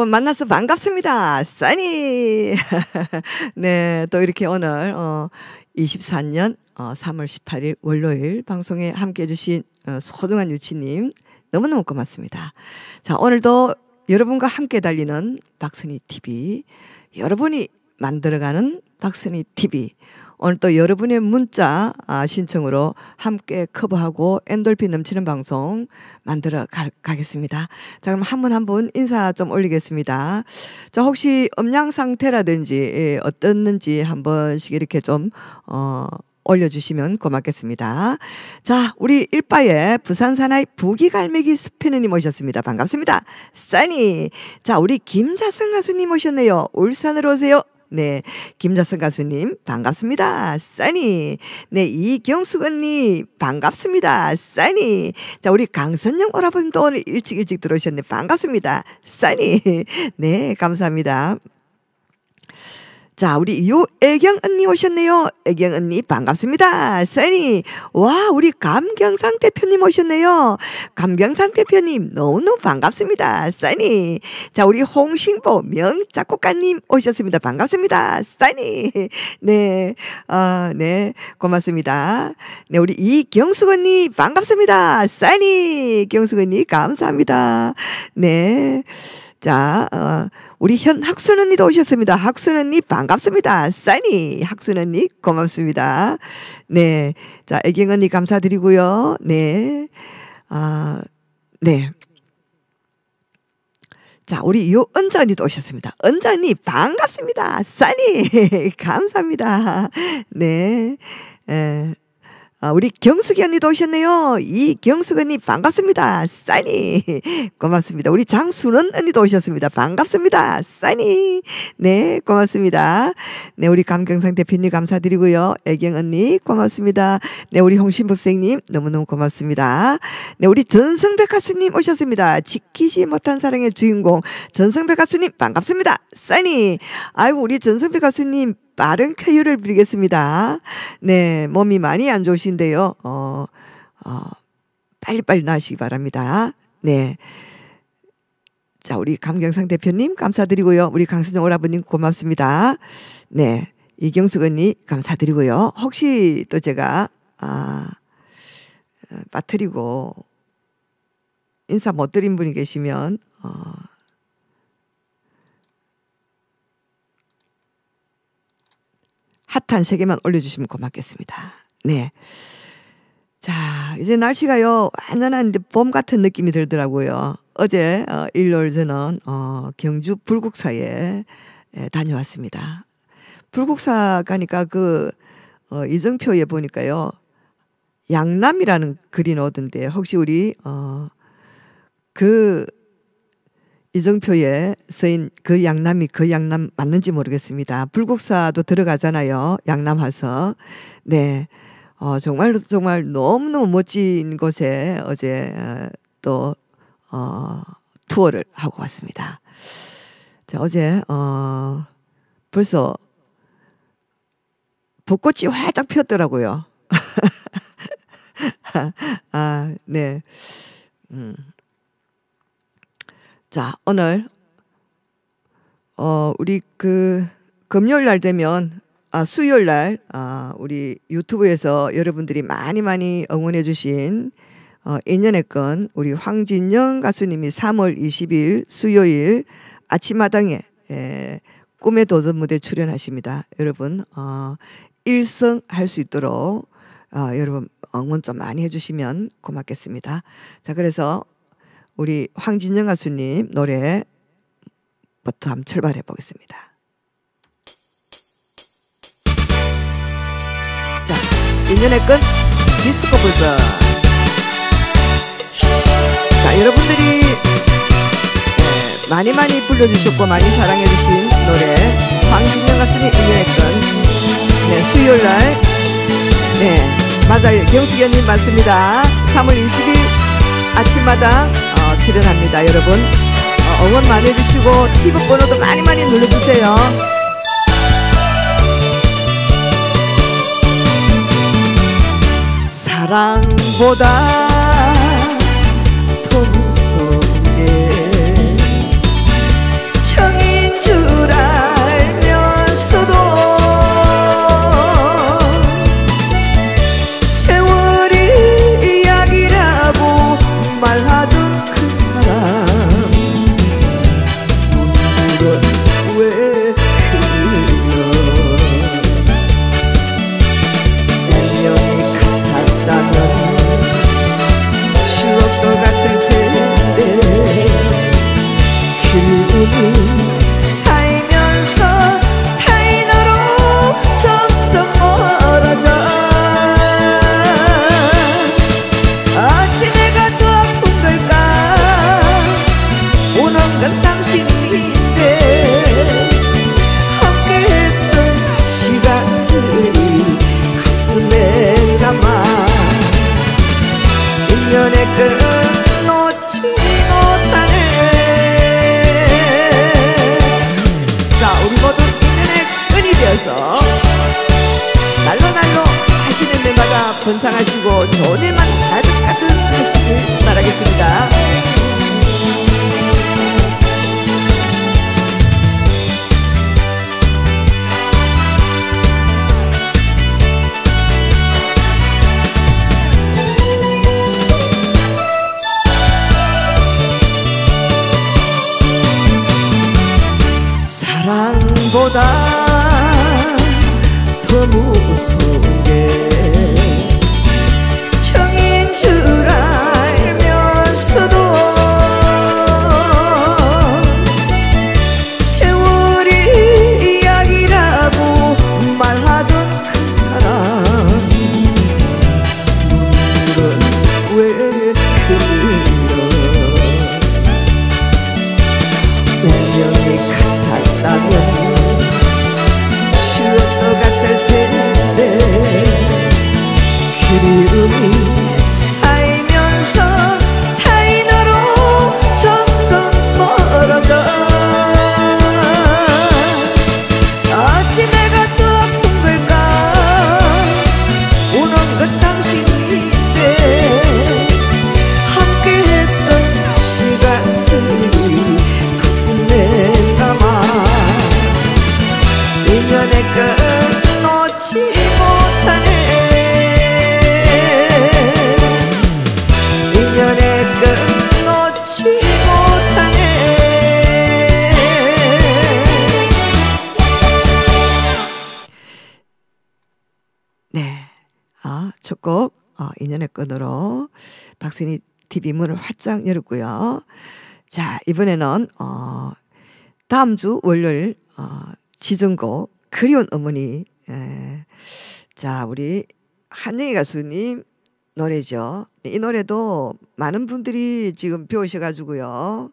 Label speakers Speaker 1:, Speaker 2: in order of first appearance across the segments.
Speaker 1: 여러분 만나서 반갑습니다. 써니. 네, 또 이렇게 오늘 어 24년 어 3월 18일 월요일 방송에 함께 해 주신 어, 소중한 유치 님 너무너무 고맙습니다. 자, 오늘도 여러분과 함께 달리는 박선희 TV 여러분이 만들어가는 박선희 TV 오늘 또 여러분의 문자 아, 신청으로 함께 커버하고 엔돌핀 넘치는 방송 만들어 가, 가겠습니다. 자, 그럼 한 분 한 분 인사 좀 올리겠습니다. 자, 혹시 음량 상태라든지 예, 어떻는지 한 번씩 이렇게 좀, 어, 올려주시면 고맙겠습니다. 자, 우리 일바의 부산 사나이 부기갈매기 스피너님 오셨습니다. 반갑습니다. 써니. 자, 우리 김자승 가수님 오셨네요. 울산으로 오세요. 네. 김자승 가수님, 반갑습니다. 써니. 네. 이경숙 언니, 반갑습니다. 써니. 자, 우리 강선영 오라버님도 오늘 일찍 일찍 들어오셨네. 반갑습니다. 써니. 네. 감사합니다. 자, 우리 요 애경 언니 오셨네요. 애경 언니 반갑습니다. 써니. 와, 우리 감경상 대표님 오셨네요. 감경상 대표님 너무너무 반갑습니다. 써니. 자, 우리 홍신보 명작곡가님 오셨습니다. 반갑습니다. 써니. 네. 아, 네. 고맙습니다. 네, 우리 이경숙 언니 반갑습니다. 써니. 경숙 언니 감사합니다. 네. 자, 어, 우리 현 학순 언니도 오셨습니다. 학순 언니 반갑습니다. 써니 학순 언니 고맙습니다. 네. 자, 애경 언니 감사드리고요. 네. 아, 네. 자, 우리 요 은자 언니도 오셨습니다. 은자 언니 반갑습니다. 써니 감사합니다. 네. 에. 아, 우리 경숙이 언니도 오셨네요. 이경숙 언니 반갑습니다. 써니. 고맙습니다. 우리 장순원 언니도 오셨습니다. 반갑습니다. 써니. 네, 고맙습니다. 네, 우리 감경상 대표님 감사드리고요. 애경 언니 고맙습니다. 네, 우리 홍신부 선생님 너무너무 고맙습니다. 네, 우리 전성백 가수님 오셨습니다. 지키지 못한 사랑의 주인공 전성백 가수님 반갑습니다. 써니. 아이고, 우리 전성백 가수님 빠른 쾌유를 빌겠습니다. 네, 몸이 많이 안 좋으신데요. 어, 어, 빨리빨리 나으시기 바랍니다. 네. 자, 우리 감경상 대표님 감사드리고요. 우리 강선영 오라버님 고맙습니다. 네. 이경숙 언니 감사드리고요. 혹시 또 제가, 아, 어, 빠뜨리고 인사 못 드린 분이 계시면, 어, 핫한 세 개만 올려주시면 고맙겠습니다. 네. 자, 이제 날씨가요, 완전한 봄 같은 느낌이 들더라고요. 어제, 어, 일요일 저는, 어, 경주 불국사에 에, 다녀왔습니다. 불국사 가니까 그, 어, 이정표에 보니까요, 양남이라는 글이 나오던데, 혹시 우리, 어, 그, 이정표에 쓰인 그 양남이 그 양남 맞는지 모르겠습니다. 불국사도 들어가잖아요. 양남 와서. 네. 어, 정말, 정말 너무너무 멋진 곳에 어제, 어, 또, 어, 투어를 하고 왔습니다. 자, 어제, 어, 벌써 벚꽃이 활짝 피었더라고요. 아, 네. 음. 자, 오늘, 어, 우리 그, 금요일 날 되면, 아, 수요일 날, 아, 우리 유튜브에서 여러분들이 많이 많이 응원해 주신, 어, 인연의 건, 우리 황진영 가수님이 3월 20일 수요일 아침마당에, 에, 꿈의 도전 무대 출연하십니다. 여러분, 어, 일성할 수 있도록, 어, 여러분 응원 좀 많이 해주시면 고맙겠습니다. 자, 그래서 우리 황진영 가수님 노래부터 한번 출발해 보겠습니다. 자, 인연의 건 디스코 버전. 자, 여러분들이 예, 많이 많이 불러주셨고 많이 사랑해주신 노래 황진영 가수님 인연의 건 네, 수요일 날 네, 맞아요. 경숙이 언님 맞습니다. 3월 20일 아침마다 어, 출연합니다. 여러분 어, 응원 많이 해주시고 TV 번호도 많이 많이 눌러주세요. 사랑보다 번창하시고 좋은 일만 가득가득 하시길 바라겠습니다. 어, 인연의 끈으로 박순희 TV 문을 활짝 열었고요. 자, 이번에는, 어, 다음 주 월요일, 어, 지정곡, 그리운 어머니. 에, 자, 우리 한영희 가수님 노래죠. 이 노래도 많은 분들이 지금 배우셔가지고요.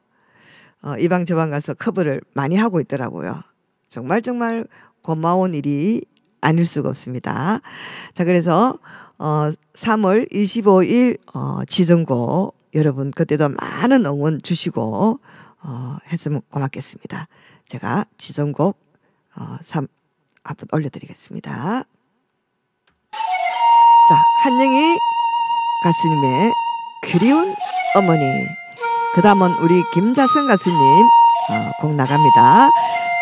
Speaker 1: 어, 이방 저방 가서 커버를 많이 하고 있더라고요. 정말 정말 고마운 일이 아닐 수가 없습니다. 자, 그래서 어 3월 25일 어 지정고 여러분 그때도 많은 응원 주시고 어 했으면 고맙겠습니다. 제가 지정곡 어 3, 한번 올려드리겠습니다. 자, 한영희 가수님의 그리운 어머니. 그 다음은 우리 김자승 가수님 어, 곡 나갑니다.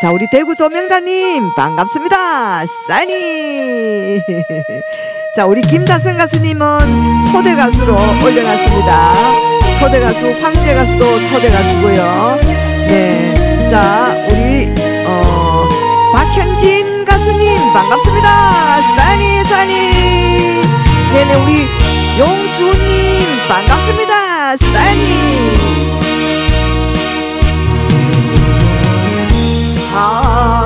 Speaker 1: 자, 우리 대구 조명자님 반갑습니다. 싸니. 자, 우리 김자승 가수님은 초대 가수로 올려놨습니다. 초대 가수 황제 가수도 초대 가수고요. 네, 자, 우리 어, 박현진 가수님 반갑습니다. 싸니 싸니. 네네 우리 용주님 반갑습니다. 싸니. 아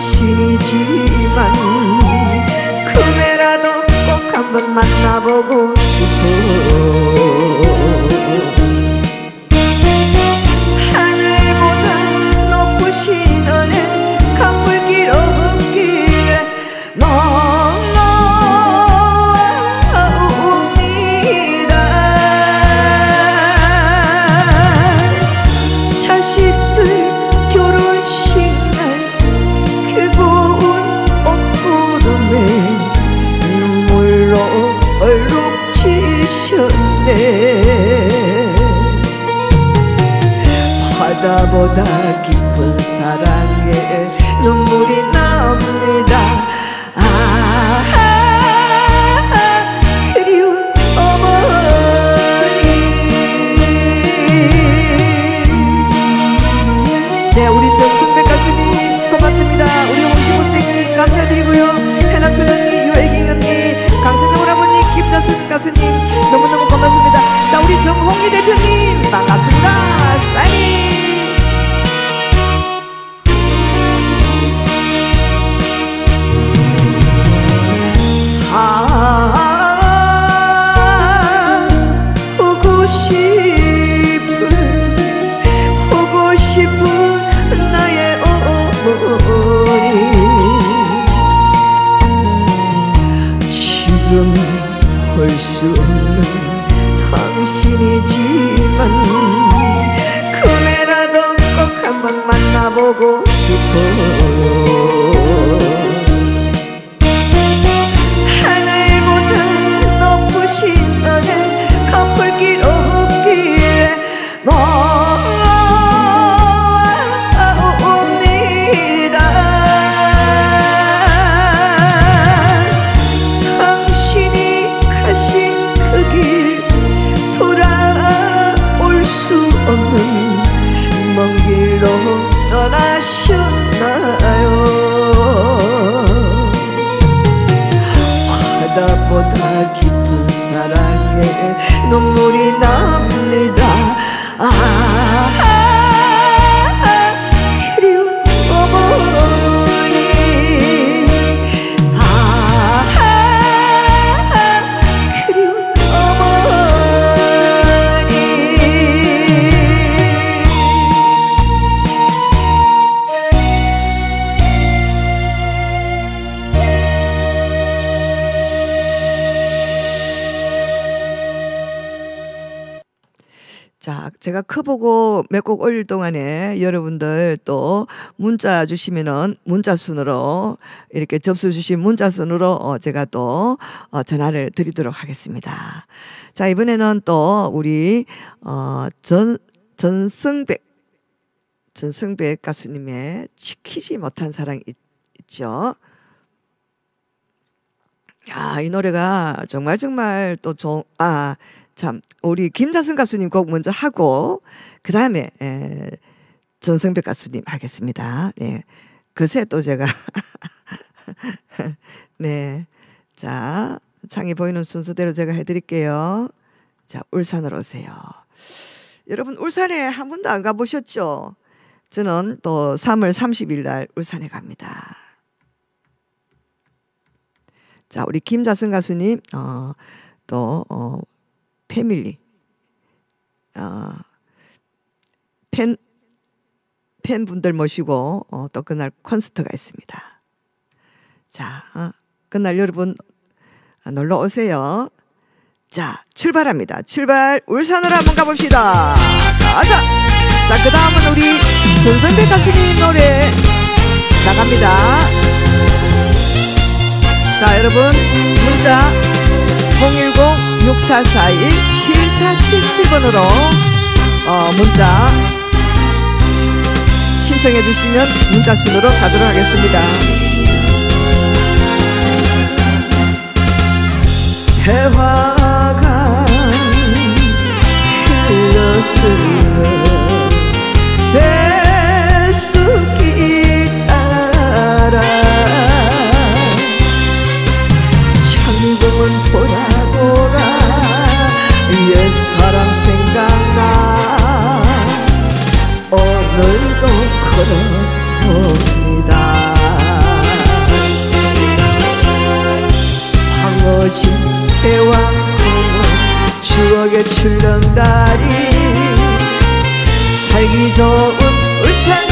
Speaker 1: 당신이지만 그매라도 꼭 한번 만나보고 싶어 가수님 너무너무 고맙습니다. 자 우리 정홍희 대표님 반갑습니다. 싸니 만 곡 올릴 동안에 여러분들 또 문자 주시면은 문자 순으로 이렇게 접수 주신 문자 순으로 어, 제가 또 어, 전화를 드리도록 하겠습니다. 자, 이번에는 또 우리 어, 전 전승백 전승백 가수님의 지키지 못한 사랑 있, 있죠. 야, 이 노래가 정말 정말 또 좋, 아, 참, 우리 김자승 가수님 곡 먼저 하고, 그 다음에, 에, 전성백 가수님 하겠습니다. 네. 그새 또 제가, 네. 자, 창이 보이는 순서대로 제가 해드릴게요. 자, 울산으로 오세요. 여러분, 울산에 한 번도 안 가보셨죠? 저는 또 3월 30일 날 울산에 갑니다. 자, 우리 김자승 가수님, 어, 또, 어, 패밀리, 어, 팬, 팬분들 모시고, 어, 또 그날 콘서트가 있습니다. 자, 어, 그날 여러분, 어, 놀러 오세요. 자, 출발합니다. 출발, 울산으로 한번 가봅시다. 가자! 자, 그 다음은 우리 전성배 가수님 노래 나갑니다. 자, 여러분, 문자 010-6441-7477번으로 어, 문자 신청해 주시면 문자 순으로 가도록 하겠습니다. 대화가 흘러 흘러 대수길 따라 돌아 돌아 옛사랑 생각나. 오늘도 걸어봅니다. 황어진 대왕궁은 추억의 출렁다리. 살기 좋은 울산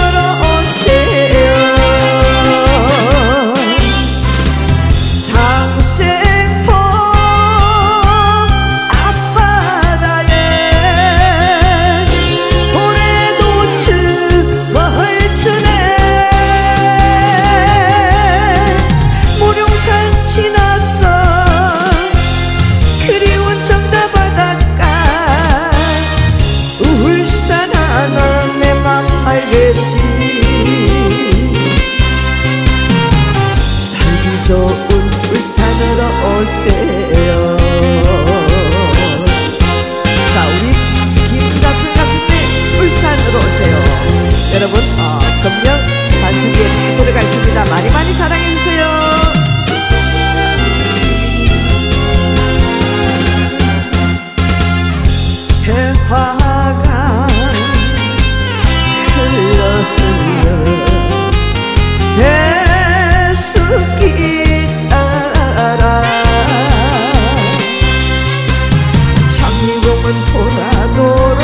Speaker 1: 가슴은 돌아 돌아.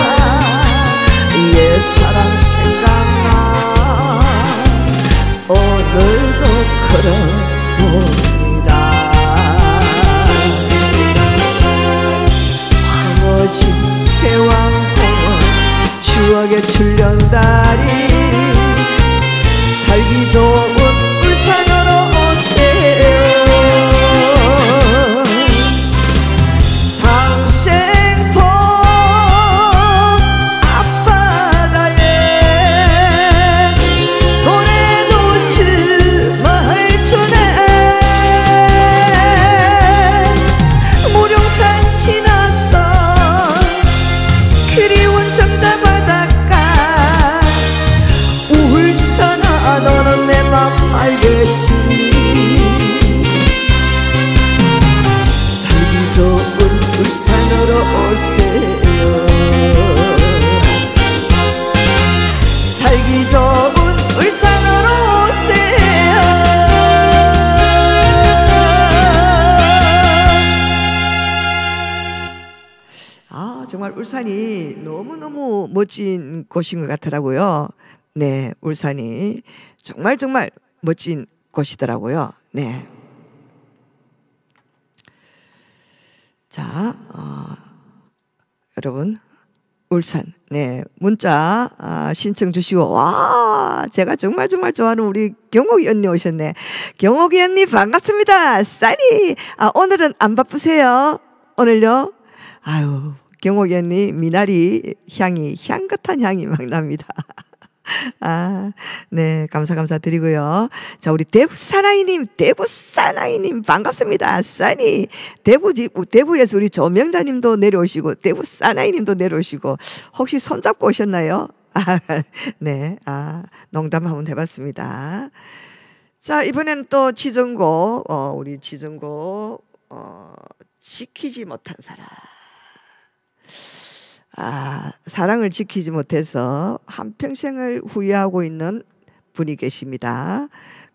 Speaker 1: 옛사랑 생각나. 오늘도 그런봅니다. 황어진 해왕공원 추억의 출렁다리. 살기 좋은 울산이 너무너무 멋진 곳인 것 같더라고요. 네 울산이 정말 정말 멋진 곳이더라고요. 네. 자, 어, 여러분 울산. 네 문자 아, 신청 주시고 와 제가 정말 정말 좋아하는 우리 경옥이 언니 오셨네. 경옥이 언니 반갑습니다. 싸니 아 오늘은 안 바쁘세요? 오늘요? 아유 언니 미나리 향이 향긋한 향이 막 납니다 아, 네, 감사, 감사 드리고요. 자, 우리 대구 사나이님, 대구 사나이님, 반갑습니다. 싸니. 대구, 지- 대구에서 우리 조명자님도 내려오시고, 대구 사나이님도 내려오시고, 혹시 손잡고 오셨나요? 아, 네, 아, 농담 한번 해봤습니다. 자, 이번에는 또 지정고, 어, 우리 지정고, 어, 지키지 못한 사람. 아, 사랑을 지키지 못해서 한평생을 후회하고 있는 분이 계십니다.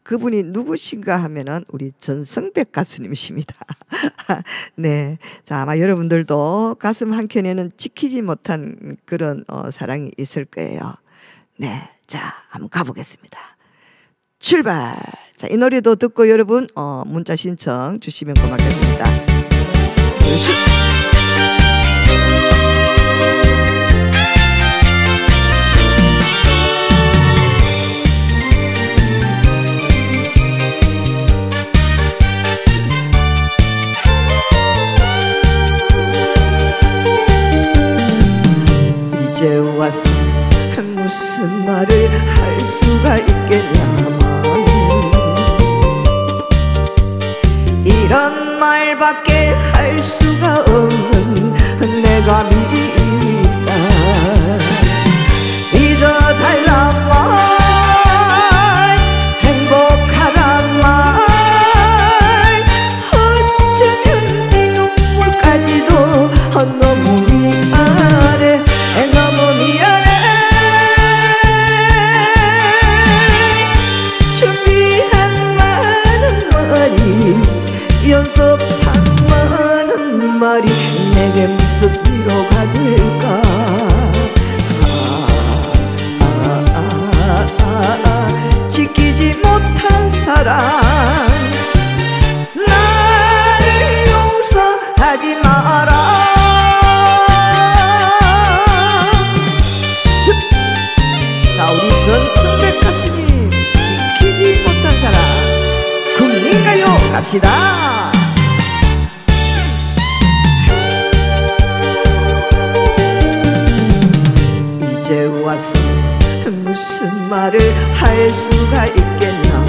Speaker 1: 그분이 누구신가 하면은 우리 전성백 가수님이십니다. 네. 자, 아마 여러분들도 가슴 한켠에는 지키지 못한 그런 어, 사랑이 있을 거예요. 네. 자, 한번 가보겠습니다. 출발! 자, 이 노래도 듣고 여러분, 어, 문자 신청 주시면 고맙겠습니다. 슛! 이 무슨 말을 할 수가 있겠냐만 이런 말밖에 할 수가 없 사랑. 나를 용서하지 마라. 슉! 자 우리 전승백 가수님 지키지 못한 사람 국민가요? 갑시다. 무슨 말을 할 수가 있겠냐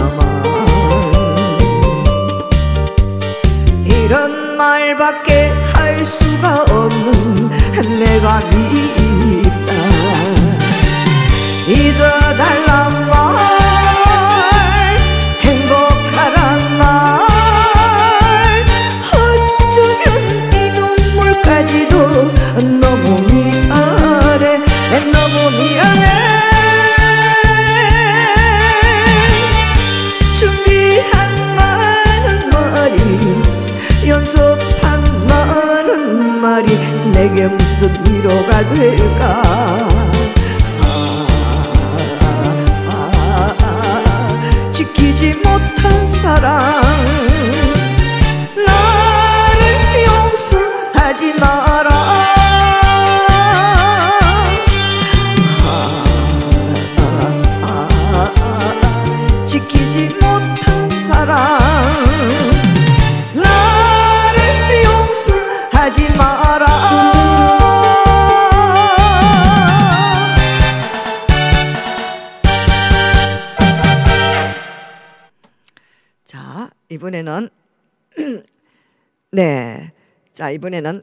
Speaker 1: 말밖에 할 수가 없는 내가 믿다 잊어달란 내게 무슨 위로가 될까? 지키지 못한 사랑. 나를 용서하지 마라 네. 자, 이번에는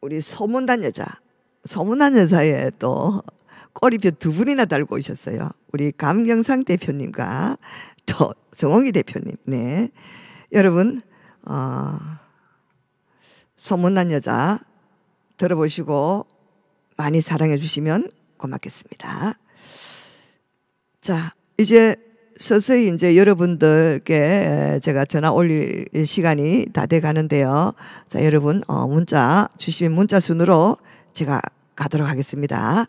Speaker 1: 우리 소문단 여자. 소문단 여자에 또 꼬리표 두 분이나 달고 오셨어요. 우리 감경상 대표님과 또 정홍기 대표님. 네. 여러분 어 소문난 여자 들어보시고 많이 사랑해 주시면 고맙겠습니다. 자, 이제 서서히 이제 여러분들께 제가 전화 올릴 시간이 다 돼 가는데요. 자, 여러분, 어, 문자 주시면 문자 순으로 제가 가도록 하겠습니다.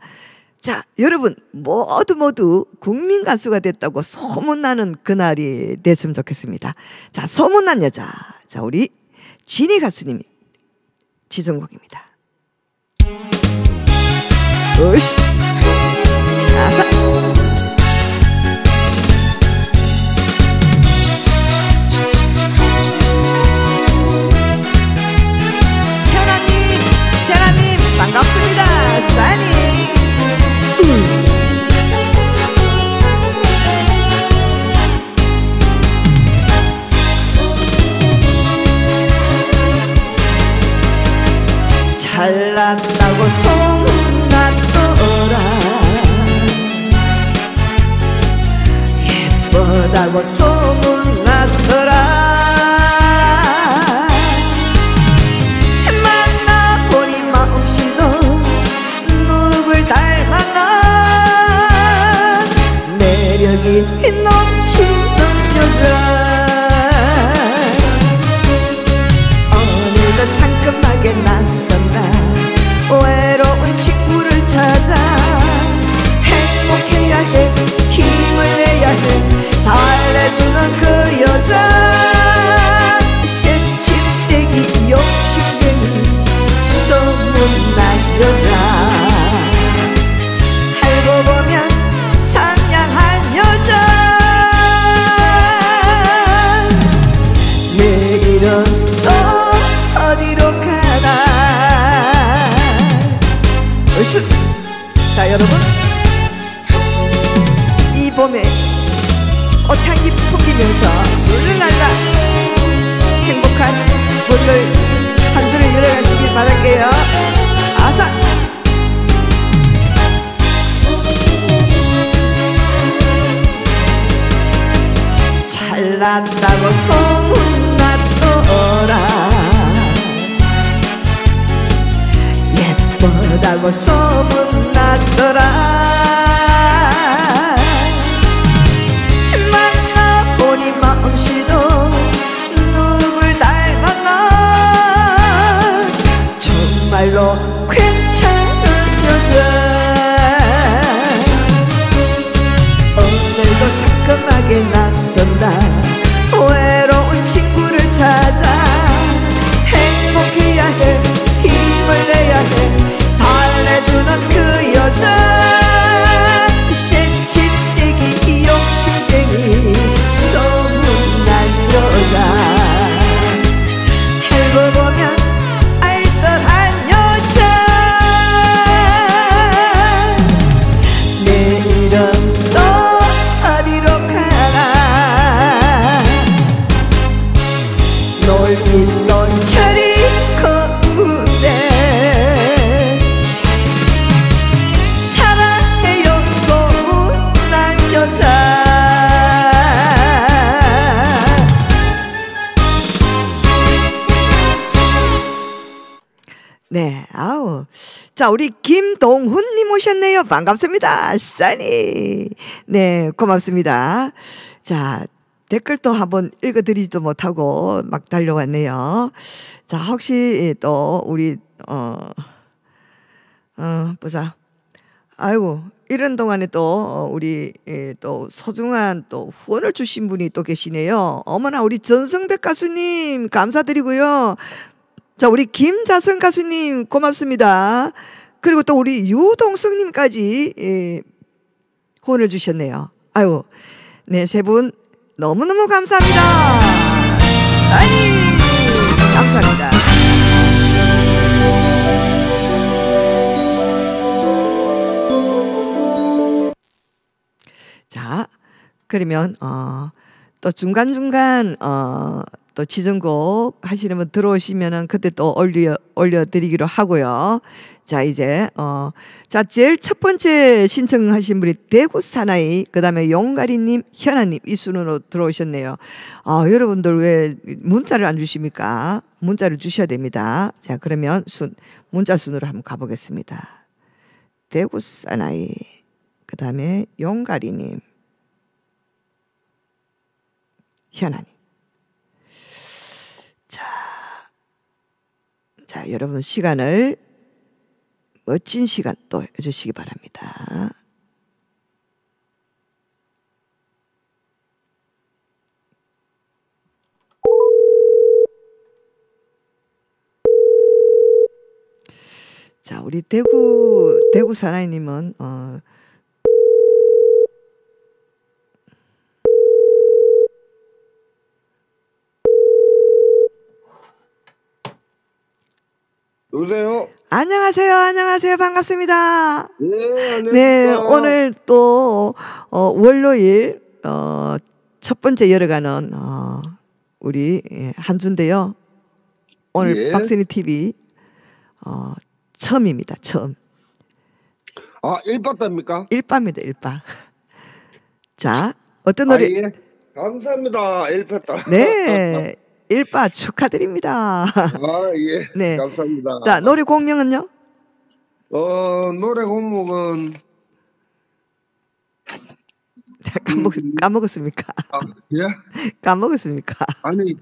Speaker 1: 자, 여러분, 모두 모두 국민 가수가 됐다고 소문나는 그날이 됐으면 좋겠습니다. 자, 소문난 여자. 자, 우리 진희 가수님 지정곡입니다. 으쌰. 예쁘다 소문난 여자 알고 보면 상냥한 여자 내일은 또 어디로 가나. 으쌰 자 여러분. 이 봄에 꽃향기 풍기면서 룰루랄라 행복한 월요일 한 주를 열어가시길 바랄게요 잘났다고 소문났더라. 예쁘다고 소문났더라. 만나보니 마음씨도 누굴 닮았나. 정말로 오늘 자, 우리 김동훈님 오셨네요. 반갑습니다. 써니. 네, 고맙습니다. 자, 댓글 또 한번 읽어드리지도 못하고 막 달려왔네요. 자, 혹시 또 우리, 어, 어, 보자. 아이고, 이런 동안에 또 어, 우리 예, 또 소중한 또 후원을 주신 분이 또 계시네요. 어머나 우리 전성백 가수님 감사드리고요. 자, 우리 김자선 가수님 고맙습니다. 그리고 또 우리 유동숙님까지 예, 후원을 주셨네요. 아유, 네, 세 분 너무너무 감사합니다. 아니, 감사합니다. 자, 그러면 어, 또 중간 중간 어, 또 지정곡 하시는 분 들어오시면은 그때 또 올려 올려드리기로 하고요. 자 이제 어 자 제일 첫 번째 신청하신 분이 대구 사나이 그다음에 용가리님 현아님 이 순으로 들어오셨네요. 아 여러분들 왜 문자를 안 주십니까? 문자를 주셔야 됩니다. 자 그러면 순 문자 순으로 한번 가보겠습니다. 대구 사나이 그다음에 용가리님 현아님. 자, 자, 여러분 시간을 멋진 시간 또 해주시기 바랍니다. 자, 우리 대구 대구 사나이님은 어,
Speaker 2: 여보세요?
Speaker 1: 안녕하세요, 안녕하세요, 반갑습니다.
Speaker 2: 네, 안녕하세요.
Speaker 1: 네, 오늘 또 어, 월요일 어, 첫 번째 열어가는 어, 우리 예, 한주인데요. 오늘
Speaker 2: 예.
Speaker 1: 박선희 TV 어, 처음입니다. 처음
Speaker 2: 아, 일봤답니까?
Speaker 1: 일바입니다. 일바. 자, 어떤
Speaker 2: 아,
Speaker 1: 노래?
Speaker 2: 예. 감사합니다. 일봤다.
Speaker 1: 네, 일바 축하드립니다.
Speaker 2: 아, 예.
Speaker 1: 네.
Speaker 2: 감사합니다.
Speaker 1: 자, 노래 공명은요?
Speaker 2: 어, 노래 공목은,
Speaker 1: 자, 까먹 까먹었습니까?
Speaker 2: 아, 예?
Speaker 1: 까먹었습니까?
Speaker 2: 아니,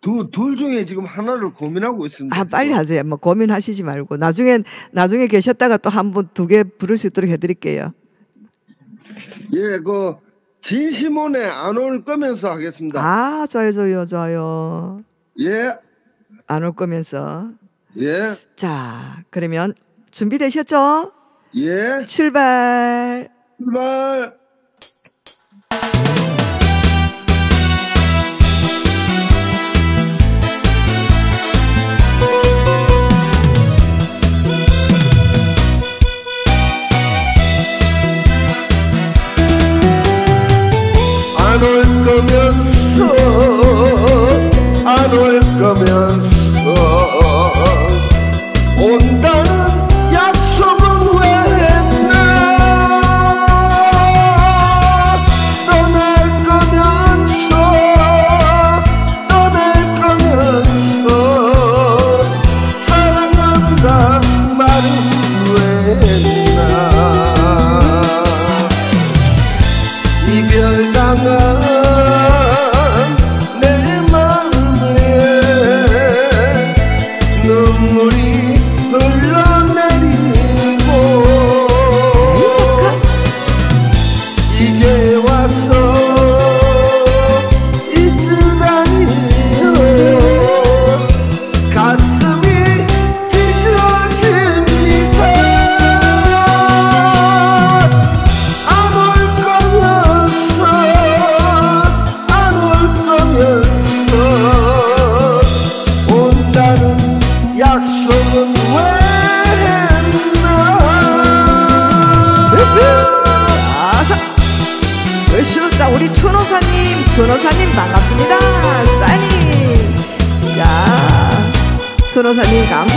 Speaker 2: 두, 둘 중에 지금 하나를 고민하고 있습니다.
Speaker 1: 아 빨리 하세요. 뭐 고민하시지 말고 나중에 나중에 계셨다가 또 한 번 두 개 부를 수 있도록 해드릴게요.
Speaker 2: 예, 그, 진시몬에 안 올 거면서 하겠습니다.
Speaker 1: 아 좋아요 좋아요 좋아요.
Speaker 2: 예,
Speaker 1: 안 올 거면서
Speaker 2: 예,
Speaker 1: 자 그러면 준비되셨죠?
Speaker 2: 예.
Speaker 1: 출발.
Speaker 2: 출발. 안올 거면서
Speaker 1: 천호사님 감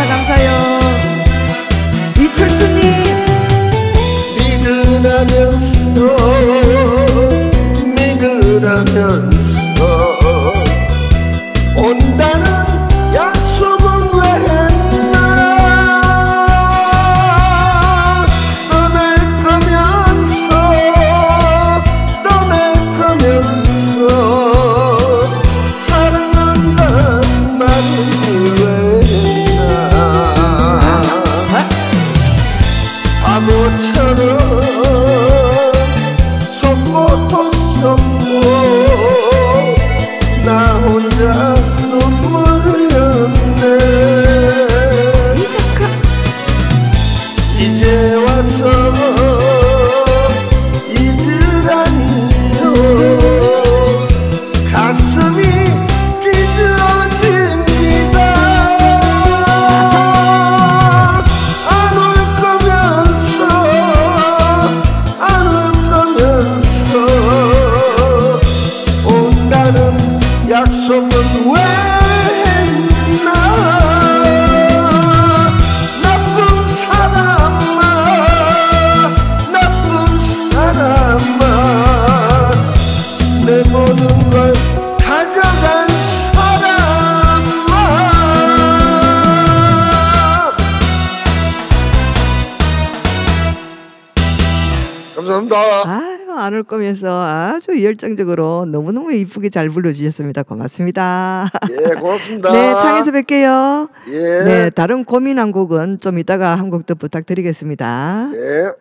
Speaker 2: 올 거면서
Speaker 1: 아주 열정적으로 너무너무 이쁘게 잘 불러주셨습니다. 고맙습니다.
Speaker 2: 예, 고맙습니다.
Speaker 1: 네, 창에서 뵐게요.
Speaker 2: 예.
Speaker 1: 네, 다른 고민한 곡은 좀 이따가 한 곡 더 부탁드리겠습니다.
Speaker 2: 네.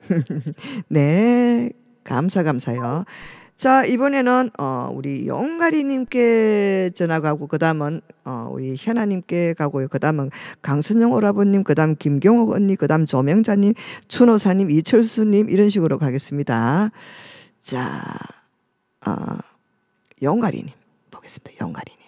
Speaker 1: 네, 감사 감사요. 자 이번에는 어 우리 용가리님께 전화 가고 그다음은 어 우리 현아님께 가고요. 그다음은 강선영 오라버님, 그다음 김경옥 언니, 그다음 조명자님, 춘호사님, 이철수님 이런 식으로 가겠습니다. 자, 어, 용가리님 보겠습니다. 용가리님.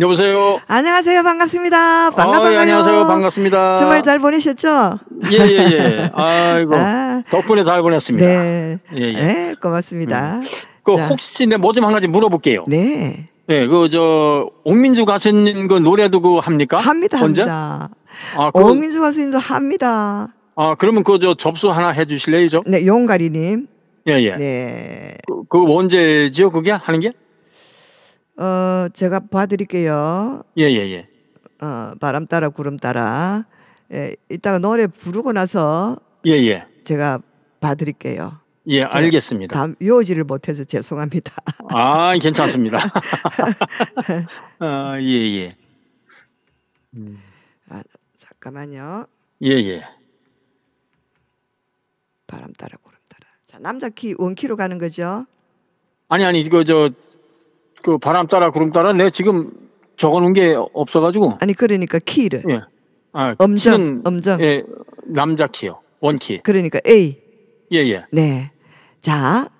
Speaker 3: 여보세요.
Speaker 1: 안녕하세요. 반갑습니다. 반가워요.
Speaker 3: 아, 예, 안녕하세요. 반갑습니다.
Speaker 1: 주말 잘 보내셨죠?
Speaker 3: 예, 예, 예. 아이고.
Speaker 1: 아.
Speaker 3: 덕분에 잘 보냈습니다.
Speaker 1: 네.
Speaker 3: 예, 예.
Speaker 1: 네, 고맙습니다.
Speaker 3: 그
Speaker 1: 자.
Speaker 3: 혹시 내 뭐 좀 한 가지 물어볼게요.
Speaker 1: 네.
Speaker 3: 예, 그저 옥민주 가수님 그 노래도 그 합니까?
Speaker 1: 합니다,
Speaker 3: 언제?
Speaker 1: 합니다.
Speaker 3: 아, 그,
Speaker 1: 오민주 가수님도 합니다.
Speaker 3: 아, 그러면 그 저 접수 하나 해 주실래요, 저?
Speaker 1: 네, 용가리님.
Speaker 3: 예, 예.
Speaker 1: 네.
Speaker 3: 그, 그 언제지요, 그게 하는 게?
Speaker 1: 어, 제가 봐드릴게요.
Speaker 3: 예, 예, 예.
Speaker 1: 어, 바람 따라 구름 따라. 예, 이따가 노래 부르고 나서
Speaker 3: 예, 예.
Speaker 1: 제가 봐드릴게요.
Speaker 3: 예, 알겠습니다.
Speaker 1: 다음 요지를 못해서 죄송합니다.
Speaker 3: 아, 괜찮습니다. 아, 예, 예.
Speaker 1: 아, 잠깐만요.
Speaker 3: 예, 예.
Speaker 1: 바람 따라 구름 따라. 자, 남자 키 원키로 가는 거죠?
Speaker 3: 아니, 아니, 이거 저, 그 바람 따라 구름 따라 내가 지금 적어 놓은 게 없어가지고.
Speaker 1: 아니 그러니까 키를.
Speaker 3: 예. 아,
Speaker 1: 음정,
Speaker 3: 키는,
Speaker 1: 음정.
Speaker 3: 예, 남자 키요. 원키.
Speaker 1: 그러니까 A.
Speaker 3: 예, 예.
Speaker 1: 네. 자.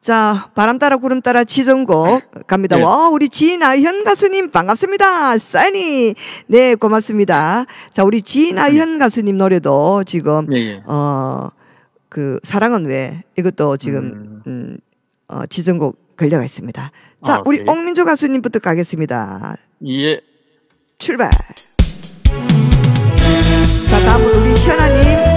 Speaker 1: 자, 바람 따라 구름 따라 지정곡 갑니다.
Speaker 3: 네.
Speaker 1: 와, 우리 진아현 가수님 반갑습니다. 써니. 네, 고맙습니다. 자, 우리 진아현 가수님 노래도 지금
Speaker 3: 예, 예.
Speaker 1: 어, 그 사랑은 왜 이것도 지금 음, 어, 지정곡 걸려가 있습니다. 자,
Speaker 3: 아,
Speaker 1: 우리
Speaker 3: 그래요?
Speaker 1: 옥민조 가수님부터 가겠습니다.
Speaker 3: 예.
Speaker 1: 출발. 자, 다음은 우리 현아님.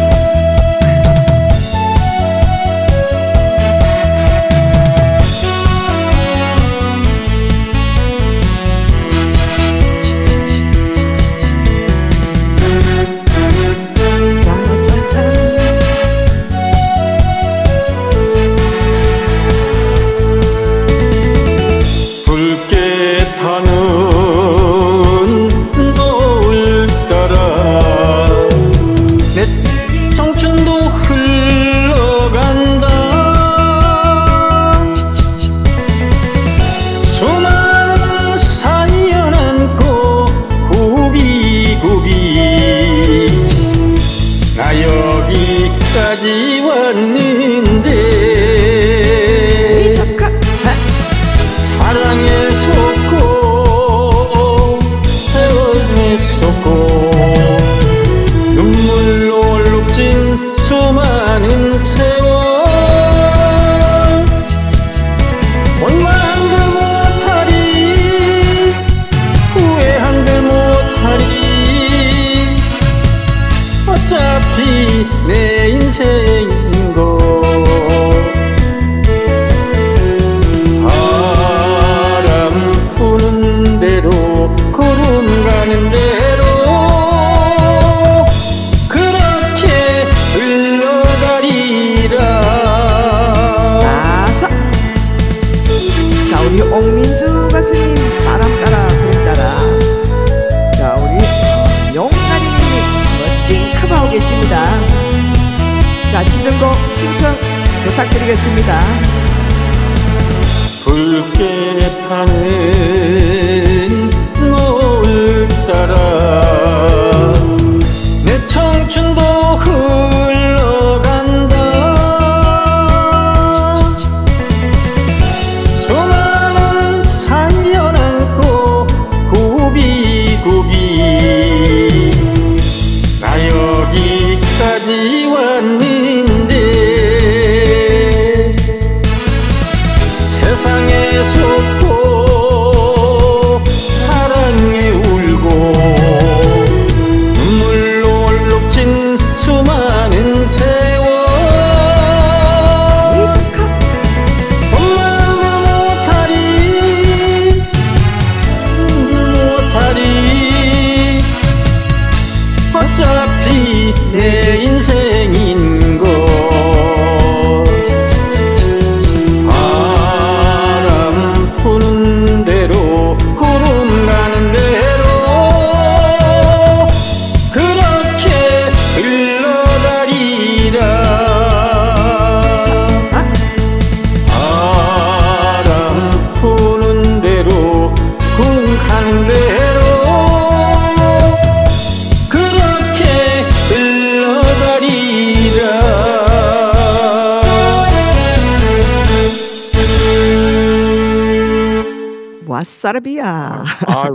Speaker 1: 부탁드리겠습니다.
Speaker 3: 붉게 타는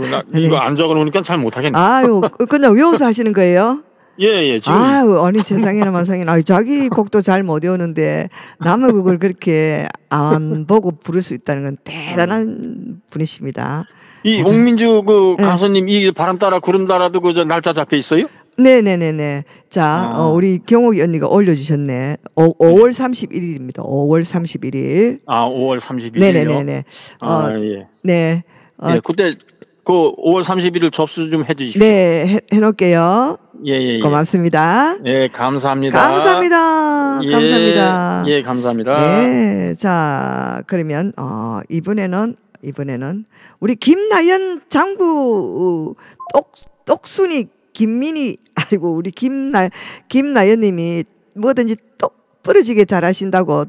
Speaker 3: 아유 나 이거 안 적어놓으니까 잘 못하겠네
Speaker 1: 아유, 그냥 외워서 하시는 거예요?
Speaker 3: 예 예 지금
Speaker 1: 아유, 아니 세상에나 마상에나. 아유, 자기 곡도 잘 못 외우는데 남의 곡을 그렇게 안 보고 부를 수 있다는 건 대단한 분이십니다.
Speaker 3: 이 옥민주 그
Speaker 1: 네.
Speaker 3: 가수님 이 바람 따라 구름 따라도 그저 날짜 잡혀 있어요?
Speaker 1: 네네네네. 자,
Speaker 3: 아.
Speaker 1: 어, 우리 경옥이 언니가 올려주셨네. 오, 5월 31일입니다. 5월 31일.
Speaker 3: 아 5월 31일이요.
Speaker 1: 네네네네. 어,
Speaker 3: 아 예.
Speaker 1: 네. 어,
Speaker 3: 예, 그때 그 5월 31일 접수 좀 해주십시오.
Speaker 1: 네, 해, 해놓을게요.
Speaker 3: 예 예 예.
Speaker 1: 고맙습니다.
Speaker 3: 예 감사합니다.
Speaker 1: 감사합니다.
Speaker 3: 예,
Speaker 1: 감사합니다.
Speaker 3: 예 감사합니다.
Speaker 1: 네, 자 그러면 어, 이번에는 이번에는 우리 김나연 장구 어, 똑 똑순이 김민희 아이고 우리 김나 김나연님이 뭐든지 똑 부러지게 잘하신다고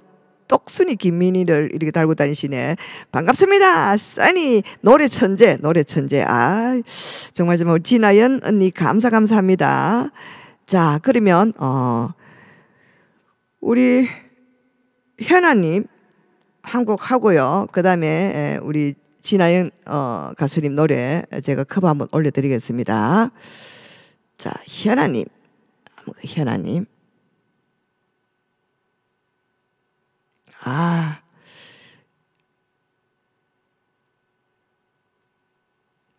Speaker 1: 똑순이 김민희를 이렇게 달고 다니시네 반갑습니다 써니 노래 천재 노래 천재 아 정말 정말 진아연 언니 감사 감사합니다 자 그러면 어 우리 현아님 한곡 하고요. 그 다음에 우리 진아영 어, 가수님 노래 제가 커버 한번 올려드리겠습니다. 자, 현아님. 현아님. 아.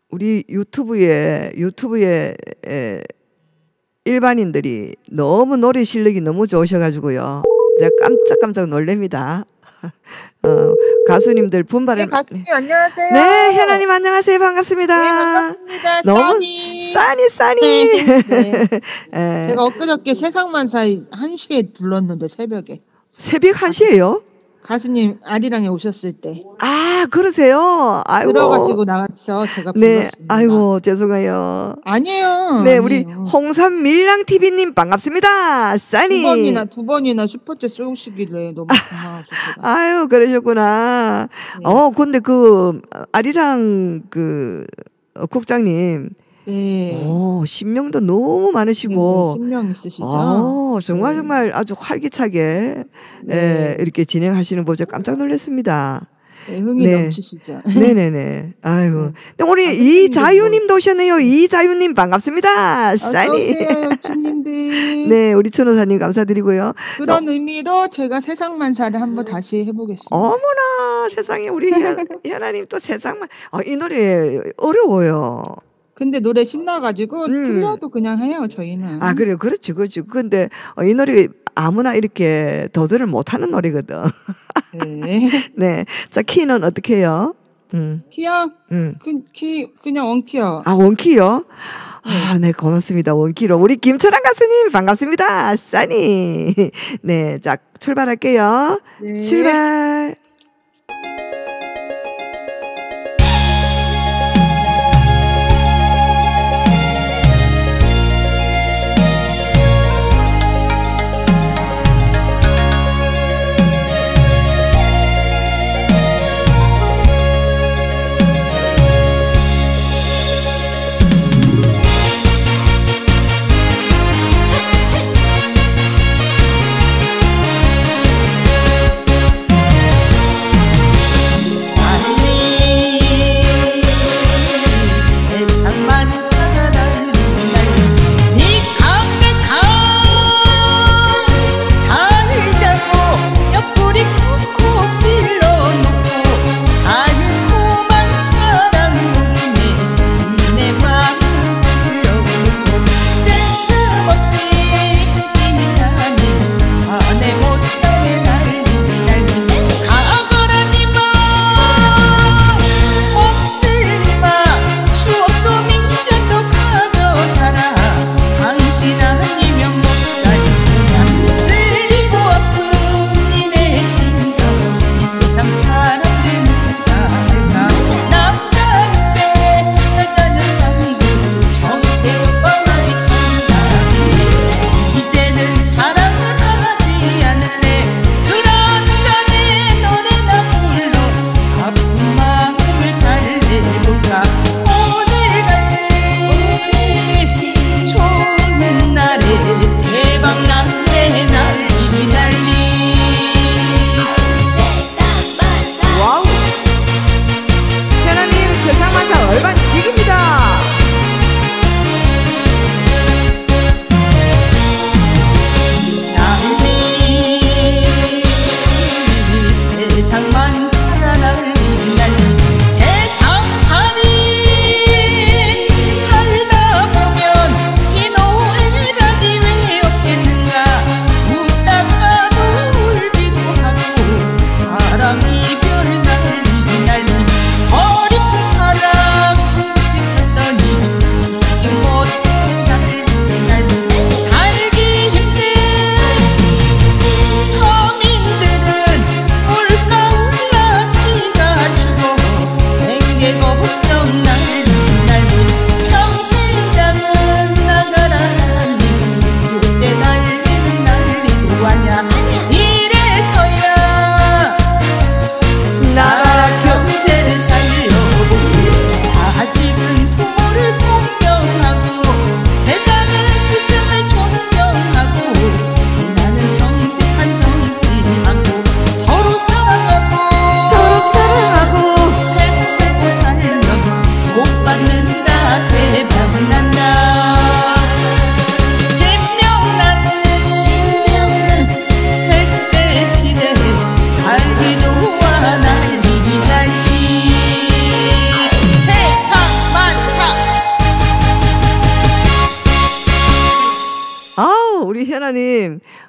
Speaker 1: 우리 유튜브에, 유튜브에 에, 일반인들이 너무 노래 실력이 너무 좋으셔가지고요. 제가 깜짝깜짝 놀랍니다. 어, 가수님들 분발을
Speaker 4: 네, 가수님 안녕하세요.
Speaker 1: 네, 현아님 안녕하세요. 반갑습니다.
Speaker 4: 네, 반갑습니다.
Speaker 1: 너무
Speaker 4: 써니.
Speaker 1: 싸니 싸니.
Speaker 4: 네, 네.
Speaker 1: 예.
Speaker 4: 제가 엊그저께 세상만사에 1시에 불렀는데 새벽에
Speaker 1: 새벽 1시에요?
Speaker 4: 가수님 아리랑에 오셨을 때
Speaker 1: 아, 그러세요. 아이고.
Speaker 4: 들어가시고 나가서 제가
Speaker 1: 네,
Speaker 4: 불렀습니다.
Speaker 1: 아이고, 죄송해요.
Speaker 4: 아니에요.
Speaker 1: 네, 우리
Speaker 4: 아니에요.
Speaker 1: 홍삼 밀랑 TV님 반갑습니다. 싸니.
Speaker 4: 두 번이나 두 번이나 슈퍼챗 쏘시길래 너무 고마워서 제가.
Speaker 1: 아유, 그러셨구나.
Speaker 4: 네.
Speaker 1: 어, 근데 그, 아리랑 그, 어, 국장님,
Speaker 4: 네.
Speaker 1: 오, 신명도 너무 많으시고,
Speaker 4: 신명 있으시죠?
Speaker 1: 어, 정말
Speaker 4: 네.
Speaker 1: 정말 아주 활기차게,
Speaker 4: 네.
Speaker 1: 예, 이렇게 진행하시는 보죠. 깜짝 놀랐습니다.
Speaker 4: 네, 흥이
Speaker 1: 네.
Speaker 4: 넘치시죠?
Speaker 1: 네네네. 아이고. 근데 우리
Speaker 4: 아,
Speaker 1: 이자유님도 오셨네요. 이자유님 반갑습니다.
Speaker 4: 어서오세요, 여친님들.
Speaker 1: 네, 우리 천호사님 감사드리고요.
Speaker 4: 그런 의미로 제가 세상만사를 한번 다시 해보겠습니다.
Speaker 1: 어머나 세상에 우리 현, 현아님 또 세상만 어, 이 노래 어려워요.
Speaker 4: 근데 노래 신나가지고
Speaker 1: 음.
Speaker 4: 틀려도 그냥 해요 저희는.
Speaker 1: 아 그래요, 그렇죠, 그렇죠. 근데 어, 이 노래 아무나 이렇게 도전을 못하는 노래거든.
Speaker 4: 네.
Speaker 1: 네, 자 키는 어떻게 해요? 음,
Speaker 4: 키요?
Speaker 1: 음.
Speaker 4: 그, 키 그냥 원키요.
Speaker 1: 아 원키요? 아, 네, 고맙습니다. 원키로. 우리 김철환 가수님, 반갑습니다. 싸니. 네, 자, 출발할게요.
Speaker 4: 네.
Speaker 1: 출발.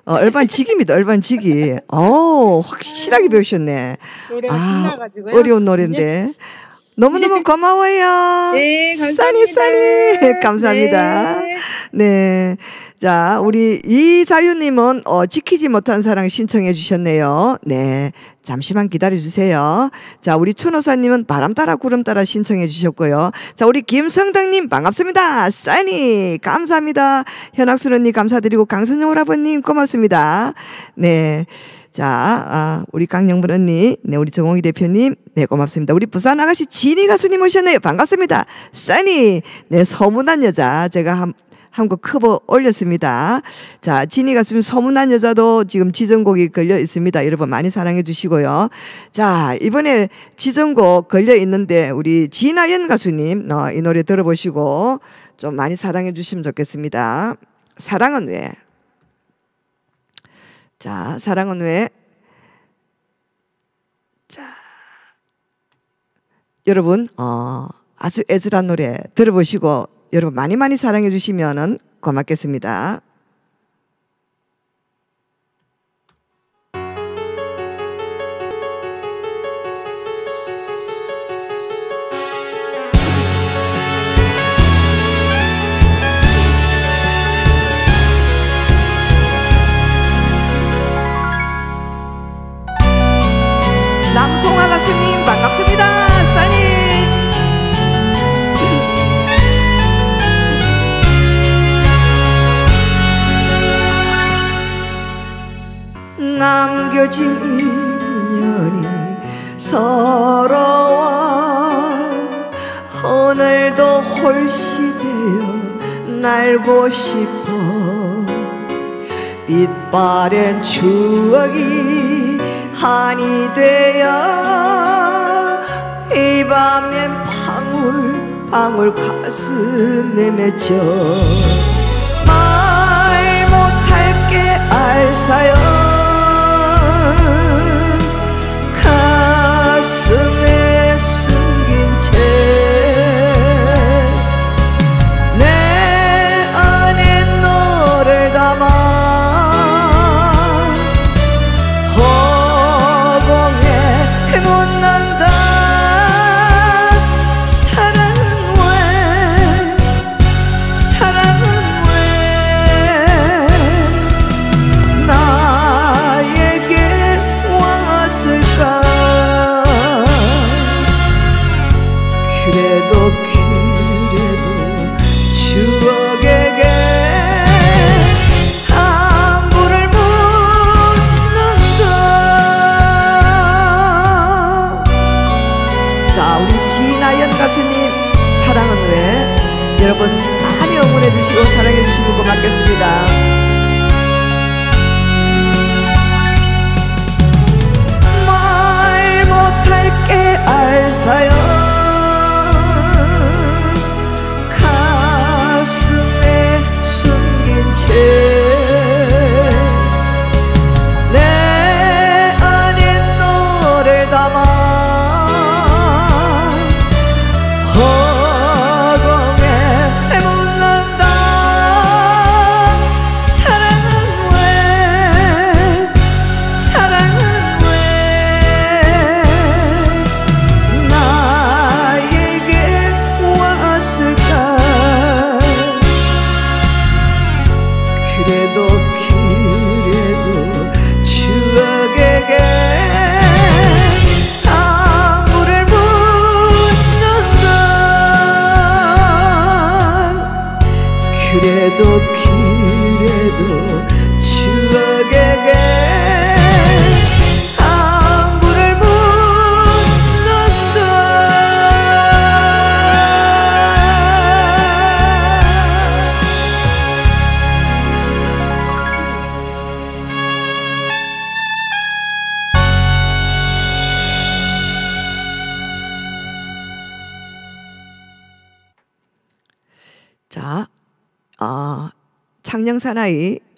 Speaker 1: 어, 얼반지기입니다, 얼반지기. 어 확실하게 배우셨네.
Speaker 4: 노래가
Speaker 1: 아,
Speaker 4: 신나가지고요.
Speaker 1: 어려운 노래인데. 너무너무 고마워요.
Speaker 4: 네,
Speaker 1: 써니,
Speaker 4: 감사합니다.
Speaker 1: 써니. 감사합니다.
Speaker 4: 네.
Speaker 1: 네. 자, 우리 이자유님은 어, 지키지 못한 사랑 신청해 주셨네요. 네. 잠시만 기다려 주세요. 자, 우리 춘호사님은 바람 따라 구름 따라 신청해 주셨고요. 자, 우리 김성당님 반갑습니다. 써니 감사합니다. 현학수언니 감사드리고 강선영 오라버님 고맙습니다. 네. 자, 아, 우리 강영분 언니, 네, 우리 정홍희 대표님, 네, 고맙습니다. 우리 부산 아가씨 진희 가수님 오셨네요. 반갑습니다. 써니, 네, 소문난 여자, 제가 한, 한국 커버 올렸습니다. 자, 진희 가수님 소문난 여자도 지금 지정곡이 걸려 있습니다. 여러분 많이 사랑해 주시고요. 자, 이번에 지정곡 걸려 있는데 우리 진아연 가수님, 어, 이 노래 들어보시고 좀 많이 사랑해 주시면 좋겠습니다. 사랑은 왜? 자, 사랑은 왜? 자, 여러분, 어, 아주 애절한 노래 들어보시고 여러분 많이 많이 사랑해 주시면은 고맙겠습니다. 싶어. 빛바랜 추억이 한이 되어 이 밤엔 방울 방울 가슴에 맺혀. 말 못할 게 알사요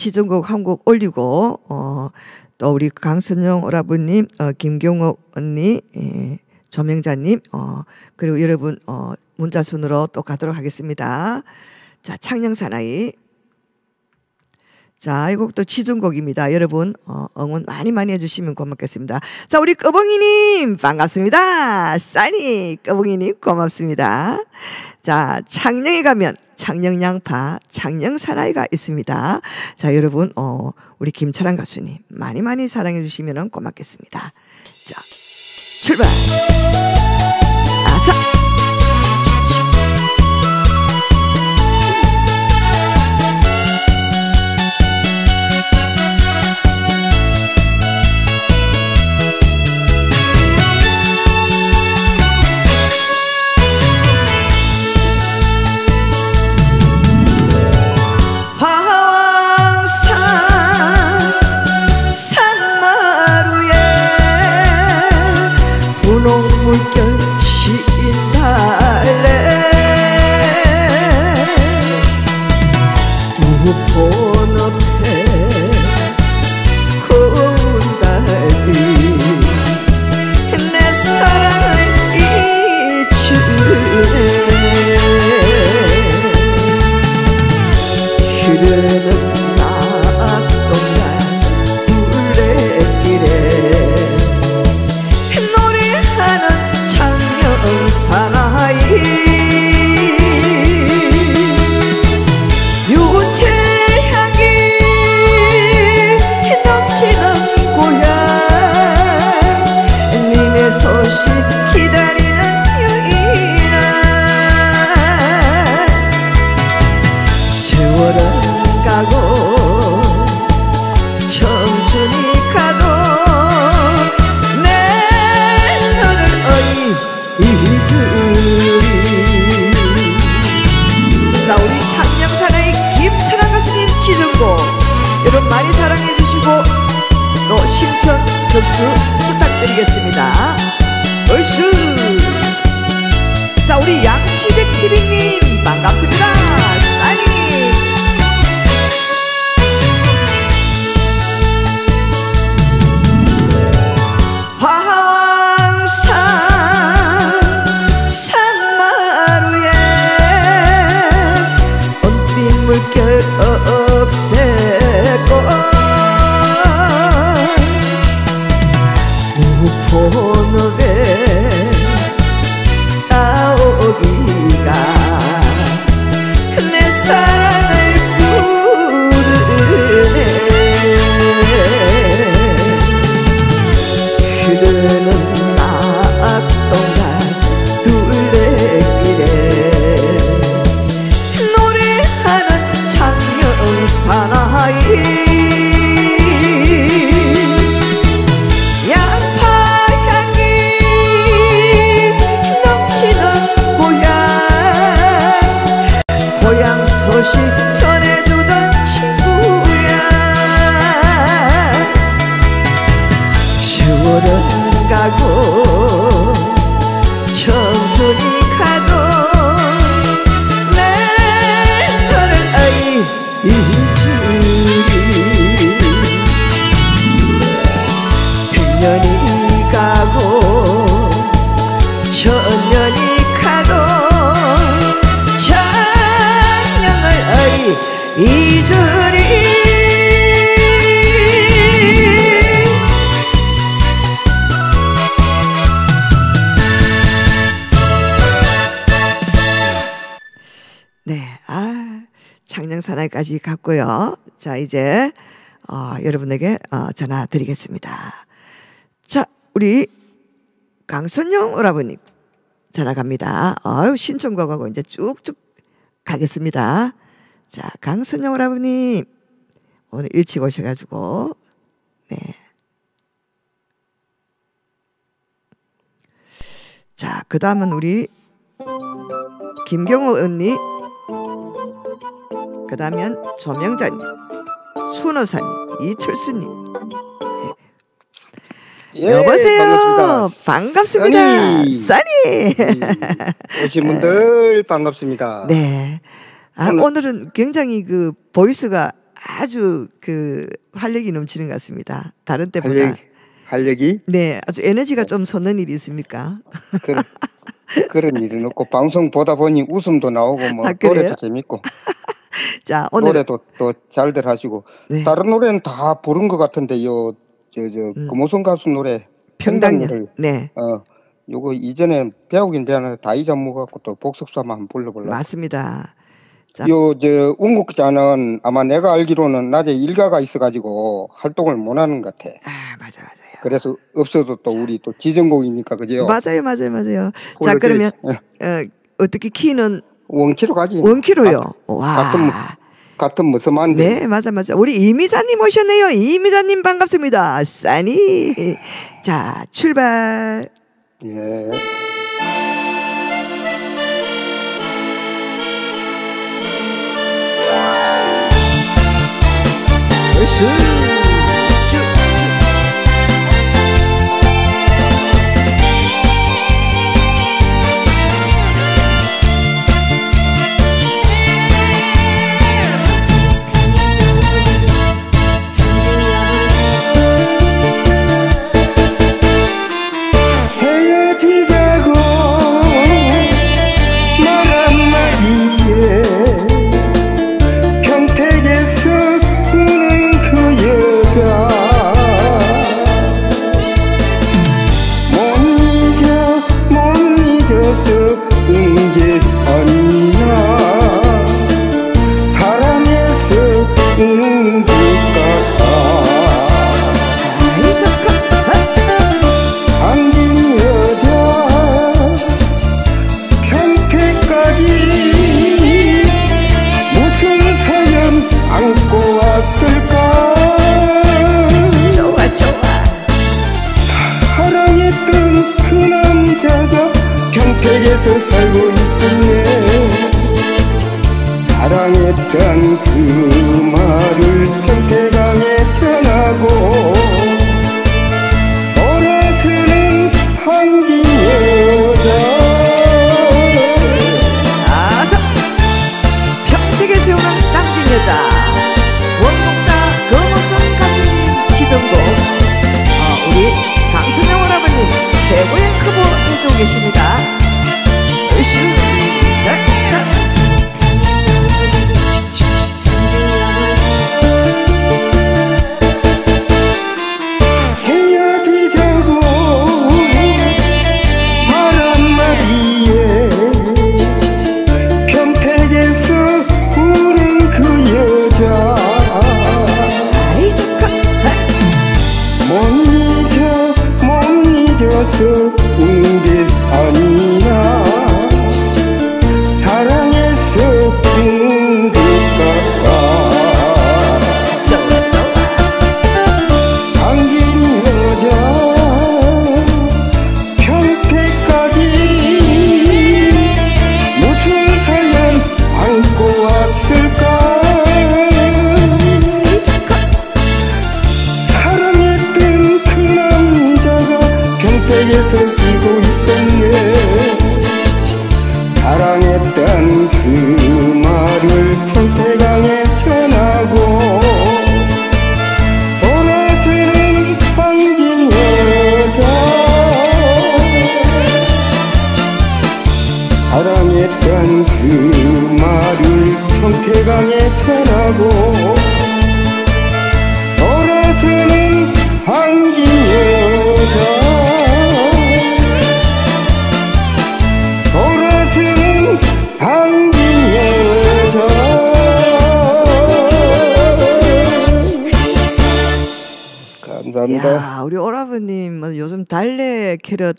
Speaker 1: 지정곡 한 곡 올리고, 어, 또 우리 강선영 오라버님, 어, 김경옥 언니, 예, 조명자님, 어, 그리고 여러분, 어, 문자 순으로 또 가도록 하겠습니다. 자, 창녕 사나이. 자, 이 곡도 치중곡입니다. 여러분, 어, 응원 많이 많이 해주시면 고맙겠습니다. 자, 우리 꺼봉이님, 반갑습니다. 써니, 꺼봉이님, 고맙습니다. 자, 창녕에 가면 창녕양파, 창녕사나이가 있습니다. 자, 여러분, 어, 우리 김철환 가수님, 많이 많이 사랑해 주시면 고맙겠습니다. 자, 출발! 아사! 물결치 인달래 우폰 접수 부탁드리겠습니다. 얼쑤! 자 우리 양시백 TV님 반갑습니다 나이까지 갔고요. 자, 이제, 어, 여러분에게, 어, 전화 드리겠습니다. 자, 우리 강선영 오라버님 전화 갑니다. 아유, 신청곡하고 이제 쭉쭉 가겠습니다. 자, 강선영 오라버님 오늘 일찍 오셔가지고, 네. 자, 그 다음은 우리 김경호 언니, 그 다음엔 조명자님, 순호사님, 이철수님.
Speaker 5: 예,
Speaker 1: 여보세요. 반갑습니다.
Speaker 5: 써니.
Speaker 1: 써니.
Speaker 5: 오신 분들 반갑습니다.
Speaker 1: 네. 아,
Speaker 5: 오늘-
Speaker 1: 오늘 은 굉장히 그 보이스가 아주 그 활력이 넘치는 것 같습니다. 다른 때보다.
Speaker 5: 활력, 활력이
Speaker 1: 네, 아주 에너지가 좀 솟는 일이 있습니까?
Speaker 5: 그런, 그런 일은 없고 방송 보다 보니 웃음도 나오고 뭐
Speaker 1: 아?
Speaker 5: 노래도 재밌고 자, 오늘
Speaker 1: 노래도 또 잘들 하시고
Speaker 5: 네.
Speaker 1: 다른 노래는 다 부른 것 같은데요. 저저
Speaker 5: 음.
Speaker 1: 금호성 가수 노래. 평당년을
Speaker 5: 네.
Speaker 1: 어 요거 이전에 배우긴 배웠는데 다 잊어먹었고 또 복습사 한번 불러볼라.
Speaker 5: 맞습니다. 자.
Speaker 1: 요 저 운국자는 아마 내가 알기로는 낮에 일가가 있어가지고 활동을 못 하는 것 같아.
Speaker 5: 아, 맞아 맞아요.
Speaker 1: 그래서 없어도 또 우리 또 지정곡이니까 그죠?
Speaker 5: 맞아요, 맞아요, 맞아요. 자. 그러면
Speaker 1: 예,
Speaker 5: 어, 어떻게 키는
Speaker 1: 원키로 가지.
Speaker 5: 원키로요.
Speaker 1: 같은
Speaker 5: 와.
Speaker 1: 뭐- 같은 무서만데.
Speaker 5: 네, 맞아, 맞아. 우리 이미자님 오셨네요. 이미자님 반갑습니다. 써니. 자, 출발.
Speaker 1: 예.
Speaker 5: 으쌰.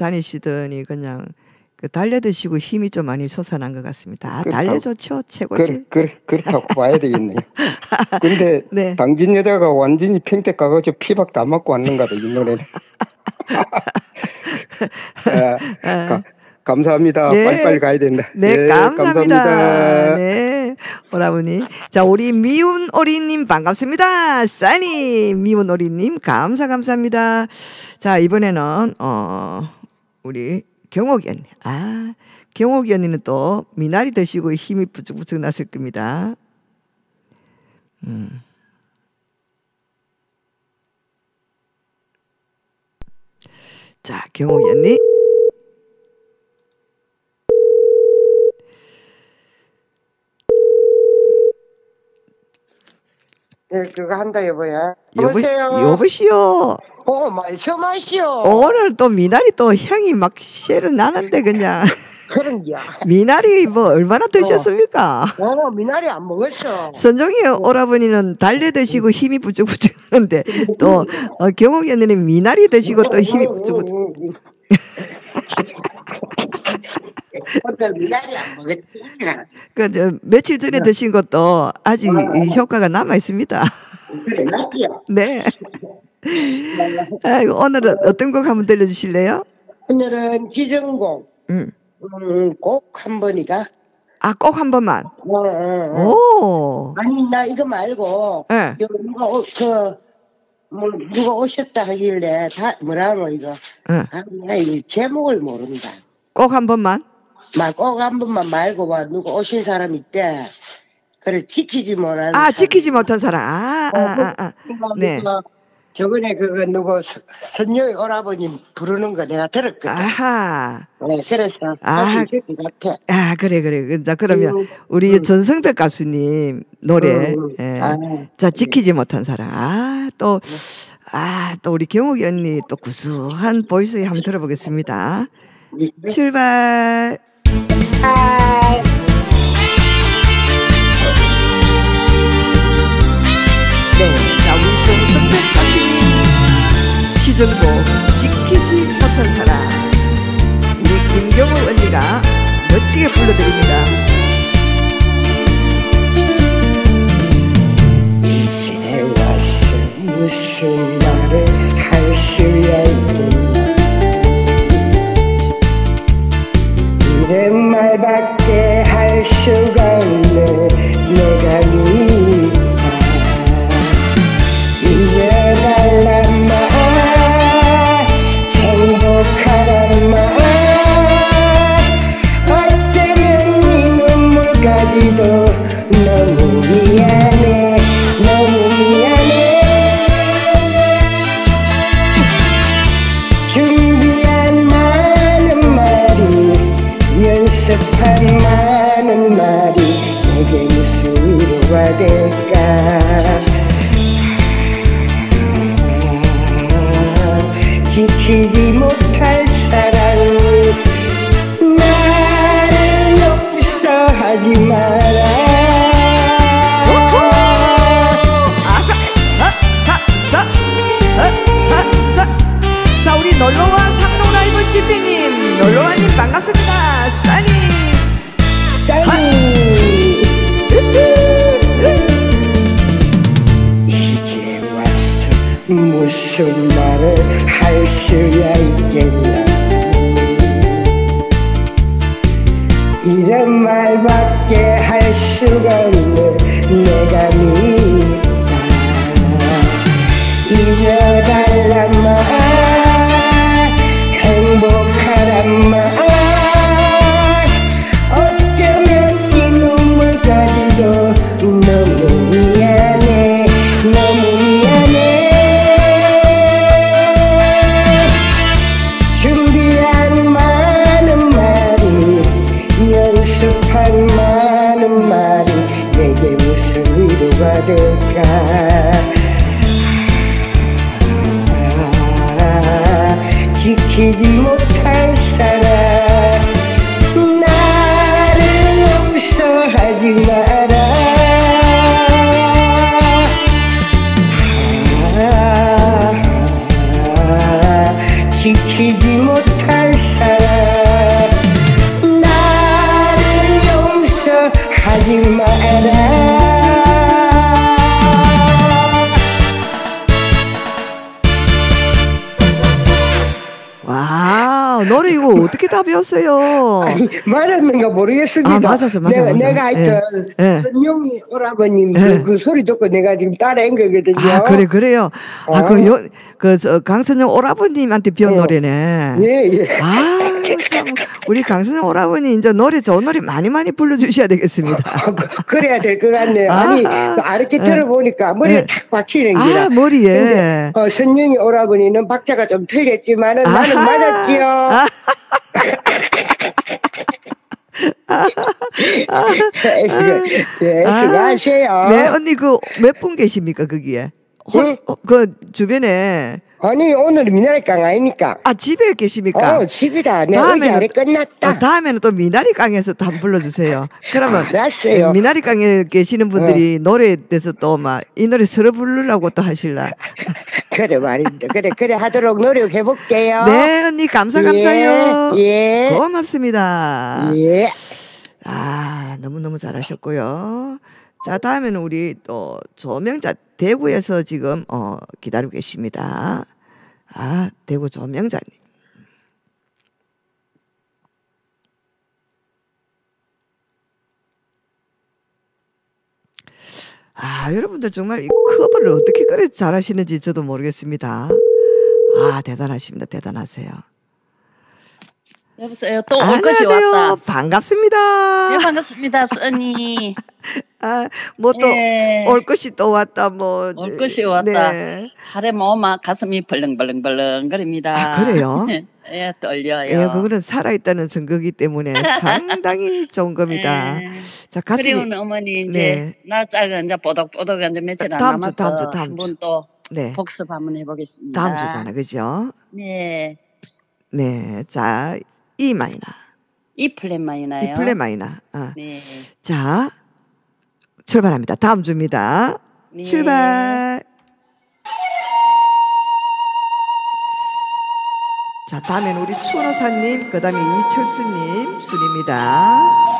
Speaker 5: 다니시더니 그냥 그 달래 드시고 힘이 좀 많이 솟아난 것 같습니다. 아, 달래 좋죠 최고지.
Speaker 1: 그, 그, 그렇다고 봐야 되겠네요 근데
Speaker 5: 네.
Speaker 1: 당진 여자가 완전히 평택 가가지고 피박 다 맞고 왔는가 봐, 이 노래는. 아, 가- 감사합니다.
Speaker 5: 네.
Speaker 1: 빨리빨리 가야 된다.
Speaker 5: 네,
Speaker 1: 예,
Speaker 5: 감사합니다.
Speaker 1: 감사합니다.
Speaker 5: 네, 오라버니. 자, 우리 미운 오리님 반갑습니다. 써니 미운 오리님 감사 감사합니다. 자, 이번에는 어 우리 경옥이 언니. 아, 경옥이 언니는 또 미나리 드시고 힘이 부쩍부쩍 났을 겁니다. 음. 자, 경옥이 언니.
Speaker 6: 네, 그거 한다 여보야.
Speaker 1: 여보,
Speaker 6: 여보세요.
Speaker 1: 여보시오.
Speaker 6: 어, 말씀하시오.
Speaker 1: 오늘 또 미나리 또 향이 막 쉐를 나는데 그냥
Speaker 6: 그런겨.
Speaker 1: 미나리 뭐 얼마나 드셨습니까?
Speaker 6: 어, 미나리 안 먹었어.
Speaker 1: 선정이 오라버니는 달래 드시고 힘이 부쩍부쩍 하는데 또 어, 경옥이 언니는 미나리 드시고 또 힘이 부쩍부쩍. 그, 저, 며칠 전에 드신 것도 아직 이 효과가 남아 있습니다. 네. 아이고, 오늘은 어떤 곡 한번 들려주실래요?
Speaker 6: 오늘은 지정곡.
Speaker 1: 음.
Speaker 6: 음, 꼭 한 번이가.
Speaker 1: 아, 꼭 한 번만.
Speaker 6: 어, 어, 어.
Speaker 1: 오.
Speaker 6: 아니, 나 이거 말고.
Speaker 1: 예.
Speaker 6: 여 누가, 오, 그, 뭐, 누가 오셨다 하길래, 다, 뭐라노, 이거.
Speaker 1: 예.
Speaker 6: 아, 나이 제목을 모른다.
Speaker 1: 꼭 한 번만.
Speaker 6: 막 꼭 한 번만 말고 봐. 누가 오신 사람 있대. 그래, 지키지 못하는.
Speaker 1: 아, 지키지 못한 사람. 아, 아, 아, 아. 네.
Speaker 6: 네. 저번에 그거 누구 서- 선녀의 오라버님 부르는 거 내가 들었거든.
Speaker 1: 아하.
Speaker 6: 네, 그래서
Speaker 1: 아.
Speaker 6: 아, 같아.
Speaker 1: 아, 그래, 그래. 그, 자, 그러면
Speaker 6: 음,
Speaker 1: 우리
Speaker 6: 음.
Speaker 1: 전성백 가수님 노래.
Speaker 6: 음,
Speaker 1: 예.
Speaker 6: 아.
Speaker 1: 자, 지키지 못한 사람. 아, 또, 아, 또 우리 경욱이 언니 또 구수한 voice 한번 들어보겠습니다.
Speaker 6: 네.
Speaker 1: 출발.
Speaker 6: 아,
Speaker 1: 시전곡 지키지 못한 사람. 우리 김경욱 언니가 멋지게 불러드립니다.
Speaker 6: 무슨 말을 할 수야 있겠냐. 이런 말밖에 할 수가 없네. 할 수야 있겠냐 이런 말밖에 할 수가 없네. 내가 믿다. 잊어달 위로가 될까
Speaker 1: 배웠어요?
Speaker 6: 아니, 맞았는가 모르겠습니다.
Speaker 1: 아, 맞았어, 맞아,
Speaker 6: 내가,
Speaker 1: 맞아.
Speaker 6: 내가 하여튼,
Speaker 1: 예, 예.
Speaker 6: 선영이 오라버님
Speaker 1: 예.
Speaker 6: 그, 그 소리 듣고 내가 지금 따라한 거거든요.
Speaker 1: 아, 그래, 그래요. 아,
Speaker 6: 어.
Speaker 1: 그, 요, 그, 저, 강선영 오라버님한테 배운
Speaker 6: 어.
Speaker 1: 노래네.
Speaker 6: 예, 예.
Speaker 1: 아, 참. 우리 강선영 오라버니 이제 노래 좋은 노래 많이 많이 불러주셔야 되겠습니다.
Speaker 6: 아, 그- 그래야 될 것 같네요. 아니,
Speaker 1: 아하.
Speaker 6: 그 아르게
Speaker 1: 예.
Speaker 6: 들어보니까 머리가
Speaker 1: 예.
Speaker 6: 탁 박히는
Speaker 1: 아,
Speaker 6: 기라.
Speaker 1: 머리에.
Speaker 6: 근데, 어, 선영이 오라버니는 박자가 좀 틀렸지만은 나는
Speaker 1: 아하.
Speaker 6: 맞았지요.
Speaker 1: 아.
Speaker 6: 예, 수고하세요.
Speaker 1: 네, 언니 그 몇 분 계십니까 거기에? 혼,
Speaker 6: 응?
Speaker 1: 어, 그 주변에
Speaker 6: 아니 오늘 미나리 강 아닙니까?
Speaker 1: 아 집에 계십니까?
Speaker 6: 어 집이다. 내
Speaker 1: 다음에는
Speaker 6: 끝났다.
Speaker 1: 아, 다음에는 또 미나리 강에서 또 한번 불러주세요. 그러면
Speaker 6: 알았어요.
Speaker 1: 미나리 강에 계시는 분들이 노래에 대해서 또 막 이 노래 서로 부르려고 또 하실라.
Speaker 6: 그래 말입니다. 그래 그래 하도록 노력해 볼게요.
Speaker 1: 네 언니 감사 감사요.
Speaker 6: 예.
Speaker 1: 고맙습니다.
Speaker 6: 예.
Speaker 1: 아 너무 너무 잘하셨고요. 자 다음에는 우리 또 조명자 대구에서 지금 어 기다리고 계십니다. 아 대구 조명자님. 아 여러분들 정말 이 커버를 어떻게 그래 잘하시는지 저도 모르겠습니다. 아 대단하십니다. 대단하세요.
Speaker 7: 여보세요. 또 올 것이. 왔다.
Speaker 1: 반갑습니다.
Speaker 7: 예, 반갑습니다, 써니.
Speaker 1: 아, 뭐또올
Speaker 7: 예.
Speaker 1: 것이 또 왔다 뭐
Speaker 7: 올 것이 왔다.
Speaker 1: 네.
Speaker 7: 살에 뭐막 가슴이 벌렁벌렁벌렁 거립니다.
Speaker 1: 아, 그래요?
Speaker 7: 예, 떨려요.
Speaker 1: 예, 그거는 살아있다는 증거기 때문에 상당히 좋은 겁니다.
Speaker 7: 예.
Speaker 1: 자, 가슴이
Speaker 7: 그리운 어머니 이제
Speaker 1: 네.
Speaker 7: 날짜가 이제 뽀덕뽀덕 이제 며칠 안
Speaker 1: 다음 주,
Speaker 7: 남았어.
Speaker 1: 다음 주, 다음 주.
Speaker 7: 한번 또
Speaker 1: 네.
Speaker 7: 복습 한번 해보겠습니다.
Speaker 1: 다음 주잖아. 그죠?
Speaker 7: 네.
Speaker 1: 네. 자, E 마이너.
Speaker 7: 이 플랫 마이너요.
Speaker 1: 이 플레 마이너. 아.
Speaker 7: 네.
Speaker 1: 자, 출발합니다. 다음 주입니다.
Speaker 7: 네.
Speaker 1: 출발. 자, 다음엔 우리 추노사님, 그 다음에 이철수님 순입니다.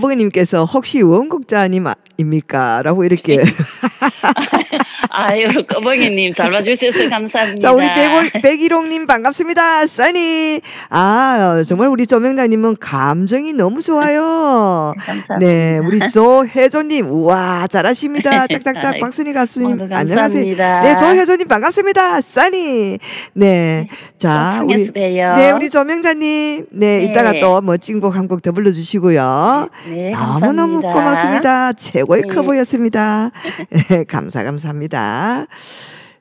Speaker 1: 꺼벅이님께서 혹시 원곡자님입니까? 라고 이렇게.
Speaker 7: 아유 꺼벙이님 잘 봐주셔서 감사합니다.
Speaker 1: 자, 우리 백월, 백일홍님 반갑습니다. 써니. 아, 정말 우리 조명장님은 감정이 너무 좋아요.
Speaker 7: 감사합니다.
Speaker 1: 네, 우리 조혜조님, 우와, 잘하십니다. 짝짝짝 박순희 가수님, 안녕하세요. 네, 조혜조님 반갑습니다. 써니. 네, 자,
Speaker 7: 또
Speaker 1: 우리. 네, 우리 조명자님, 네,
Speaker 7: 네.
Speaker 1: 이따가 또 멋진 곡 한 곡 더 불러주시고요.
Speaker 7: 네,
Speaker 1: 너무너무
Speaker 7: 감사합니다.
Speaker 1: 고맙습니다. 최고의
Speaker 7: 네.
Speaker 1: 커버였습니다. 네, 감사, 감사합니다.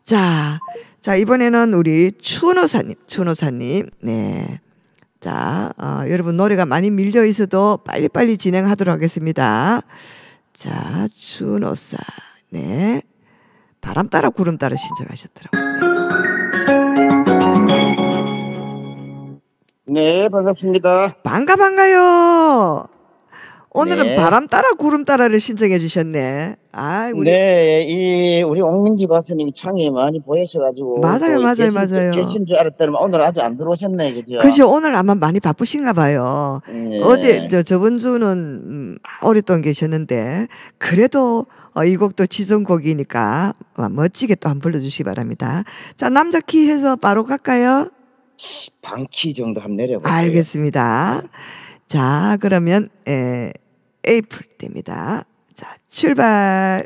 Speaker 1: 자, 자, 이번에는 우리 추노사님, 추노사님, 네. 자, 어, 여러분 노래가 많이 밀려 있어도 빨리빨리 진행하도록 하겠습니다. 자, 추노사, 네. 바람 따라 구름 따라 신청하셨더라고요.
Speaker 8: 네, 반갑습니다.
Speaker 1: 반가, 반가요. 오늘은
Speaker 8: 네.
Speaker 1: 바람 따라 구름 따라를 신청해 주셨네. 아, 우리
Speaker 8: 네, 이 우리 옥민지 가수님이 창에 많이 보이셔가지고
Speaker 1: 맞아요,
Speaker 8: 또
Speaker 1: 맞아요,
Speaker 8: 계신,
Speaker 1: 맞아요.
Speaker 8: 계신 줄 알았더니 오늘 아직 안 들어오셨네, 그죠?
Speaker 1: 그죠 오늘 아마 많이 바쁘신가 봐요.
Speaker 8: 네.
Speaker 1: 어제 저 저번 주는 음, 오랫동안 계셨는데 그래도 어, 이 곡도 지정곡이니까 어, 멋지게 또 한번 불러주시기 바랍니다. 자 남자 키 해서 바로 갈까요?
Speaker 8: 반 키 정도 한번 내려볼게요.
Speaker 1: 알겠습니다. 자 그러면 에, 에이플 때입니다. 자 출발.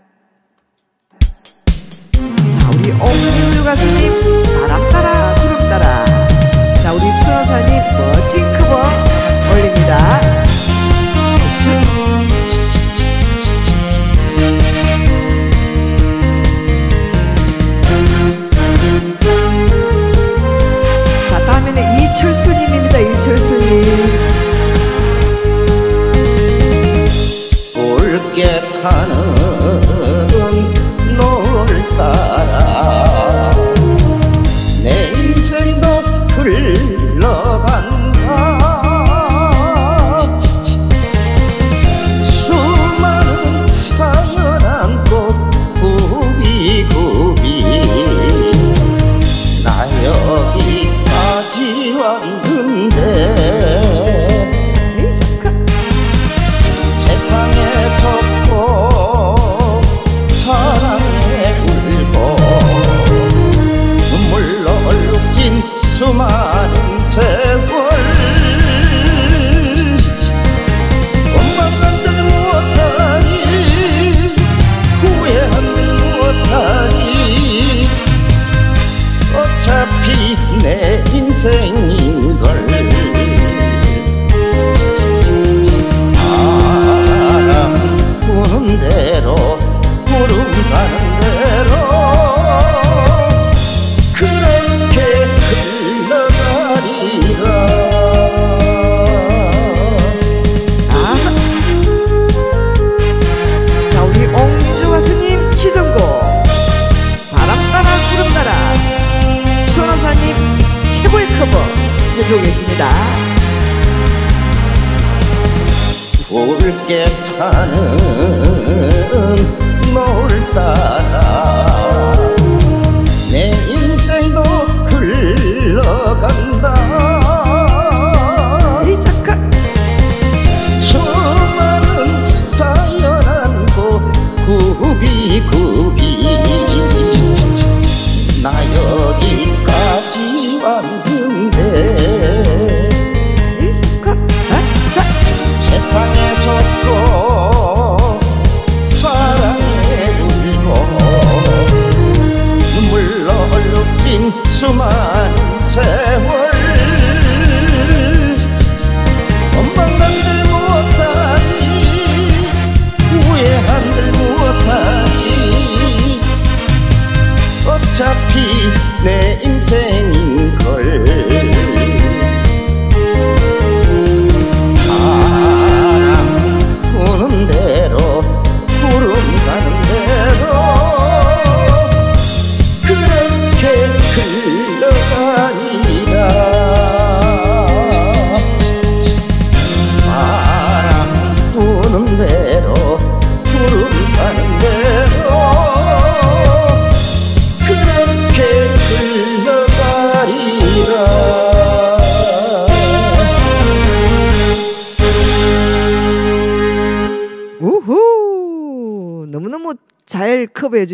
Speaker 1: 자 우리 옥진우 가수님 바람 따라 구름 따라. 자 우리 추노사님 멋진 커버 올립니다. 자 다음에는. 이철수님.
Speaker 8: 붉
Speaker 1: 해주고 계십니다.
Speaker 8: 붉게 타는 노을 따라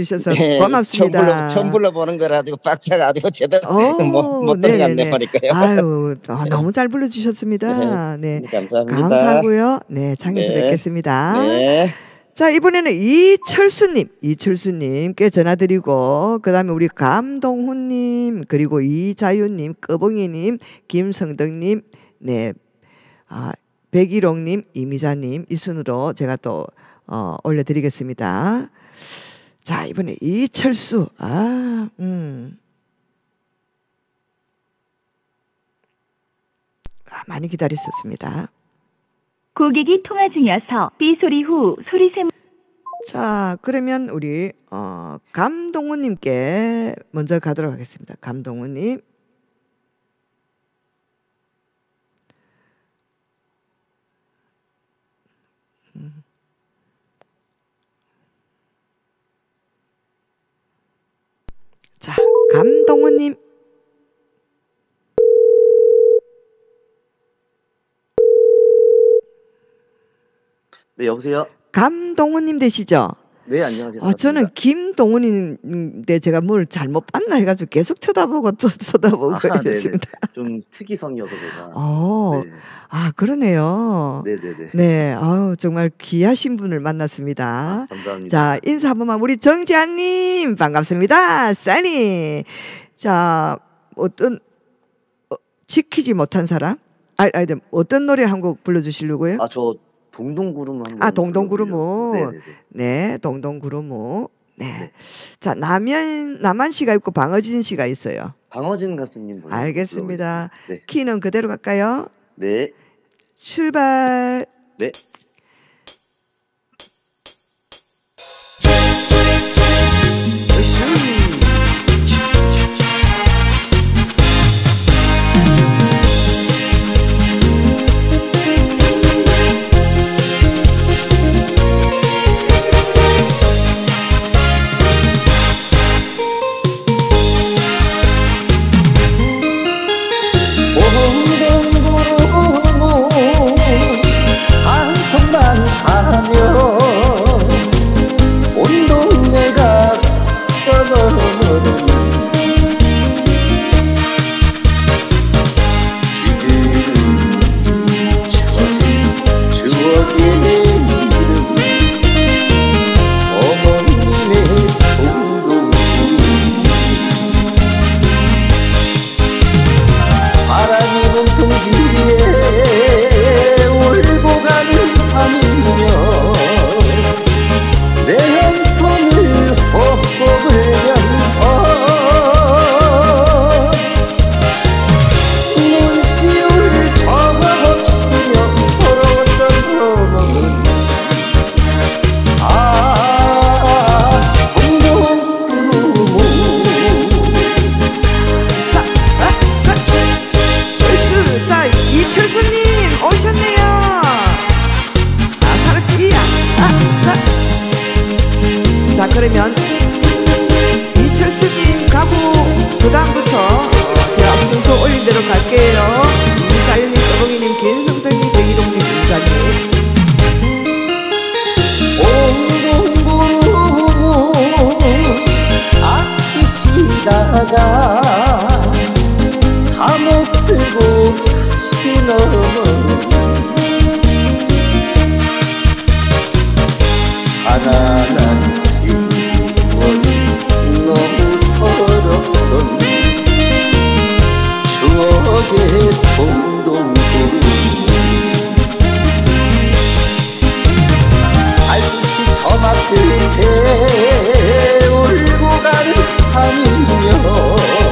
Speaker 1: 주셔서
Speaker 9: 네,
Speaker 1: 고맙습니다.
Speaker 9: 처음 불러, 거라도 박자가 아주 제대로
Speaker 1: 오,
Speaker 9: 못, 못
Speaker 1: 네네네.
Speaker 9: 들어갔네 보니까요.
Speaker 1: 아유, 아, 너무 잘 불러주셨습니다. 네.
Speaker 9: 감사합니다.
Speaker 1: 감사하고요. 네, 장에서
Speaker 9: 네.
Speaker 1: 뵙겠습니다.
Speaker 9: 네.
Speaker 1: 자, 이번에는 이철수님, 이철수님께 전화드리고, 그 다음에 우리 감동훈님, 그리고 이자윤님, 꺼봉이님, 김성덕님, 네, 아, 백일홍님, 이미자님, 이 순으로 제가 또, 어, 올려드리겠습니다. 자, 이번에 이철수, 아, 음. 아, 많이 기다렸었습니다.
Speaker 10: 고객이 통화 중이어서 삐 소리 후 소리 샘
Speaker 1: 자, 그러면 우리 어, 감동우님께 먼저 가도록 하겠습니다. 감동우님. 자, 감동우님.
Speaker 8: 네, 여보세요?
Speaker 1: 감동우님 되시죠?
Speaker 8: 네, 안녕하세요.
Speaker 1: 어, 저는 김동훈인데 제가 뭘 잘못 봤나 해가지고 계속 쳐다보고 또 쳐다보고
Speaker 8: 아, 네네.
Speaker 1: 이랬습니다.
Speaker 8: 좀 특이성이어서 제가.
Speaker 1: 어, 아 그러네요.
Speaker 8: 네네네.
Speaker 1: 네, 아우 정말 귀하신 분을 만났습니다.
Speaker 8: 감사합니다.
Speaker 1: 자 인사 한 번만 우리 정지아님 반갑습니다. 써니. 자 어떤 어, 지키지 못한 사람? 아, 아, 네, 어떤 노래 한 곡 불러주시려고요?
Speaker 8: 아, 저 동동구름 한번.
Speaker 1: 아.
Speaker 8: 네네네.
Speaker 1: 네, 동동구름우. 네. 자, 남현, 남한 씨가 있고 방어진 씨가 있어요.
Speaker 8: 방어진 가수님. 분
Speaker 1: 알겠습니다.
Speaker 8: 네.
Speaker 1: 키는 그대로 갈까요?
Speaker 8: 네.
Speaker 1: 출발.
Speaker 8: 네.
Speaker 1: 그러면 이철수님 가고, 그 다음부터 어, 제가 순서 올린 대로 갈게요. 이자연님, 서봉이님, 김성덕님, 김자님.
Speaker 11: 동동구름 아끼시다가 다 못 쓰고 가신 어 동동 알지 저 막대에 울고 간 밤이며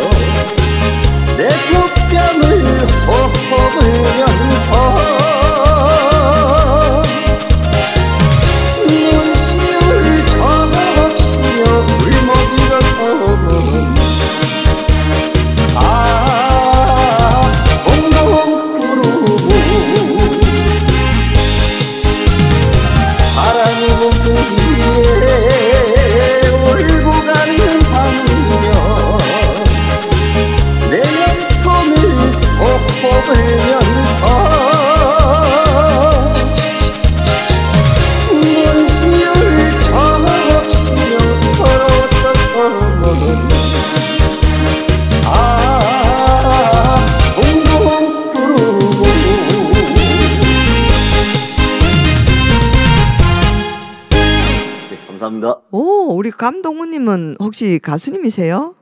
Speaker 12: 감동우님은 혹시 가수님이세요?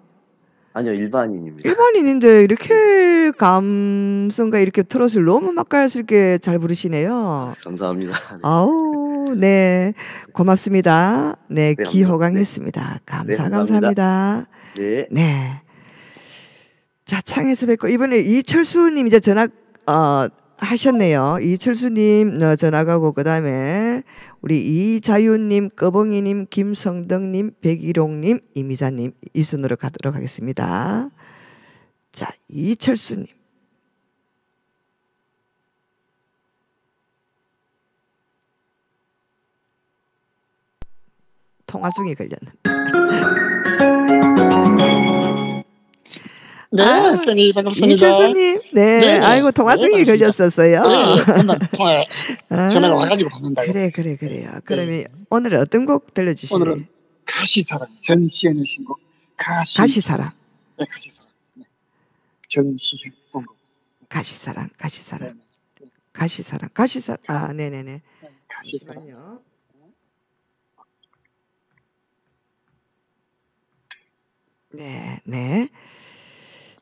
Speaker 13: 아니요, 일반인입니다.
Speaker 12: 일반인인데 이렇게 감성과 이렇게 트롯을 너무 맛깔스럽게 잘 부르시네요.
Speaker 13: 감사합니다. 네.
Speaker 12: 아우, 네. 고맙습니다. 네,
Speaker 13: 네,
Speaker 12: 기호강했습니다. 감사,
Speaker 13: 네, 감사합니다.
Speaker 12: 감사합니다.
Speaker 13: 네.
Speaker 12: 네. 자, 창에서 뵙고, 이번에 이철수님 이제 전화, 어, 하셨네요. 이철수님 어, 전화가고, 그 다음에 우리 이자윤님, 꺼봉이님, 김성덕님, 백일홍님, 이미자님, 이 순으로 가도록 하겠습니다. 자, 이철수님. 통화 중에 걸렸는데.
Speaker 1: 네,
Speaker 12: 아,
Speaker 1: 선생님 반갑습니다.
Speaker 12: 이철수님, 네,
Speaker 1: 네, 네.
Speaker 12: 아이고 통화
Speaker 1: 네,
Speaker 12: 중에
Speaker 1: 반갑습니다.
Speaker 12: 걸렸었어요.
Speaker 1: 네, 한번 통화
Speaker 12: 아,
Speaker 1: 전화가 와가지고 받는다고.
Speaker 12: 그래, 그래, 그래요. 그러면 오늘 어떤 곡 들려주실래요?
Speaker 1: 오늘은 가시사랑 전시현의 신곡 가시.
Speaker 12: 가시사랑,
Speaker 1: 네, 가시사랑. 네. 전시현 원곡.
Speaker 12: 가시사랑, 가시사랑, 가시사랑, 가시사랑. 아, 네 네 네. 잠시만요. 네, 네.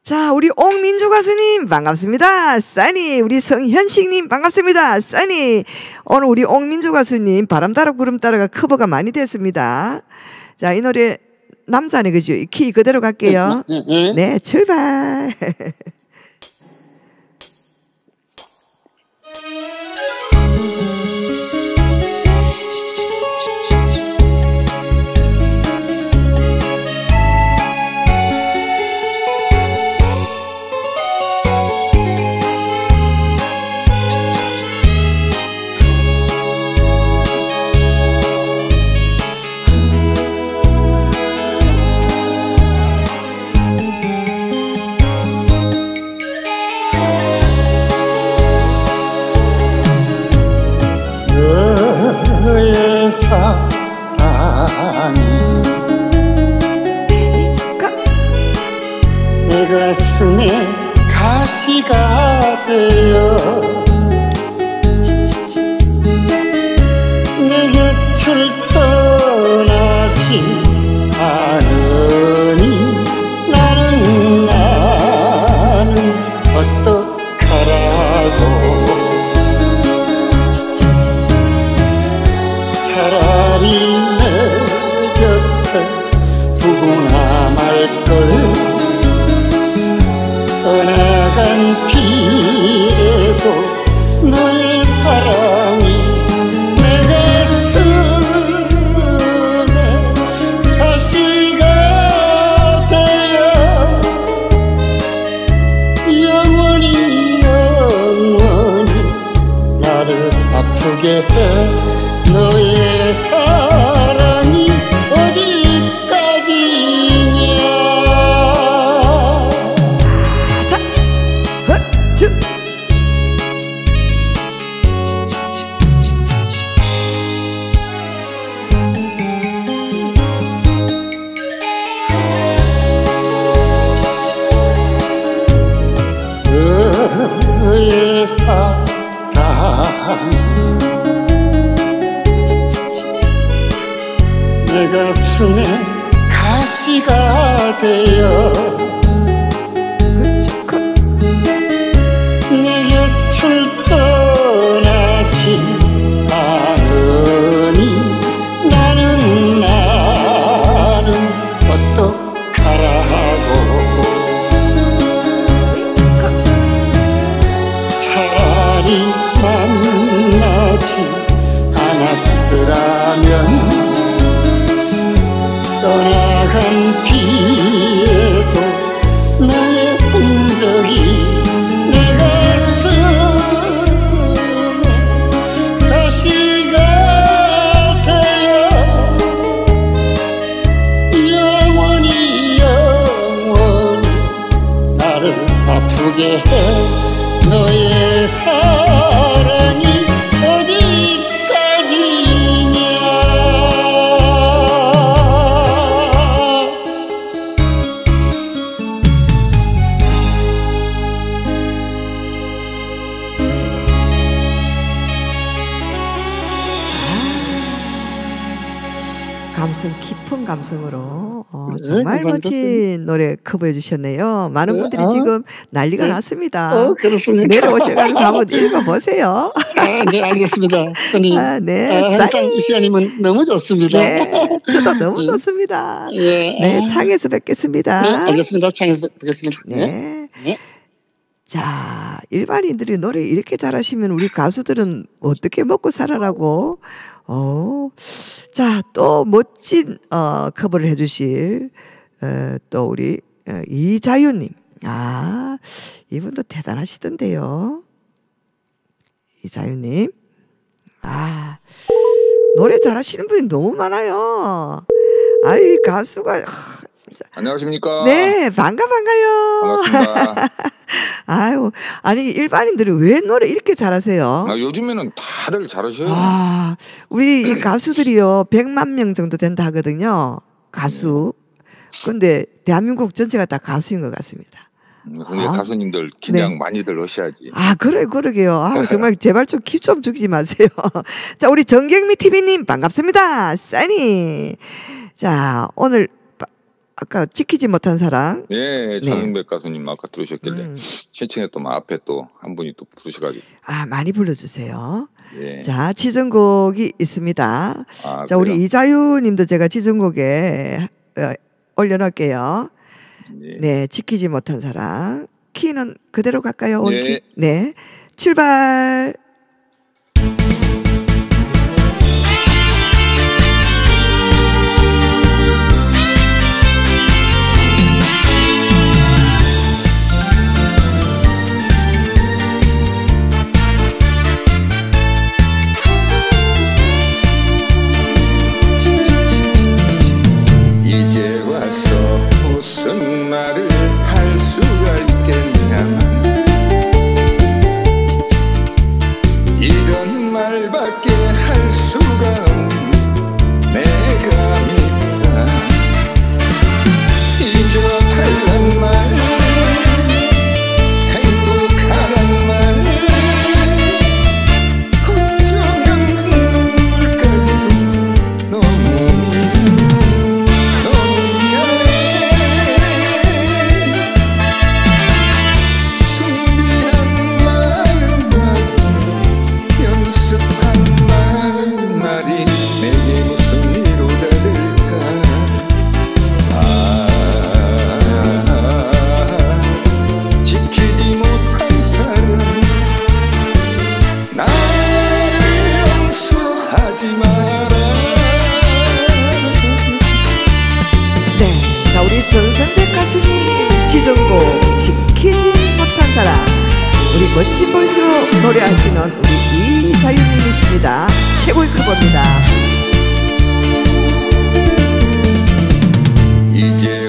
Speaker 12: 자, 우리 옥민주 가수님 반갑습니다. 써니, 우리 성현식님 반갑습니다. 써니, 오늘 우리 옥민주 가수님 바람 따라 구름 따라가 커버가 많이 됐습니다. 자, 이 노래 남자네 그죠? 이키 그대로 갈게요.
Speaker 1: 네, 네.
Speaker 12: 네, 출발.
Speaker 1: 주셨네요. 많은
Speaker 12: 네,
Speaker 1: 분들이
Speaker 12: 아,
Speaker 1: 지금 난리가
Speaker 12: 네.
Speaker 1: 났습니다.
Speaker 12: 어, 그렇습니까?
Speaker 1: 내려오셔가지고 한번 읽어보세요.
Speaker 12: 아, 네, 알겠습니다. 선생님.
Speaker 1: 아, 네,
Speaker 12: 아, 항상
Speaker 1: 써니.
Speaker 12: 이 시간이면 너무 좋습니다.
Speaker 1: 네, 저도 너무 좋습니다.
Speaker 12: 예.
Speaker 1: 네, 창에서 뵙겠습니다.
Speaker 12: 네, 알겠습니다. 창에서 뵙겠습니다.
Speaker 1: 네.
Speaker 12: 네.
Speaker 1: 자, 일반인들이 노래 이렇게 잘하시면 우리 가수들은 어떻게 먹고 살아라고? 어, 자, 또 멋진, 어, 커버를 해주실, 어, 또 우리, 어, 이자유님. 아, 이분도 대단하시던데요. 이자유님. 아, 노래 잘하시는 분이 너무 많아요. 아이, 가수가, 아, 진짜.
Speaker 14: 안녕하십니까?
Speaker 1: 네, 반가, 반가요. 아유, 아니, 일반인들이 왜 노래 이렇게 잘하세요?
Speaker 14: 아, 요즘에는 다들 잘하셔요.
Speaker 1: 아, 우리 이 가수들이요, 100만 명 정도 된다 하거든요. 가수. 근데 대한민국 전체가 다 가수인 것 같습니다.
Speaker 14: 음, 근데
Speaker 1: 아.
Speaker 14: 가수님들 긴장
Speaker 1: 네.
Speaker 14: 많이들 하셔야지.
Speaker 1: 아, 그래, 그러게요. 아, 정말 제발 좀기좀 주지 마세요. 자, 우리 정경미 TV님 반갑습니다. 써니. 자, 오늘, 바- 아까 지키지 못한 사랑.
Speaker 14: 예,
Speaker 1: 네.
Speaker 14: 차승백 가수님 아까 들으셨길래
Speaker 1: 음.
Speaker 14: 신청했던 앞에 또 한 분이 또 부르셔가지고.
Speaker 1: 아, 많이 불러주세요.
Speaker 14: 예.
Speaker 1: 자, 지정곡이 있습니다.
Speaker 14: 아,
Speaker 1: 자, 우리
Speaker 14: 그래요?
Speaker 1: 이자유 님도 제가 지정곡에 어, 올려놓을게요.
Speaker 14: 예.
Speaker 1: 네, 지키지 못한 사랑. 키는 그대로 갈까요? 온
Speaker 14: 네.
Speaker 1: 키? 네. 출발. 멋진 보이스로 노래하시는 우리 이자유님이십니다. 최고의 커버입니다.
Speaker 14: 이제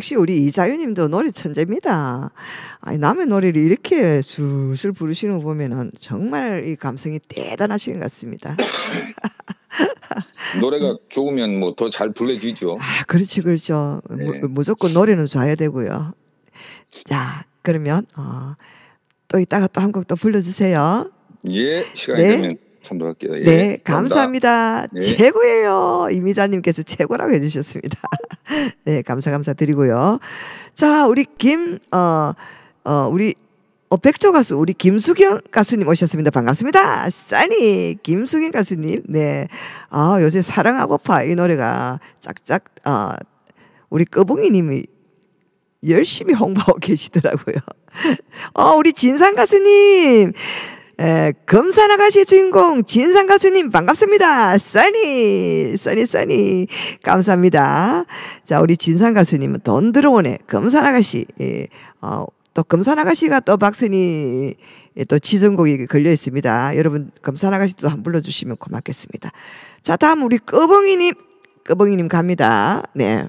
Speaker 1: 역시 우리 이자유님도 노래 천재입니다. 아니, 남의 노래를 이렇게 술술 부르시는 거 보면은 정말 이 감성이 대단하신 것 같습니다.
Speaker 14: 노래가 좋으면 뭐 더 잘 불러지죠.
Speaker 1: 아, 그렇지, 그렇죠.
Speaker 14: 네.
Speaker 1: 무, 무조건 노래는 좋아야 되고요. 자, 그러면, 어, 또 이따가 또 한곡또 불러주세요.
Speaker 14: 예, 시간이
Speaker 1: 네.
Speaker 14: 되면 참석할게요. 예,
Speaker 1: 네, 감사합니다.
Speaker 14: 네.
Speaker 1: 최고예요. 이미자님께서 최고라고 해주셨습니다. 네, 감사 감사 드리고요. 자, 우리 김, 어, 어, 우리 어, 백조 가수 우리 김수경 가수님 오셨습니다. 반갑습니다. 써니 김수경 가수님. 네, 아 요새 사랑하고파 이 노래가 짝짝 아 우리 꺼봉이님이 열심히 홍보하고 계시더라고요. 어, 우리 진상 가수님. 에, 검사 아가씨의 주인공 진상 가수님 반갑습니다. 써니, 써니, 써니. 감사합니다. 자, 우리 진상 가수님은 돈 들어오네. 검사 아가씨. 예, 어, 또 검사 아가씨가 또 박선이 또 지정곡이 걸려 있습니다. 여러분 검사 아가씨도 한번 불러주시면 고맙겠습니다. 자, 다음 우리 꺼봉이님, 꺼봉이님 갑니다. 네.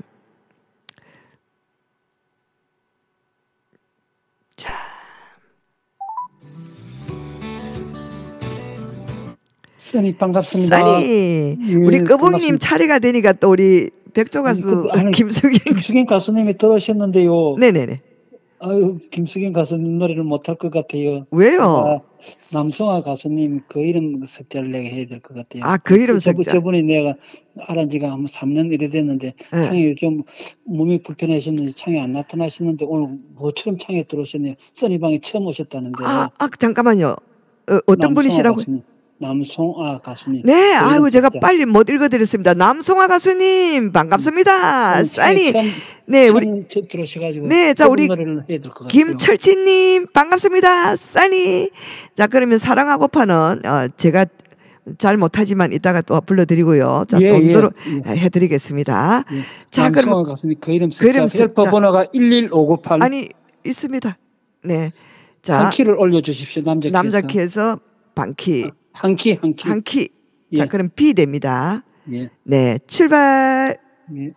Speaker 15: 써니 반갑습니다.
Speaker 1: 써니
Speaker 15: 예,
Speaker 1: 우리 꺼봉이님
Speaker 15: 반갑습니다.
Speaker 1: 차례가 되니까 또 우리 백조 가수
Speaker 15: 그, 아니,
Speaker 1: 김수경
Speaker 15: 김수경 가수님이 들어오셨는데요.
Speaker 1: 네네네.
Speaker 15: 아유, 김수경 가수님 노래를 못할 것 같아요.
Speaker 1: 왜요?
Speaker 15: 아, 남성아 가수님 그 이름 석자를 내가 해야 될 것 같아요.
Speaker 1: 아, 그 이름 석자.
Speaker 15: 저번에 내가 알은 지가 한 3년 이래 됐는데
Speaker 1: 네.
Speaker 15: 창에 좀 몸이 불편하셨는지 창에 안 나타나시는데 오늘 뭐처럼 창에 들어오셨네요. 써니방에 처음 오셨다는데.
Speaker 1: 아, 아 잠깐만요. 어, 어떤 분이시라고?
Speaker 15: 가수님, 남송아 가수님.
Speaker 1: 네,
Speaker 15: 그
Speaker 1: 아이고 제가. 빨리 못 읽어드렸습니다. 남송아 가수님 반갑습니다. 써니
Speaker 15: 처음-
Speaker 1: 네 우리
Speaker 15: 저- 들어오셔가지고
Speaker 1: 네, 자, 우리. 김철진님 반갑습니다. 써니 자 그러면 사랑하고 파는 어, 제가 잘 못하지만 이따가 또 불러드리고요. 자
Speaker 15: 예,
Speaker 1: 돈으로
Speaker 15: 예,
Speaker 1: 해드리겠습니다. 자
Speaker 15: 남성아
Speaker 1: 그럼
Speaker 15: 가수님 그 이름
Speaker 1: 그 이름
Speaker 15: 헬퍼. 번호가 11598
Speaker 1: 아니 있습니다. 네,
Speaker 15: 자한 키를 올려주십시오 남자 키에서
Speaker 1: 남자 키에서 반키
Speaker 15: 한 키 한 키.
Speaker 1: 한 키. 자
Speaker 15: 예.
Speaker 1: 그럼 B 됩니다.
Speaker 15: 예.
Speaker 1: 네 출발.
Speaker 15: 예.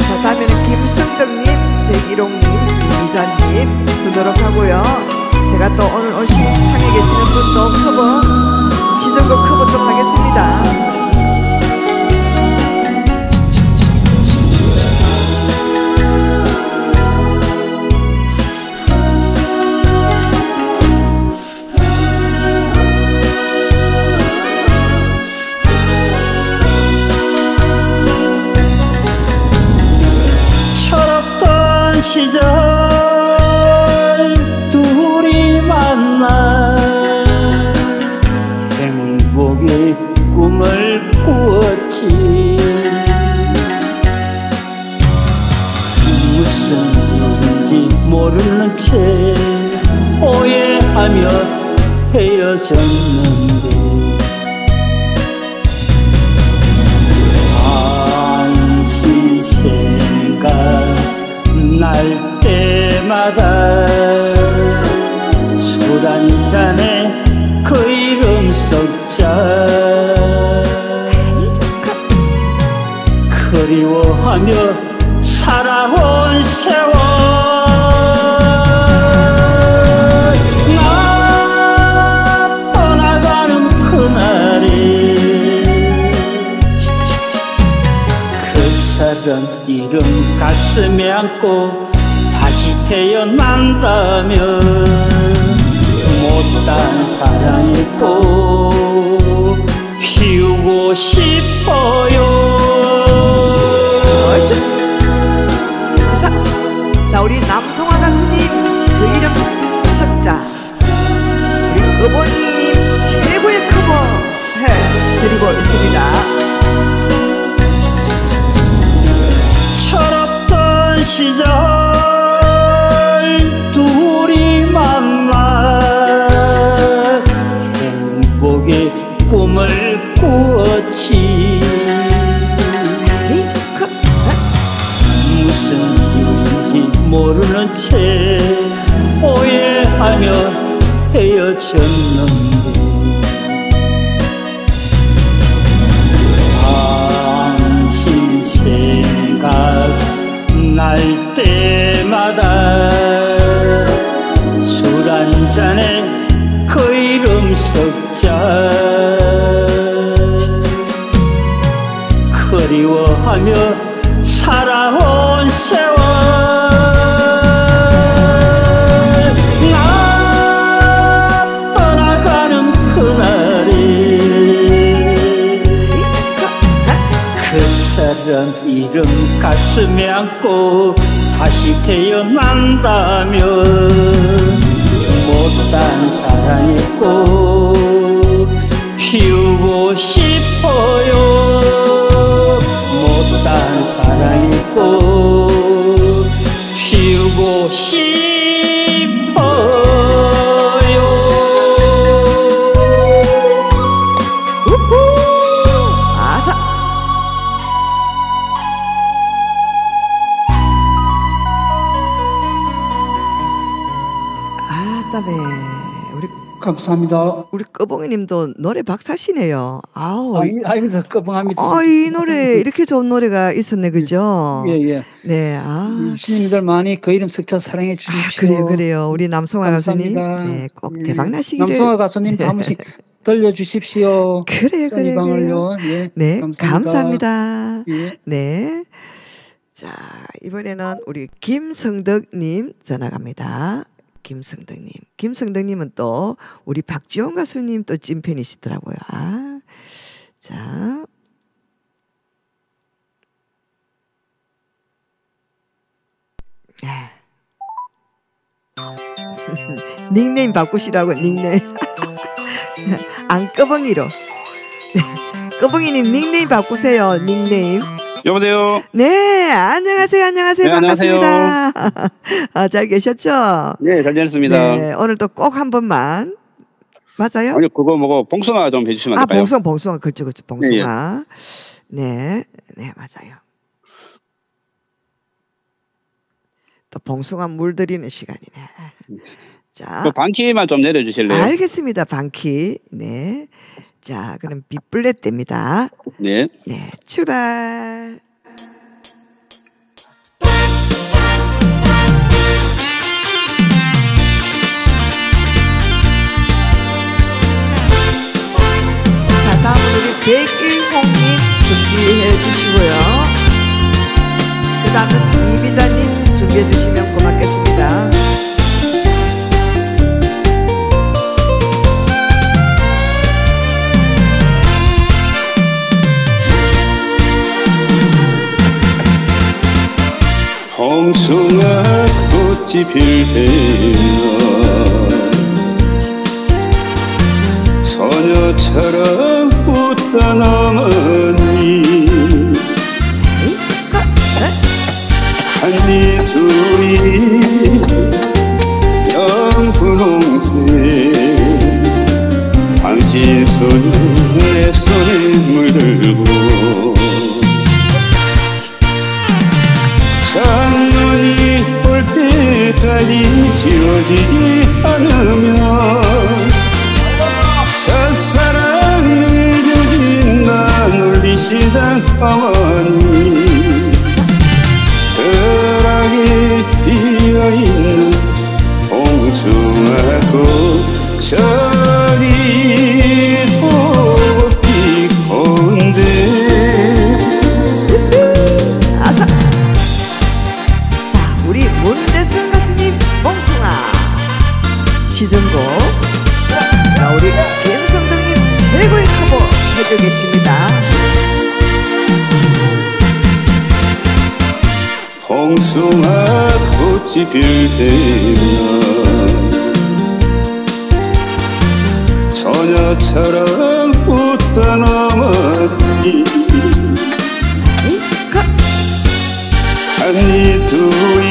Speaker 1: 자, 다음에는 김성덕님, 백일홍님, 이미자님 수도록 하고요. 제가 또 오늘 오신 창에 계시는 분도 커버, 지정곡 커버 박사시네요. 아우, 이-
Speaker 15: 아이고, 꺼벙합니다.
Speaker 1: 아, 이 노래 이렇게 좋은 노래가 있었네, 그죠?
Speaker 15: 예, 예.
Speaker 1: 네, 아.
Speaker 15: 시민들 많이 그 이름 석자 사랑해 주십시오.
Speaker 1: 그래요, 그래요. 우리 남성화 가수님,
Speaker 15: 감사합니다.
Speaker 1: 네, 꼭
Speaker 15: 예.
Speaker 1: 대박 나시기를.
Speaker 15: 남성화 가수님 한 번씩 들려주십시오.
Speaker 1: 그래, 그래. 그래요.
Speaker 15: 예,
Speaker 1: 네,
Speaker 15: 감사합니다.
Speaker 1: 감사합니다.
Speaker 15: 예.
Speaker 1: 네. 자, 이번에는 우리 김성덕님 전화 갑니다. 김성덕님. 김성덕님은 또 우리 박지원 가수님 또 찐팬이시더라고요. 아, 자. 네. 닉네임 바꾸시라고 닉네임. 안 꺼벙이로. 꺼벙이님 닉네임 바꾸세요. 닉네임.
Speaker 16: 여보세요.
Speaker 1: 네, 안녕하세요, 안녕하세요,
Speaker 16: 네, 안녕하세요.
Speaker 1: 반갑습니다. 아, 잘 계셨죠?
Speaker 16: 네, 잘 지냈습니다.
Speaker 1: 네, 오늘 또 꼭 한 번만 맞아요?
Speaker 16: 아니 그거 뭐고 봉숭아 좀 해주시면 안
Speaker 1: 아,
Speaker 16: 될까요?
Speaker 1: 봉숭아, 봉숭아, 그렇죠, 그렇죠, 봉숭아. 네, 네, 맞아요. 또 봉숭아 물들이는 시간이네. 자,
Speaker 16: 그 반키만 좀 내려주실래요?
Speaker 1: 알겠습니다, 반키. 네, 자, 그럼 빗블렛 됩니다.
Speaker 16: 네.
Speaker 1: 네, 출발. 자, 다음은 우리 백일홍님 준비해 주시고요. 그 다음은 이비자님 준비해 주시면 고맙겠습니다.
Speaker 17: 홍숭아 꽃이 필 때면 소녀처럼 웃던 어머니 한이 둘이 영분홍색 당신 내 손에 물들고 때까지 지워지지 않으면 첫사랑 늦어진다 놀리시던 어머니 덜하게 피어있는 봉숭아꽃 저
Speaker 1: 시즌곡. 자, 우리 김성덕님 최고의 커버 해주고 계십니다.
Speaker 17: 홍숭아 꽃이 필 때면 소녀처럼 어머니 한이 둘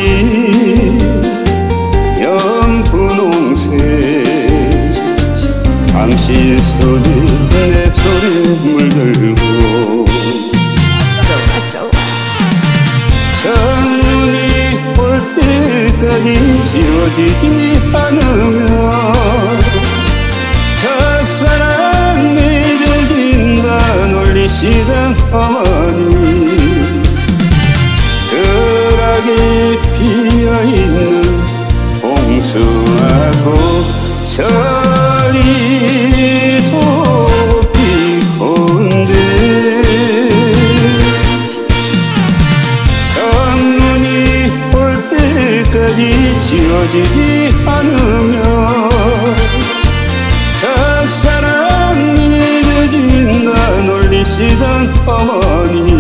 Speaker 17: 당신 손에 내 손에 물들고 창문이 올 때까지 지워지지 않으면 첫사랑 맺어진다 놀리시던 어머니 덜하게 피어있는 봉숭아꽃 저 빠지지 않으면 첫사랑 이겨진다 놀리시던
Speaker 1: 어머니.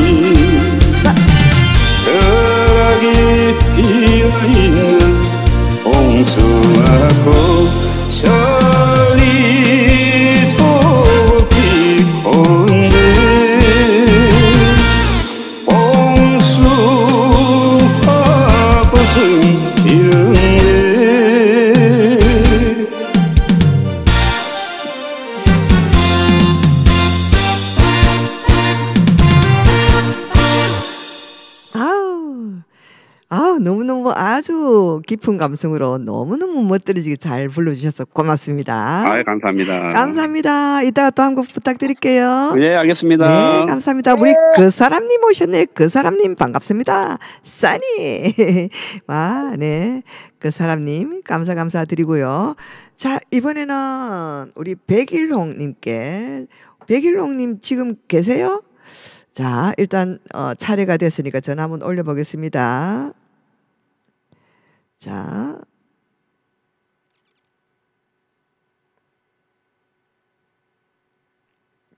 Speaker 1: 깊은 감성으로 너무너무 멋들어지게 잘 불러주셔서 고맙습니다.
Speaker 17: 아, 감사합니다.
Speaker 1: 감사합니다. 이따가 또 한 곡 부탁드릴게요.
Speaker 17: 예, 알겠습니다.
Speaker 1: 네, 감사합니다. 우리 그 사람님 오셨네. 그 사람님 반갑습니다. 써니. 와, 네. 그 사람님 감사 감사드리고요. 자, 이번에는 우리 백일홍님께 백일홍님 지금 계세요? 자, 일단 어, 차례가 됐으니까 전화 한번 올려보겠습니다. 자.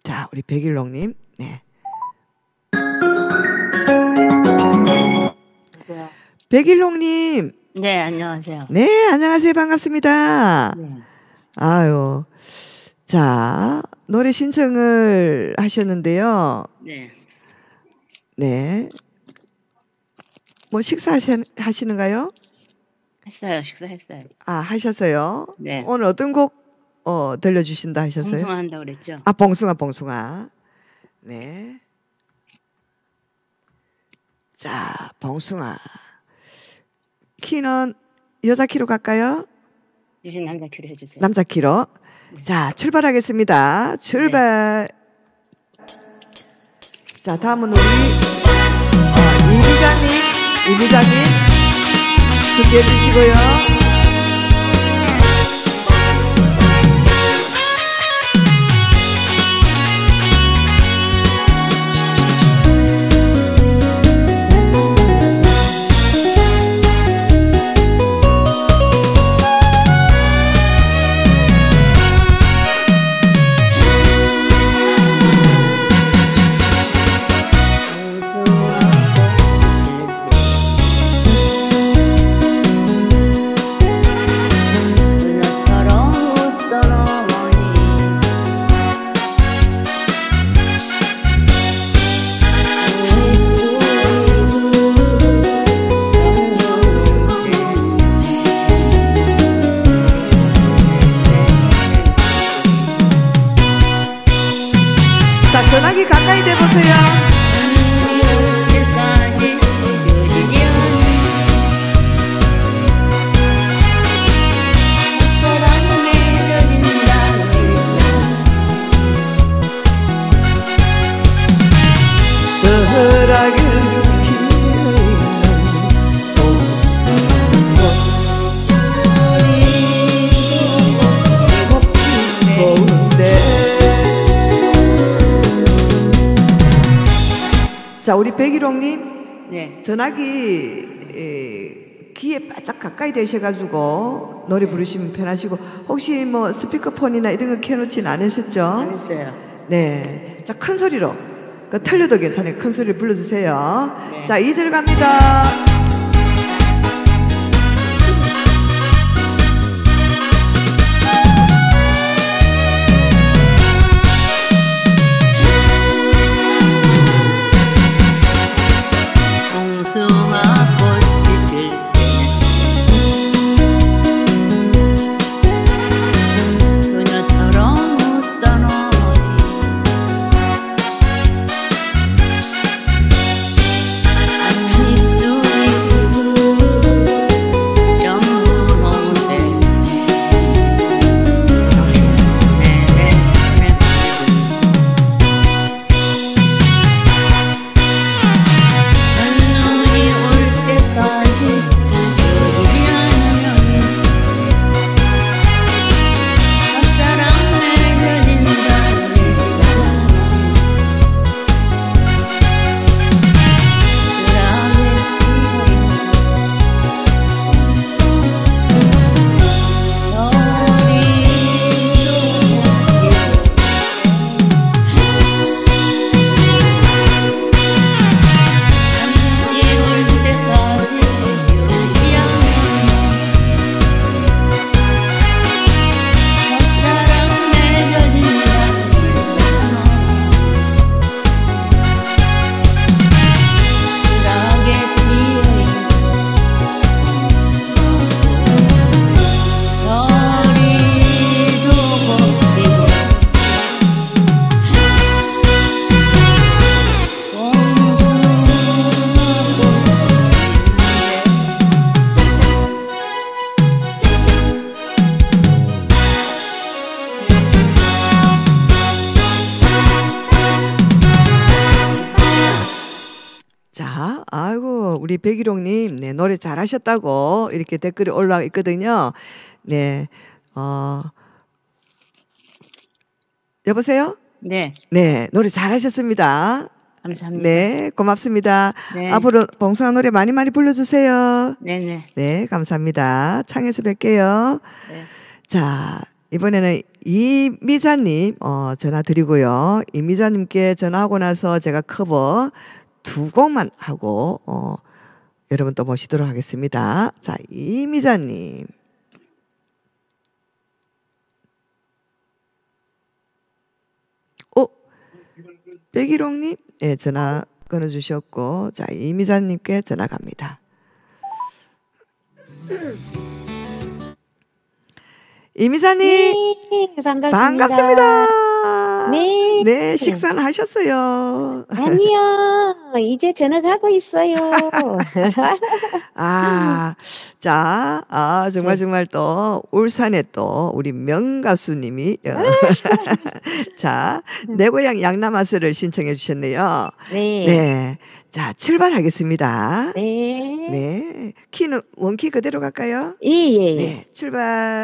Speaker 1: 자, 우리 백일홍님. 네. 백일홍님.
Speaker 18: 네, 안녕하세요.
Speaker 1: 네, 안녕하세요. 반갑습니다. 아유. 자, 노래 신청을 하셨는데요.
Speaker 18: 네.
Speaker 1: 네. 뭐 식사하시는가요?
Speaker 18: 했어요. 식사했어요.
Speaker 1: 아, 하셨어요?
Speaker 18: 네.
Speaker 1: 오늘 어떤 곡 어, 들려주신다 하셨어요?
Speaker 18: 봉숭아 한다고 그랬죠?
Speaker 1: 아, 봉숭아, 봉숭아. 네. 자, 봉숭아. 키는 여자 키로 갈까요?
Speaker 18: 유신 남자 키로 해주세요.
Speaker 1: 남자 키로. 자, 출발하겠습니다. 출발. 자, 다음은 우리 어, 이 부장님, 이 부장님 준비해 주시고요. 우리 백일홍님
Speaker 18: 네.
Speaker 1: 전화기 에, 귀에 바짝 가까이 대셔가지고 노래 부르시면 편하시고 혹시 뭐 스피커폰이나 이런 거 켜놓진 않으셨죠?
Speaker 18: 안 했어요.
Speaker 1: 네. 자, 큰 소리로. 그 틀려도 괜찮아요. 큰 소리로 불러주세요. 자, 2절 갑니다.
Speaker 19: 노래 잘하셨다고 이렇게 댓글이 올라와 있거든요. 네, 어, 여보세요?
Speaker 7: 네,
Speaker 19: 네, 노래 잘하셨습니다.
Speaker 7: 감사합니다.
Speaker 19: 네, 고맙습니다.
Speaker 7: 네.
Speaker 19: 앞으로 봉숭아 노래 많이 많이 불러주세요.
Speaker 7: 네네.
Speaker 19: 네, 감사합니다. 창에서 뵐게요.
Speaker 7: 네.
Speaker 19: 자, 이번에는 이미자님, 어, 전화 드리고요. 이미자님께 전화하고 나서 제가 커버 두 곡만 하고, 어, 여러분 또 모시도록 하겠습니다. 자, 이미자님. 어, 백일홍님, 예, 전화 끊어주셨고, 자, 이미자님께 전화 갑니다. 이미자님,
Speaker 1: 네, 반갑습니다.
Speaker 19: 반갑습니다.
Speaker 1: 네.
Speaker 19: 네, 식사는 하셨어요.
Speaker 1: 아니요. 이제 저녁하고 있어요.
Speaker 19: 아, 자, 아,
Speaker 1: 네.
Speaker 19: 정말 정말 또 울산에 또 우리 명가수님이 어, 자, 내 고향 양남아스를 신청해 주셨네요.
Speaker 1: 네.
Speaker 19: 네. 자, 출발하겠습니다.
Speaker 1: 네.
Speaker 19: 네. 키는 원키 그대로 갈까요?
Speaker 1: 예, 예, 예.
Speaker 19: 네, 출발.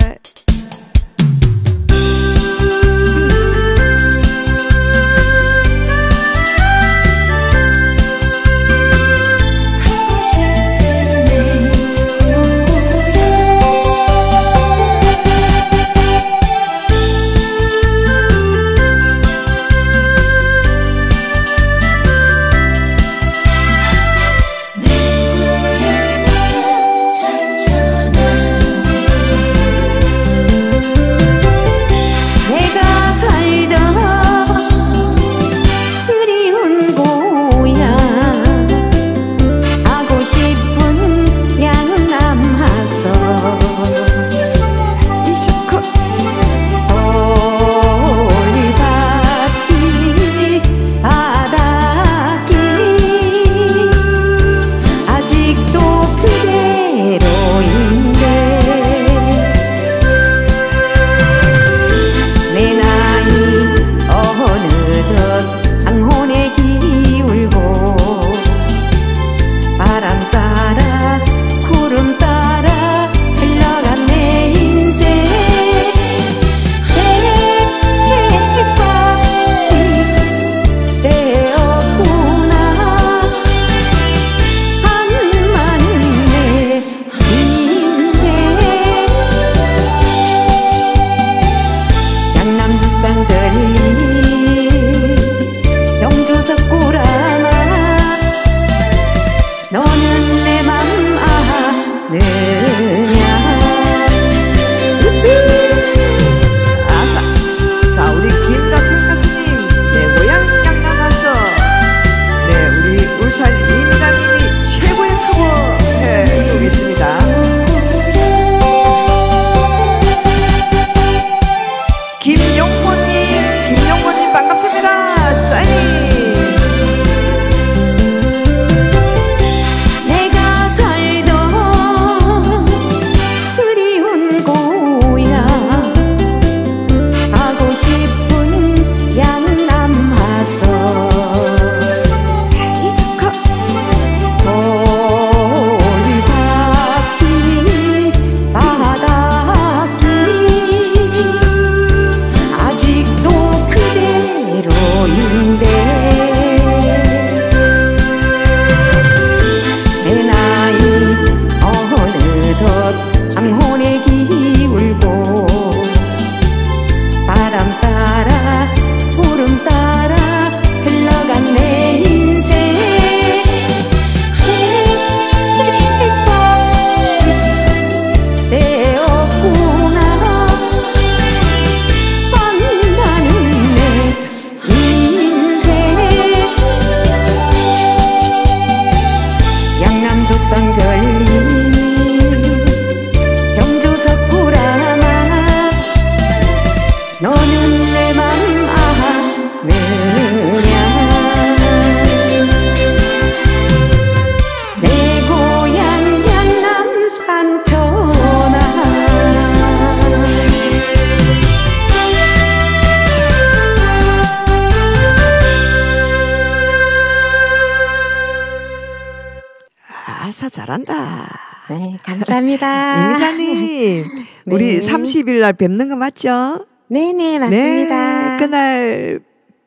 Speaker 1: 잘한다.
Speaker 20: 네, 감사합니다.
Speaker 1: 우리
Speaker 20: 네.
Speaker 1: 30일 날 뵙는 거 맞죠?
Speaker 20: 네네, 맞습니다.
Speaker 1: 네, 그날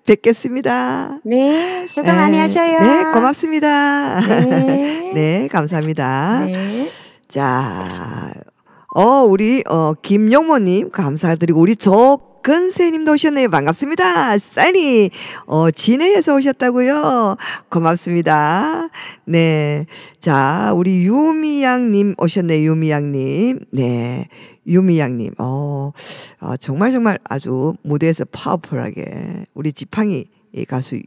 Speaker 1: 뵙겠습니다.
Speaker 20: 네, 수고 많이
Speaker 1: 네,
Speaker 20: 하셔요.
Speaker 1: 네, 고맙습니다.
Speaker 20: 네.
Speaker 1: 네, 감사합니다.
Speaker 20: 네.
Speaker 1: 자, 어, 우리, 어, 김용모님, 감사드리고, 우리 조근세님도 오셨네요. 반갑습니다. 써니, 어, 진해에서 오셨다고요. 고맙습니다. 네. 자, 우리 유미양님 오셨네요. 유미양님. 네. 유미양님, 어, 어, 정말 정말 아주 무대에서 파워풀하게 우리 지팡이 이 가수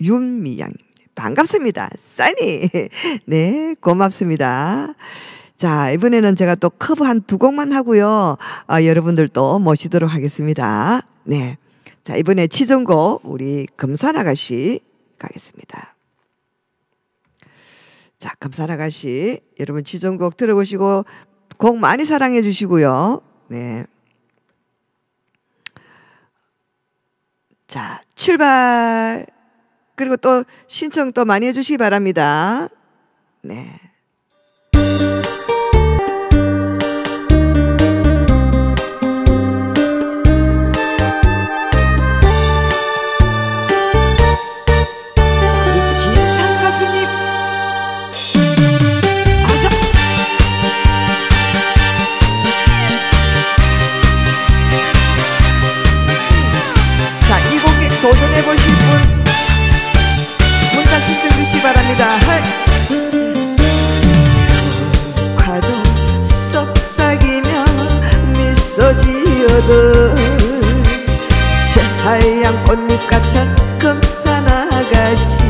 Speaker 1: 윤미양 반갑습니다. 써니. 네, 고맙습니다. 자, 이번에는 제가 또 커브 한두 곡만 하고요. 아, 여러분들 또 모시도록 하겠습니다. 네. 자, 이번에 치정곡 우리 금산 아가씨 가겠습니다. 자, 금산 아가씨 여러분 치정곡 들어보시고 곡 많이 사랑해 주시고요. 네. 자, 출발. 그리고 또 신청 또 많이 해주시기 바랍니다. 네. 헐. 화도 썩삭이며 미소 지어도 새하얀 꽃잎 같은 금산 아가씨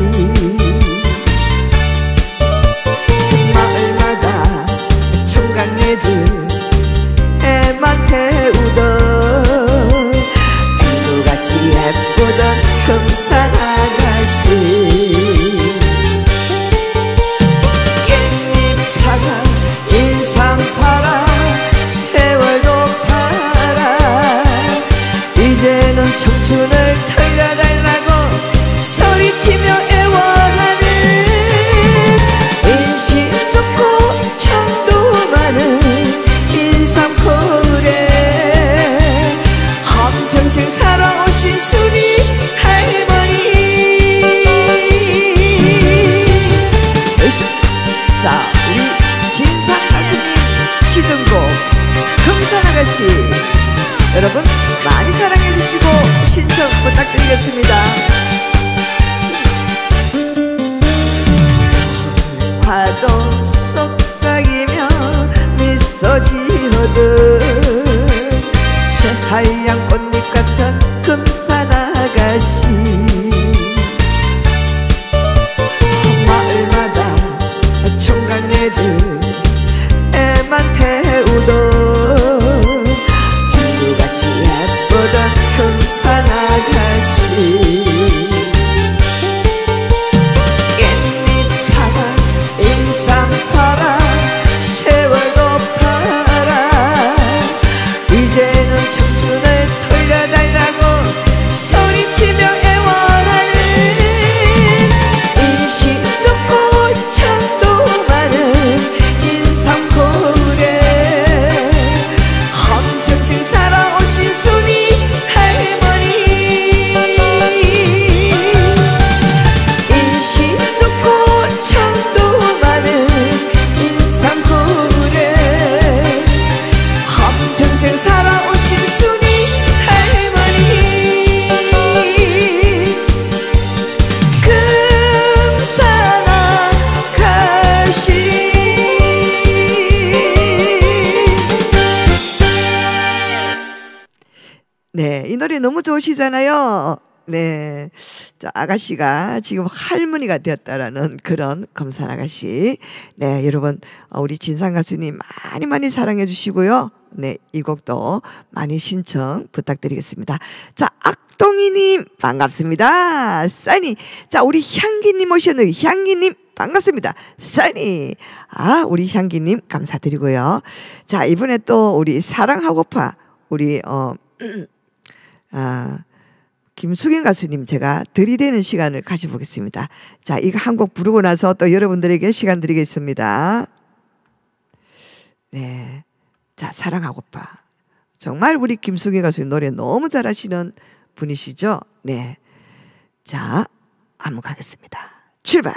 Speaker 1: 여러분 많이 사랑해 주시고 신청 부탁드리겠습니다. 화도 속삭이며 미소 지어든 새하얀 꽃잎 같은 좋으시잖아요. 네. 자, 아가씨가 지금 할머니가 되었다라는 그런 검산 아가씨. 네, 여러분, 어, 우리 진상 가수님 많이 많이 사랑해 주시고요. 네, 이 곡도 많이 신청 부탁드리겠습니다. 자, 악동이님, 반갑습니다. 써니. 자, 우리 향기님 오셨네요. 향기님, 반갑습니다. 써니. 아, 우리 향기님, 감사드리고요. 자, 이번에 또 우리 사랑하고파, 우리, 어, 아, 김수경 가수님 제가 들이대는 시간을 가져보겠습니다. 자, 이거 한 곡 부르고 나서 또 여러분들에게 시간 드리겠습니다. 네. 자, 사랑하고파. 정말 우리 김수경 가수님 노래 너무 잘하시는 분이시죠? 네. 자, 한번 가겠습니다. 출발!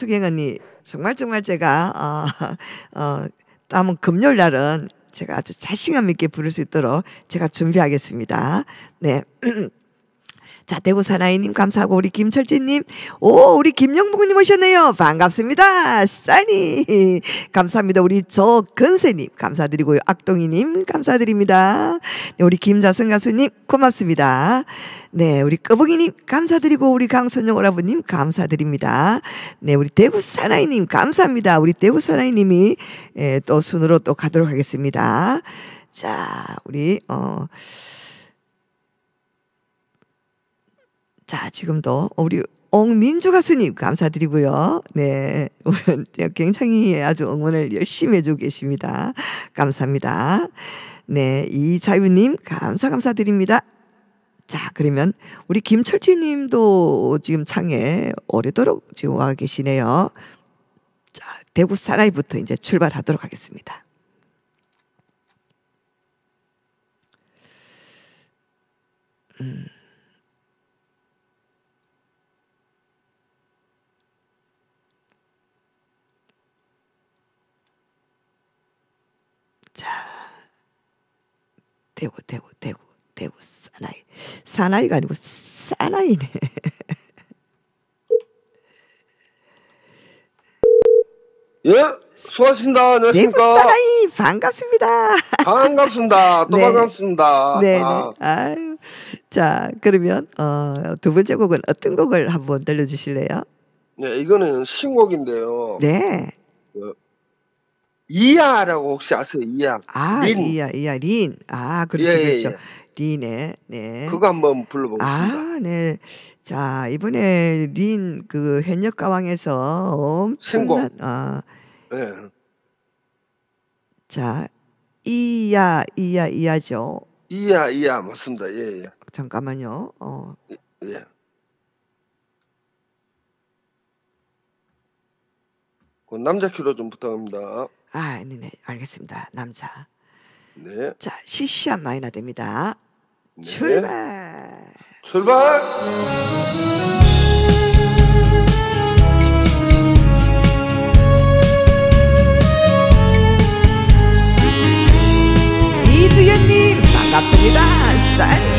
Speaker 1: 수경 언니 정말 정말 제가 어, 어, 다음 금요일 날은 제가 아주 자신감 있게 부를 수 있도록 제가 준비하겠습니다. 네. 자, 대구 사나이님 감사하고 우리 김철진님, 오 우리 김영묵님 오셨네요. 반갑습니다. 써니 감사합니다. 우리 저근세님 감사드리고요. 악동이님 감사드립니다. 네, 우리 김자승 가수님 고맙습니다. 네, 우리 끄봉이님 감사드리고 우리 강선영 오라버님 감사드립니다. 네, 우리 대구 사나이님 감사합니다. 우리 대구 사나이님이 예, 또 순으로 또 가도록 하겠습니다. 자, 우리 어. 자, 지금도 우리 옥민주 가수님 감사드리고요. 네. 굉장히 아주 응원을 열심히 해주고 계십니다. 감사합니다. 네. 이자유님 감사 감사드립니다. 자, 그러면 우리 김철치 님도 지금 창에 오래도록 지금 와 계시네요. 자, 대구 사나이부터 이제 출발하도록 하겠습니다. 음. 대구, 대구, 대구.
Speaker 21: 대구 사나이. 사나이가 아니고 사나이네.
Speaker 1: 예, 수고하십니다.
Speaker 21: 대구
Speaker 1: 안녕하십니까.
Speaker 21: 사나이 반갑습니다.
Speaker 1: 반갑습니다. 또
Speaker 21: 네.
Speaker 1: 반갑습니다.
Speaker 21: 네,
Speaker 1: 아,
Speaker 21: 네. 아유. 자, 그러면 어, 두 번째 곡은 어떤 곡을 한번 들려 주실래요?
Speaker 1: 네, 이거는 신곡인데요.
Speaker 21: 네.
Speaker 1: 그, 이야라고 혹시 아세요? 이야.
Speaker 21: 아,
Speaker 1: 린.
Speaker 21: 이야, 이야, 린. 아, 그렇죠,
Speaker 1: 예, 예,
Speaker 21: 그렇죠.
Speaker 1: 예.
Speaker 21: 린의, 네.
Speaker 1: 그거 한번 불러보겠습니다.
Speaker 21: 아, 네. 자, 이번에 린 그 현역 가왕에서 엄청난, 아,
Speaker 1: 네.
Speaker 21: 자, 이야, 이야, 이야죠.
Speaker 1: 이야, 이야, 맞습니다. 예, 예.
Speaker 21: 잠깐만요. 어,
Speaker 1: 예. 그 남자 키로 좀 부탁합니다.
Speaker 21: 아, 네네, 알겠습니다. 남자.
Speaker 1: 네.
Speaker 21: 자, 시시한 마이너 됩니다.
Speaker 1: 네.
Speaker 21: 출발!
Speaker 1: 출발!
Speaker 21: 이주연님, 반갑습니다. 써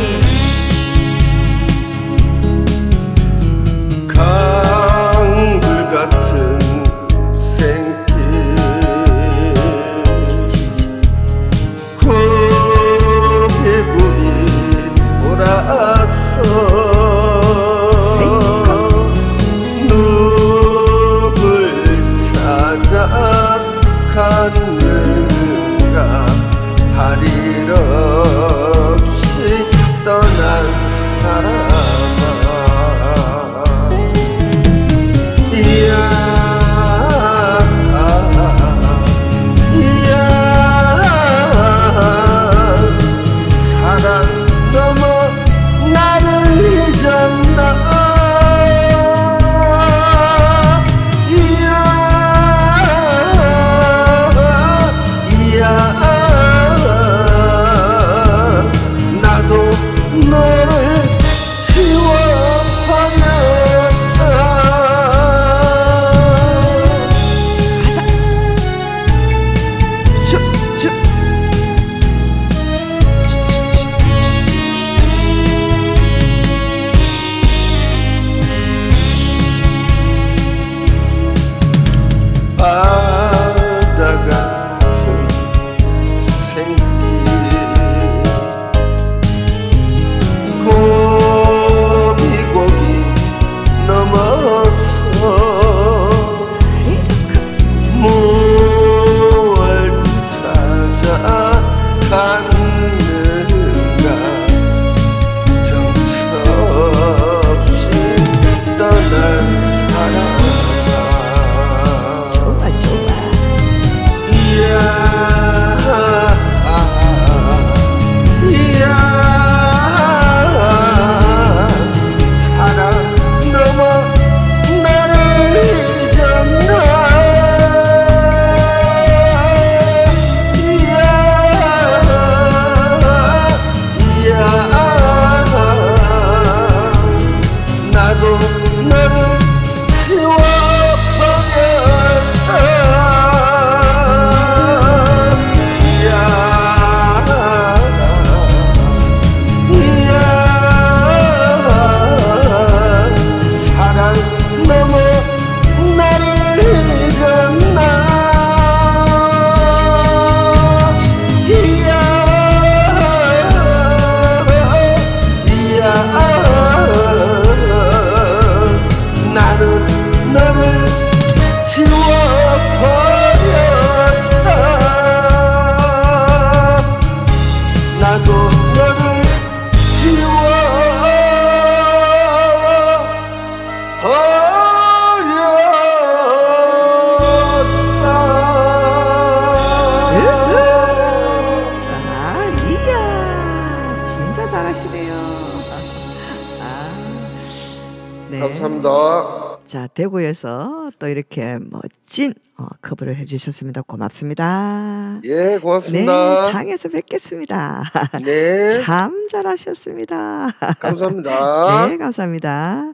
Speaker 21: 대구에서 또 이렇게 멋진 어, 커버를 해주셨습니다. 고맙습니다.
Speaker 1: 예, 고맙습니다.
Speaker 21: 네, 장에서 뵙겠습니다.
Speaker 1: 네.
Speaker 21: 참 잘하셨습니다.
Speaker 1: 감사합니다.
Speaker 21: 네, 감사합니다.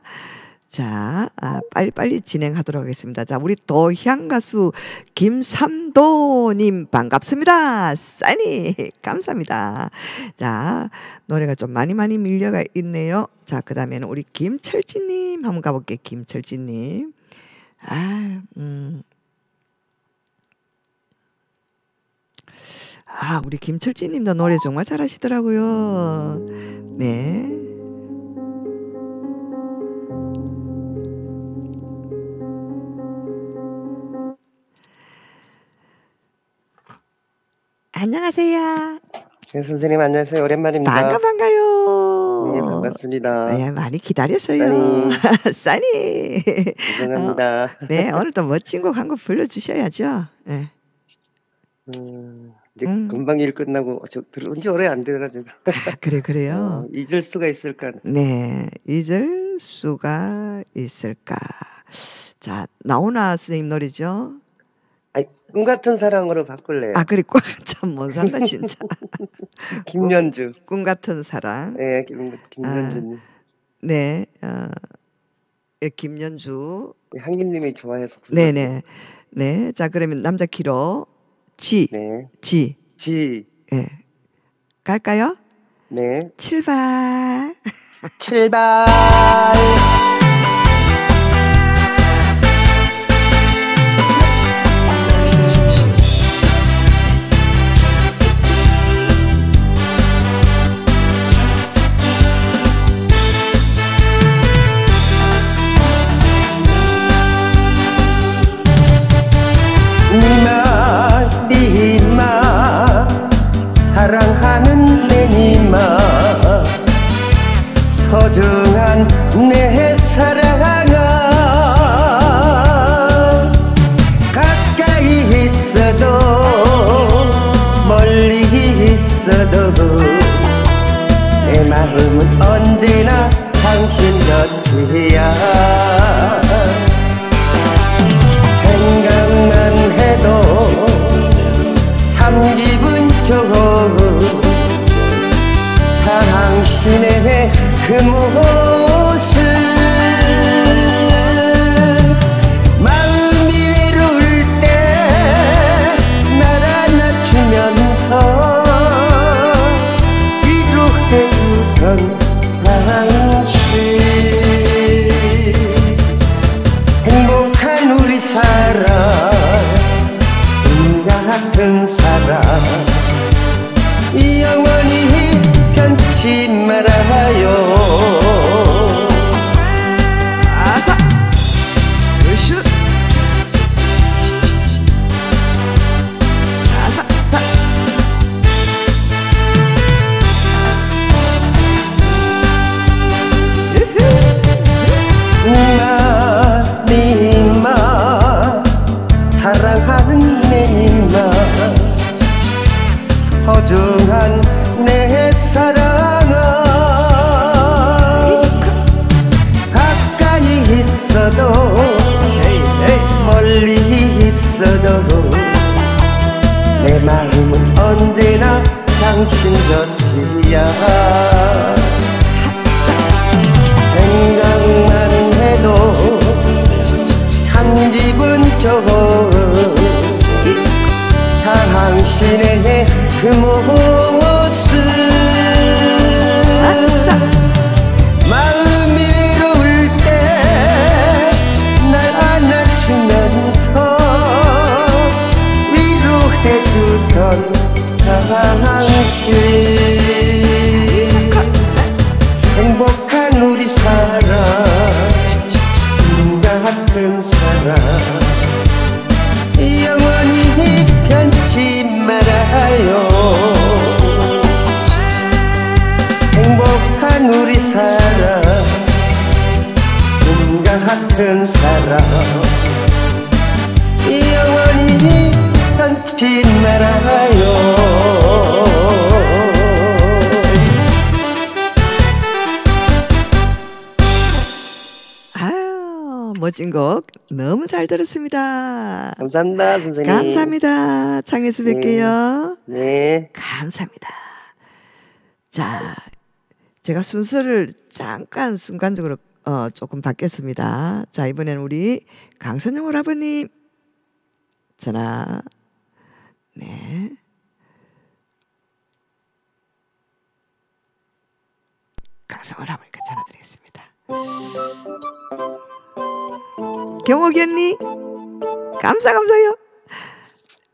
Speaker 1: 자, 아, 빨리빨리 진행하도록 하겠습니다. 자, 우리 도향 가수 김삼도님 반갑습니다. 써니, 감사합니다. 자, 노래가 좀 많이 많이 밀려가 있네요. 자, 그 다음에는 우리 김철진님 한번 가볼게요. 김철진님. 아, 음. 아, 우리 김철진 님도 노래 정말 잘하시더라고요. 네. 안녕하세요.
Speaker 22: 네, 선생님 안녕하세요. 오랜만입니다.
Speaker 1: 반가 반가요.
Speaker 22: 네, 반갑습니다.
Speaker 1: 네, 많이 기다렸어요.
Speaker 22: 써니. 죄송합니다.
Speaker 1: 어, 네, 오늘 또 멋진 곡 한 곡 불러주셔야죠. 네.
Speaker 22: 음, 이제 금방 일 끝나고 저 들은 지 오래 안 돼가지고
Speaker 1: 아, 그래 그래요.
Speaker 22: 어, 잊을 수가 있을까?
Speaker 1: 네, 잊을 수가 있을까. 자, 나오나 선생님 노래죠?
Speaker 22: 아이, 꿈 같은 사랑으로 바꿀래요.
Speaker 1: 아, 그리고 참못 산다 진짜.
Speaker 22: 김연주.
Speaker 1: 꿈, 꿈 같은 사랑.
Speaker 22: 네, 김, 김연주님.
Speaker 1: 네, 어, 예, 김연주.
Speaker 22: 한기님이 좋아해서.
Speaker 1: 네네. 네, 자 그러면 남자 키로 지,
Speaker 22: 네.
Speaker 1: 지,
Speaker 22: 지.
Speaker 1: 예, 갈까요?
Speaker 22: 네.
Speaker 1: 출발.
Speaker 22: 출발. 마음은 언제나 당신 곁이야. 생각만 해도 참 기분 좋고 당신의 그 모습 위로해주
Speaker 1: 멋진 곡 너무 잘 들었습니다.
Speaker 22: 감사합니다 선생님
Speaker 1: 감사합니다. 창에서 뵐게요.
Speaker 22: 네
Speaker 1: 감사합니다. 자, 제가 순서를 잠깐 순간적으로 어, 조금 바뀌었습니다. 자, 이번에는 우리 강선영 오라버님 전화. 네. 강선영 오라버니까 전화 드리겠습니다. 경옥이 언니 감사 감사요.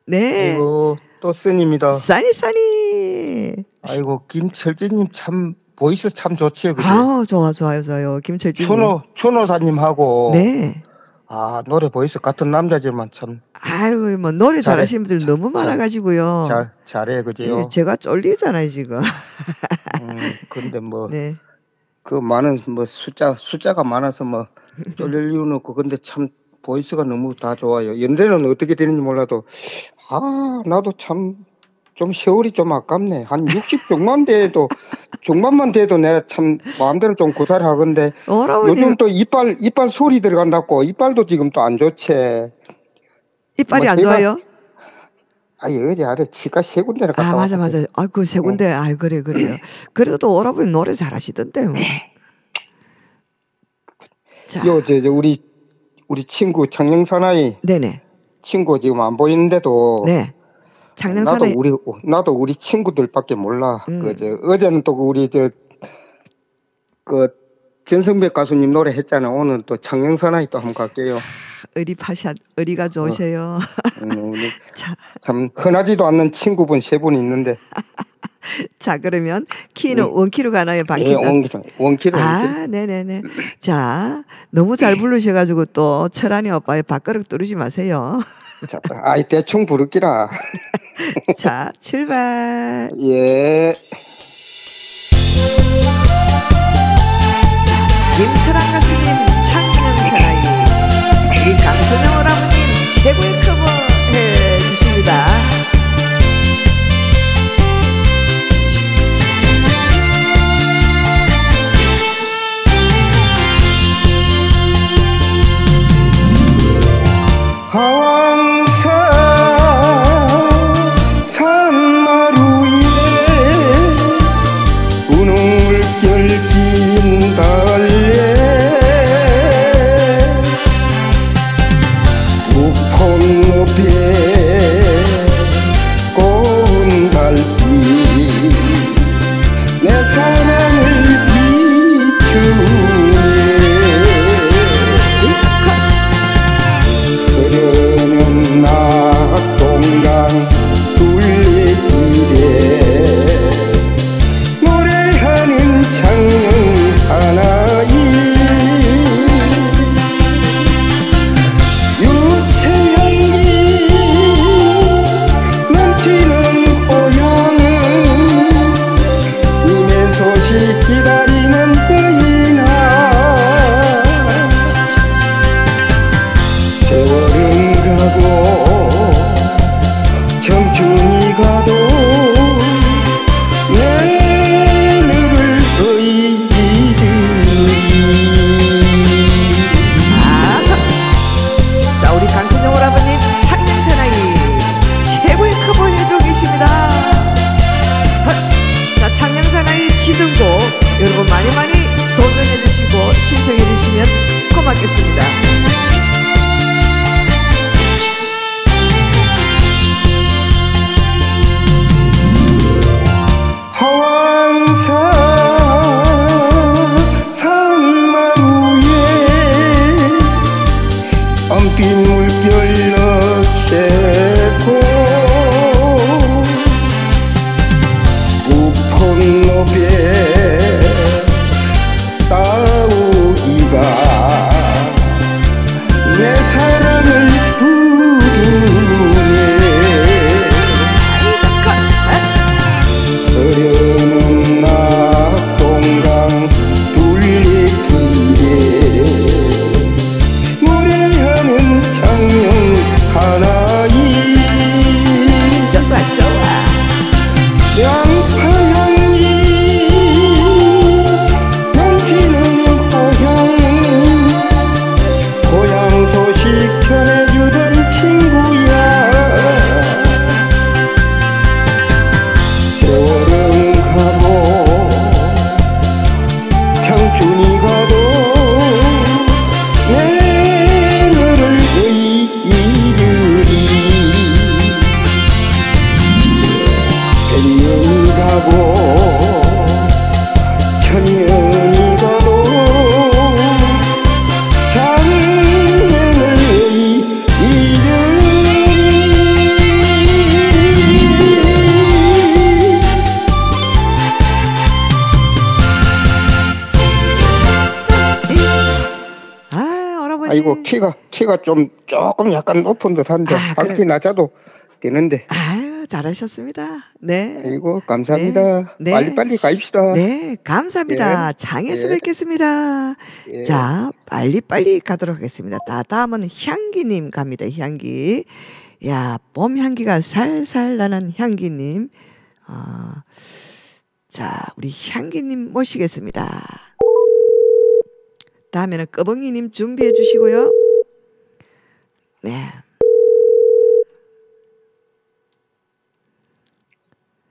Speaker 1: 네.
Speaker 5: 아이고 또 써니입니다.
Speaker 1: 써니 써니.
Speaker 5: 아이고 김철진님 참 voice 참 좋지요. 그죠?
Speaker 1: 아 좋아 좋아요 좋아요 김철진.
Speaker 5: 천호 천호사님하고
Speaker 1: 네.
Speaker 5: 아 노래 voice 같은 남자지만 참
Speaker 1: 아유 뭐 노래
Speaker 5: 잘해.
Speaker 1: 잘하시는 분들 너무 많아가지고요.
Speaker 5: 잘, 잘해
Speaker 1: 예,
Speaker 5: 그죠?
Speaker 1: 제가 쫄리잖아요 지금.
Speaker 5: 음, 근데 뭐
Speaker 1: 네.
Speaker 5: 그 많은 뭐 숫자 숫자가 많아서 뭐 쫄릴 이유는 없고 근데 참 보이스가 너무 다 좋아요. 연대는 어떻게 되는지 몰라도 아 나도 참 좀 세월이 좀 아깝네. 한 60 중반 돼도 중반만 돼도 내가 참 마음대로 좀 구사를 하건데. 요즘 또 이빨 이빨 소리 들어간다고 이빨도 지금 또 안 좋지.
Speaker 1: 이빨이 뭐안 좋아요?
Speaker 5: 아니 어디 아래 치과 세 군데를 갔다
Speaker 1: 아 맞아
Speaker 5: 왔거든.
Speaker 1: 맞아. 아그 세 군데. 아 그래 그래요. 그래도 오라버님 노래 잘하시던데 뭐. 자.
Speaker 5: 요, 저, 저, 우리, 우리 친구 장영사나이
Speaker 1: 네네.
Speaker 5: 친구 지금 안 보이는데도.
Speaker 1: 네. 장량산에
Speaker 5: 나도 우리, 나도 우리 친구들밖에 몰라.
Speaker 1: 음.
Speaker 5: 그, 저, 어제는 또그 우리, 저, 그, 전성백 가수님 노래 했잖아. 오늘 또 장영사나이 또 한번 갈게요.
Speaker 1: 의리 파샷 의리가 좋으세요.
Speaker 5: 음, 오늘 참 흔하지도 않는 친구분 세 분 있는데.
Speaker 1: 자 그러면 키는
Speaker 5: 음.
Speaker 1: 원키로 가나요
Speaker 5: 예,
Speaker 1: 반키로?
Speaker 5: 원키로, 원키로.
Speaker 1: 아, 네네네. 자, 너무 잘 부르셔가지고 또 철한이 오빠의 밥그릇 뚫지 마세요.
Speaker 5: 자, 아이, 대충 부르기라.
Speaker 1: 자, 출발.
Speaker 5: 예.
Speaker 1: 김철한 가수님 창녕 사나이 우리 강선영 오라버님 최고의 커버 해 주십니다.
Speaker 5: 키가 키가 좀 조금 약간 높은 듯한데
Speaker 1: 아, 그래.
Speaker 5: 한키 낮아도 되는데
Speaker 1: 아유, 잘하셨습니다. 네.
Speaker 5: 아이고 감사합니다.
Speaker 1: 네.
Speaker 5: 빨리 빨리 가입시다.
Speaker 1: 네, 감사합니다.
Speaker 5: 예.
Speaker 1: 장에서
Speaker 5: 예.
Speaker 1: 뵙겠습니다.
Speaker 5: 예.
Speaker 1: 자, 빨리 빨리 가도록 하겠습니다. 다, 다음은 향기님 갑니다. 향기. 야, 봄 향기가 살살 나는 향기님. 아, 자, 우리 향기님 모시겠습니다. 다음에는 끄벙이님 준비해 주시고요. 네.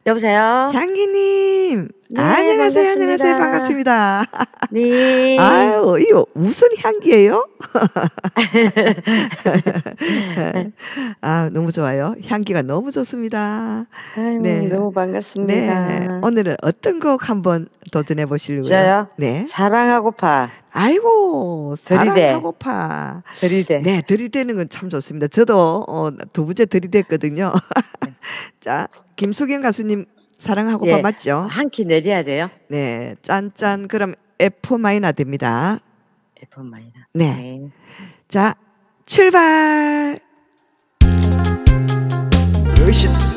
Speaker 20: 여보세요?
Speaker 1: 향기님.
Speaker 20: 네,
Speaker 1: 안녕하세요. 안녕하세요.
Speaker 20: 반갑습니다.
Speaker 1: 반갑습니다.
Speaker 20: 네.
Speaker 1: 아유, 이거 무슨 향기예요? 아, 너무 좋아요. 향기가 너무 좋습니다.
Speaker 20: 아유, 너무 반갑습니다.
Speaker 1: 네. 오늘은 어떤 곡 한번 도전해 보시려고요?
Speaker 20: 저요?
Speaker 1: 네.
Speaker 20: 사랑하고파.
Speaker 1: 아이고. 사랑하고파.
Speaker 20: 들이대.
Speaker 1: 네, 들이대는 건 참 좋습니다. 저도 어, 두 번째 들이댔거든요. 자, 김수경 가수님 사랑하고파
Speaker 20: 예.
Speaker 1: 맞죠?
Speaker 20: 한 키 내려야 돼요?
Speaker 1: 네, 짠짠. 그럼 F 마이너 됩니다.
Speaker 20: F 마이너.
Speaker 1: 네. 자, 출발. 으쌰.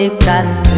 Speaker 18: 꽃잎 같은 마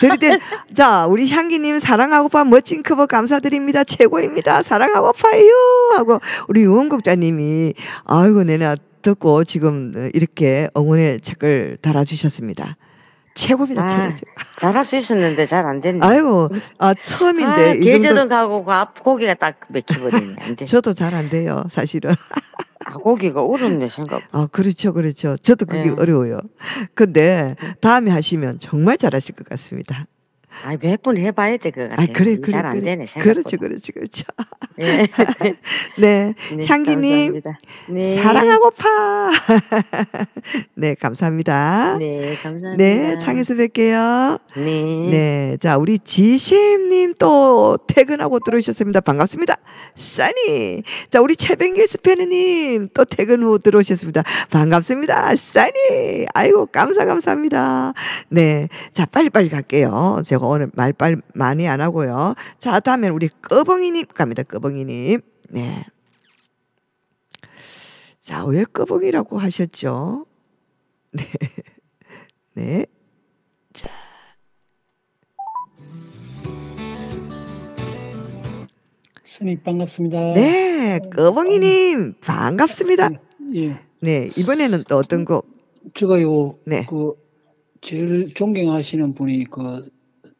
Speaker 1: 들이대. 자, 우리 향기님 사랑하고파 멋진 커버 감사드립니다. 최고입니다. 사랑하고파요. 하고 우리 유원국자님이 아이고 내나 듣고 지금 이렇게 응원의 책을 달아주셨습니다. 최고입니다. 최고.
Speaker 20: 아, 잘할 수 있었는데 잘 안 됐네.
Speaker 1: 아이고, 아, 처음인데
Speaker 20: 아,
Speaker 1: 이 정도
Speaker 20: 계절은 가고 그앞 고기가 딱 돼.
Speaker 1: 저도 잘 안 돼요, 사실은.
Speaker 20: 아, 고기가 어렵네 생각.
Speaker 1: 아, 그렇죠, 그렇죠. 저도 그게
Speaker 20: 네.
Speaker 1: 어려워요. 근데 다음에 하시면 정말 잘하실 것 같습니다.
Speaker 20: 아, 몇 번 해봐야 될것 같아요.
Speaker 1: 아, 그래, 그래,
Speaker 20: 잘안
Speaker 1: 그래.
Speaker 20: 되네 생각.
Speaker 1: 그렇죠, 그렇죠, 그렇죠.
Speaker 20: 예.
Speaker 1: 네,
Speaker 20: 네,
Speaker 1: 향기님.
Speaker 20: 네.
Speaker 1: 사랑하고파. 네, 감사합니다.
Speaker 20: 네, 감사합니다.
Speaker 1: 네, 창에서 뵐게요.
Speaker 20: 네.
Speaker 1: 네, 자 우리 지심님 또 퇴근하고 들어오셨습니다. 반갑습니다. 써니. 자 우리 최병길 스페느님 또 퇴근 후 들어오셨습니다. 반갑습니다. 써니. 아이고 감사 감사합니다. 네, 자 빨리 빨리 갈게요. 제가 오늘 말 빨리 많이 안 하고요. 자 다음에 우리 끄벙이님 갑니다. 끄벙이님. 네. 자, 왜 끄벙이라고 하셨죠? 네. 네. 자.
Speaker 15: 스님 반갑습니다.
Speaker 1: 네, 끄벙이님 반갑습니다.
Speaker 15: 예.
Speaker 1: 네, 이번에는 또 어떤 곡?
Speaker 15: 제가 요.
Speaker 1: 네.
Speaker 15: 그 제일 존경하시는 분이 그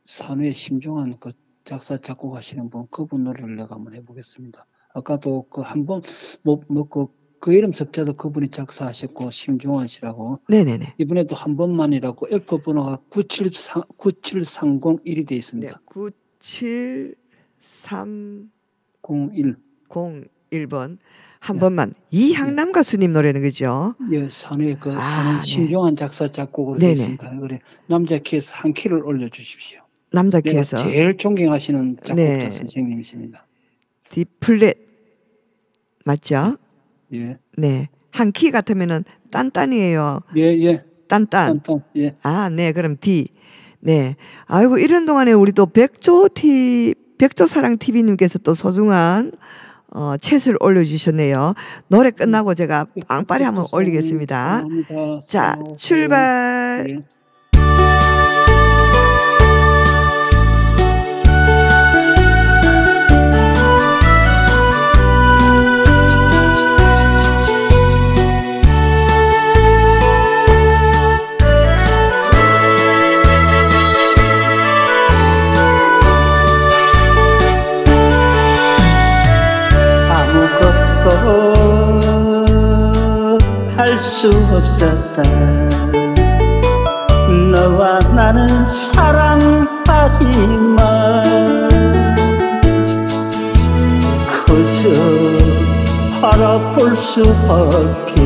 Speaker 15: 산후의 심중한 그 작사 작곡하시는 분 그분 노래를 내가 한번 해보겠습니다. 아까도 그 한번 뭐뭐그 그 이름 석자도 그분이 작사하셨고 심중환 씨라고
Speaker 1: 네네네.
Speaker 15: 이번에도 한 번만이라고 F 번호가 973 97301이 돼 있습니다.
Speaker 1: 973
Speaker 15: 01
Speaker 1: 01번 한 번만 이향남 가수님 노래는 그죠?
Speaker 15: 예, 산에 그
Speaker 1: 아,
Speaker 15: 산은
Speaker 1: 네.
Speaker 15: 심중한 작사 작곡으로
Speaker 1: 네네.
Speaker 15: 되어 있습니다. 그래 남자 키에서 한 키를 올려 주십시오.
Speaker 1: 남자
Speaker 15: 내가
Speaker 1: 키에서
Speaker 15: 제일 존경하시는 작곡자
Speaker 1: 네.
Speaker 15: 선생님이십니다.
Speaker 1: D 플랫 맞죠?
Speaker 15: 예.
Speaker 1: 네. 한 키 같으면은 딴딴이에요.
Speaker 15: 예, 예.
Speaker 1: 딴딴.
Speaker 15: 딴딴. 예.
Speaker 1: 아, 네. 그럼 D. 네. 아이고 이런 동안에 우리 또 백조 티 백조 사랑 TV님께서 또 소중한 어, 챗을 올려주셨네요. 노래 끝나고 제가 빵빠리 한번 올리겠습니다. 자. 출발.
Speaker 23: 할수 없었다. 너와 나는 사랑하지만 그저 바라볼 수밖에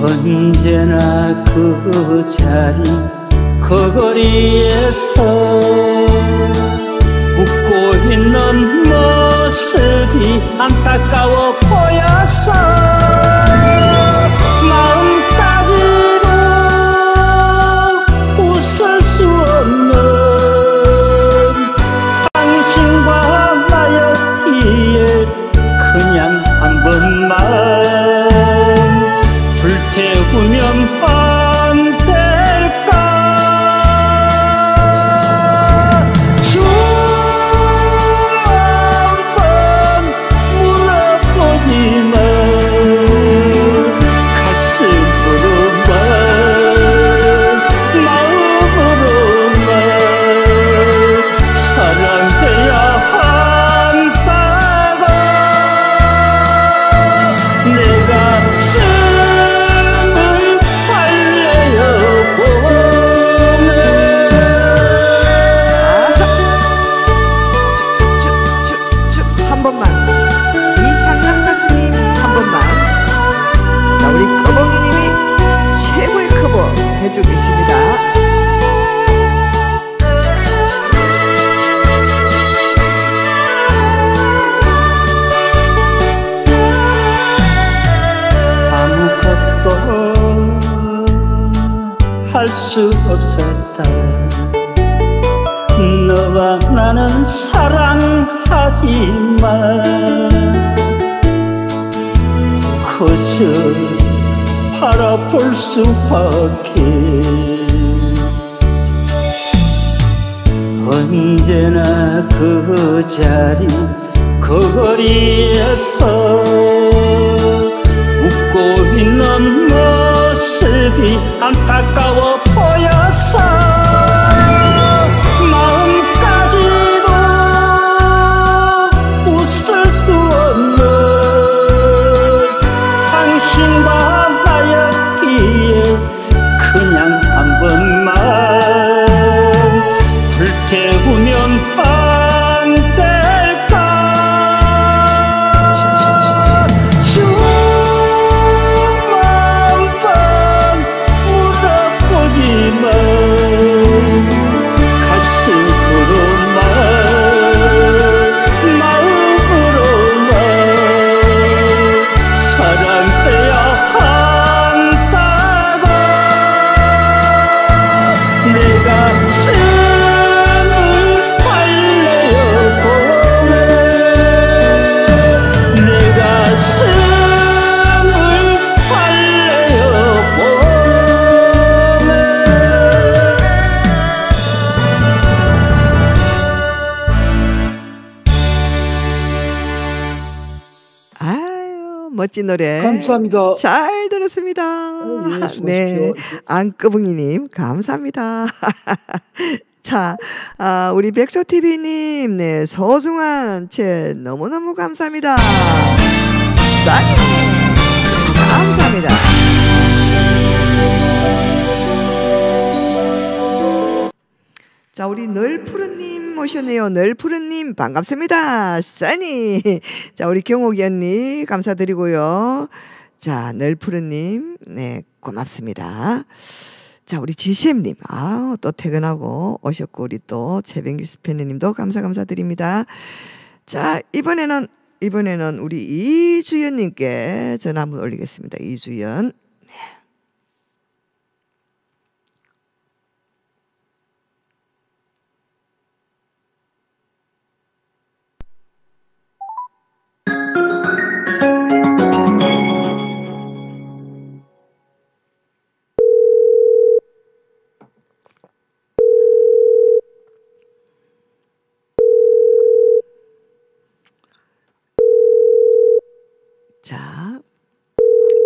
Speaker 23: 언제나 그 자리 그 거리에서 웃고 있는 모 습이 안 그저 바라볼 수밖에. 언제나 그 자리 그 거리에서 웃고 있는 모습이 안타까워 보여
Speaker 1: 노래.
Speaker 15: 감사합니다.
Speaker 1: 잘 들었습니다.
Speaker 15: 예, 수고하십시오.
Speaker 1: 네. 안끄붕이님, 감사합니다. 자, 아, 우리 백조TV님, 네, 소중한 채 너무너무 감사합니다. 짠! 감사합니다. 자, 우리 널푸르님 오셨네요. 널푸르님 반갑습니다. 써니. 자, 우리 경옥이 언니 감사드리고요. 자, 널푸르님, 네, 고맙습니다. 자, 우리 지시엠님, 아, 또 퇴근하고 오셨고, 우리 또 최병길 스페너님도 감사 감사드립니다. 자, 이번에는, 이번에는 우리 이주연님께 전화 한번 올리겠습니다. 이주연.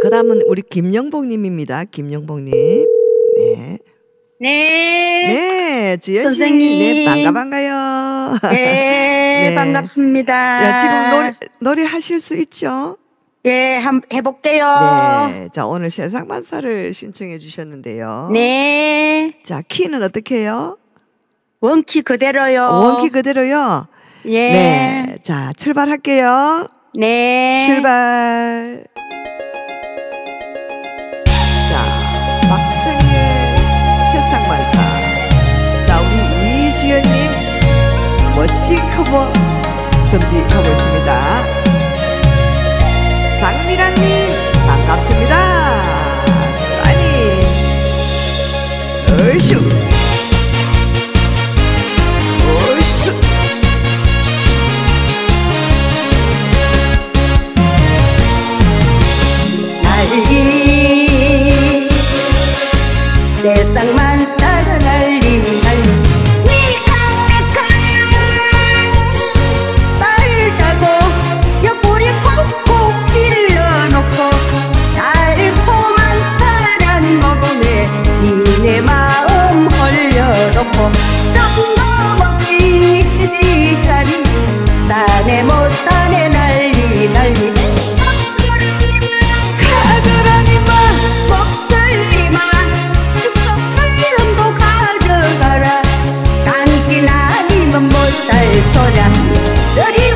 Speaker 1: 그 다음은 우리 김영복님입니다. 김영복님. 네.
Speaker 24: 네.
Speaker 1: 네, 주연 씨.
Speaker 24: 선생님.
Speaker 1: 네, 반가 반가요.
Speaker 24: 네, 반갑습니다.
Speaker 1: 야, 지금 노래 노래 하실 수 있죠?
Speaker 24: 예, 한 해볼게요.
Speaker 1: 네. 자, 오늘 세상 만사를 신청해 주셨는데요.
Speaker 24: 네.
Speaker 1: 자, 키는 어떻게 해요?
Speaker 24: 원키 그대로요.
Speaker 1: 원키 그대로요?
Speaker 24: 예.
Speaker 1: 네. 자, 출발할게요.
Speaker 24: 네.
Speaker 1: 출발. 멋진 커버 준비하고 있습니다. 장미란님 반갑습니다. 얼쑤.
Speaker 24: 날리 세상 못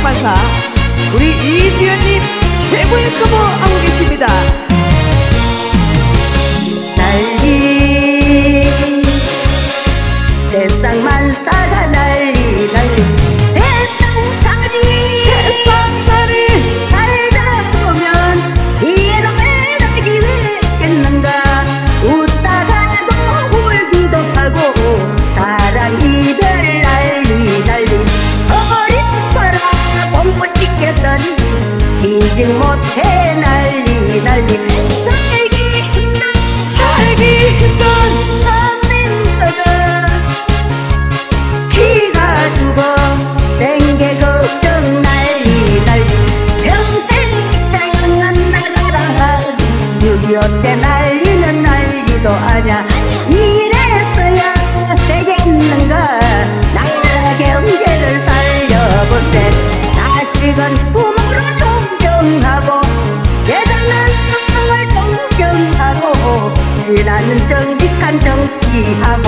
Speaker 1: 세상만사 우리 이지연님 최고의 커버 하고 계십니다.
Speaker 24: 난리 자식은 부모를 존경하고 예전은 사랑을 존경하고 신하는 정직한 정치하고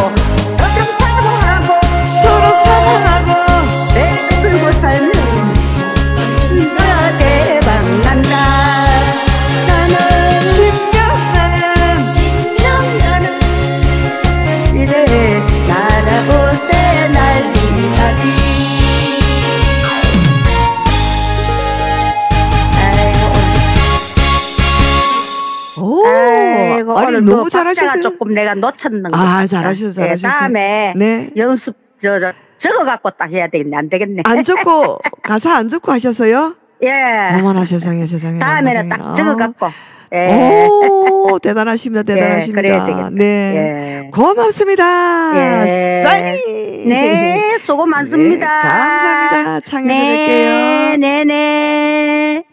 Speaker 1: 아니
Speaker 24: 오늘
Speaker 1: 너무 잘하셨어요.
Speaker 24: 조금 내가 놓쳤는 거.
Speaker 1: 아, 잘하셨어요, 잘하셨어요.
Speaker 24: 다음에
Speaker 1: 네.
Speaker 24: 연습 저, 저 적어 갖고 딱 해야 되겠네. 안 되겠네.
Speaker 1: 안 적고 가사 안 적고 하셨어요?
Speaker 24: 예.
Speaker 1: 어머나 세상에 세상에.
Speaker 24: 다음에는
Speaker 1: 세상에.
Speaker 24: 딱 적어
Speaker 1: 아.
Speaker 24: 갖고. 예.
Speaker 1: 오, 대단하십니다. 대단하십니다.
Speaker 24: 그래야 되겠다.
Speaker 1: 네.
Speaker 24: 예.
Speaker 1: 고맙습니다.
Speaker 24: 예.
Speaker 1: 써니.
Speaker 24: 네, 수고 많습니다.
Speaker 1: 네, 감사합니다. 창에서
Speaker 24: 네,
Speaker 1: 뵐게요.
Speaker 24: 네, 네.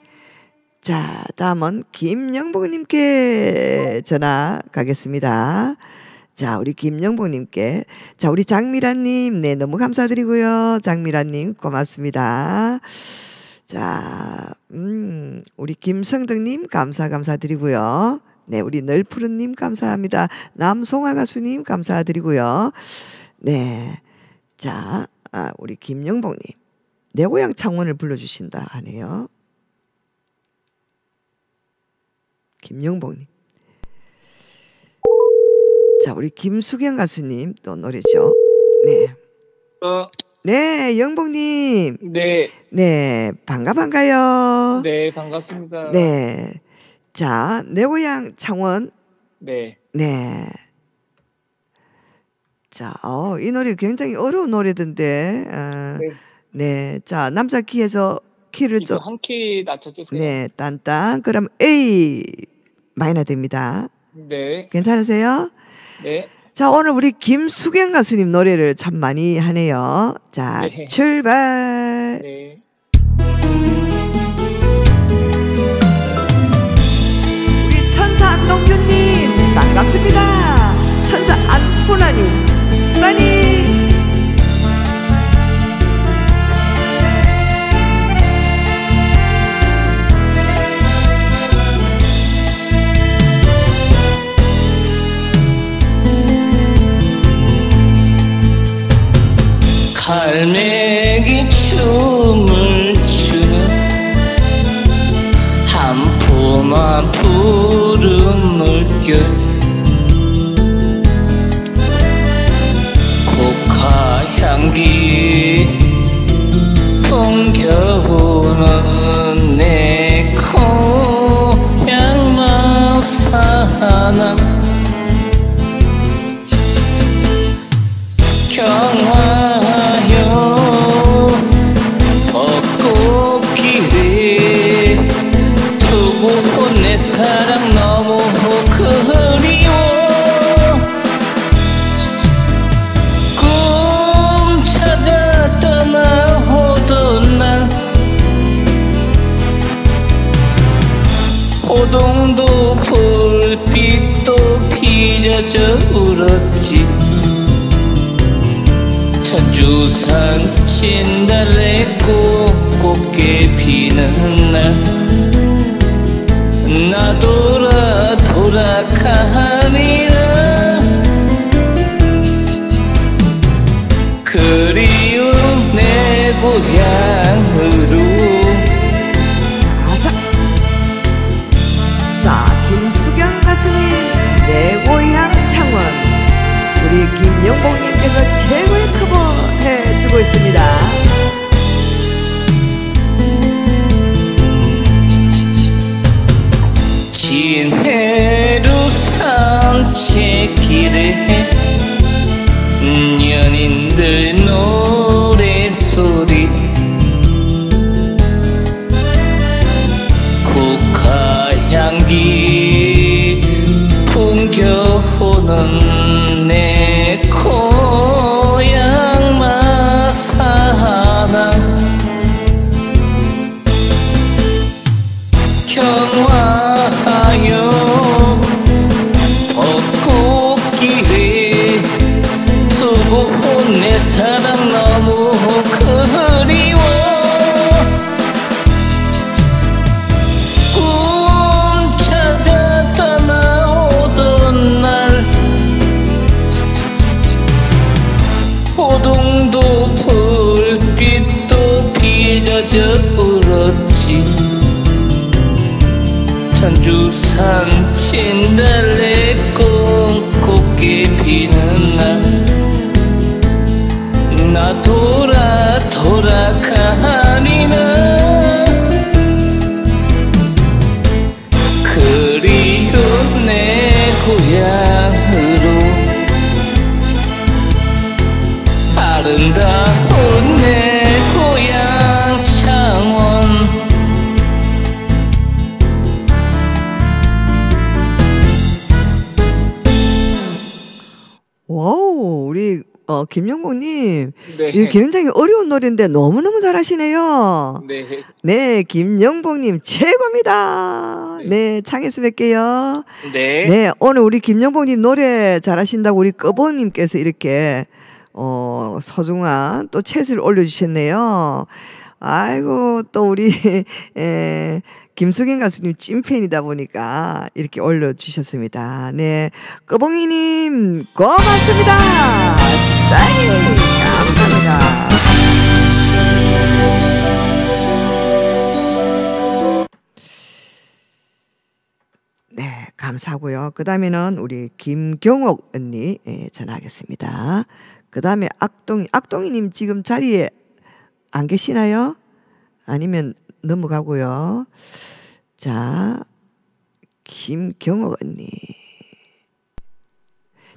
Speaker 1: 자, 다음은 김영복님께 전화 가겠습니다. 자, 우리 김영복님께. 자, 우리 장미라님, 네, 너무 감사드리고요. 장미라님, 고맙습니다. 자, 음, 우리 김성덕님, 감사, 감사드리고요. 네, 우리 널푸른님, 감사합니다. 남송아 가수님, 감사드리고요. 네. 자, 아, 우리 김영복님. 내 고향 창원을 불러주신다 하네요. 김영복님. 자, 우리 김수경 가수님 또 노래죠. 네.
Speaker 25: 어,
Speaker 1: 네, 영복님.
Speaker 25: 네,
Speaker 1: 네, 반가 반가요.
Speaker 25: 네, 반갑습니다.
Speaker 1: 네. 자, 내 고향 창원.
Speaker 25: 네.
Speaker 1: 네. 자, 어, 이 노래 굉장히 어려운 노래던데. 어,
Speaker 25: 네.
Speaker 1: 네. 자, 남자 키에서 키를 좀
Speaker 25: 한 키 낮춰주세요.
Speaker 1: 네, 딴딴. 그럼 A 마이너 됩니다.
Speaker 25: 네.
Speaker 1: 괜찮으세요?
Speaker 25: 네.
Speaker 1: 자, 오늘 우리 김수경 가수님 노래를 참 많이 하네요. 자,
Speaker 25: 네.
Speaker 1: 출발.
Speaker 25: 네.
Speaker 1: 우리 천사 안동규님 반갑습니다. 천사 안보나님,
Speaker 26: 갈매기 춤을 추는 한 포만 푸른 물결 국화 향기 풍겨오는 내 고향 마사남 경 진달래 꽃 곱게 피는 날 나 돌아 돌아 가니라 그리운 내 고향 고향으로
Speaker 1: 아삭. 자, 김수경 가수님, 내 고향 창원. 우리 김영봉님께서 최고의 커버 해주고 있습니다.
Speaker 26: 진해로 산책길에 연인들
Speaker 1: 이 굉장히 어려운 노래인데 너무너무 잘하시네요.
Speaker 25: 네.
Speaker 1: 네, 김영봉님 최고입니다. 네, 창에서 뵐게요.
Speaker 25: 네.
Speaker 1: 네, 오늘 우리 김영봉님 노래 잘하신다고 우리 꺼봉님께서 이렇게 어, 소중한 또 채스를 올려주셨네요. 아이고, 또 우리, 에, 김수경 가수님 찐팬이다 보니까 이렇게 올려주셨습니다. 네. 꺼봉이님, 고맙습니다. 감사합니다. 네, 감사하고요. 그 다음에는 우리 김경옥 언니 예, 전화하겠습니다. 그 다음에 악동이, 악동이님 지금 자리에 안 계시나요? 아니면 넘어가고요. 자, 김경옥 언니.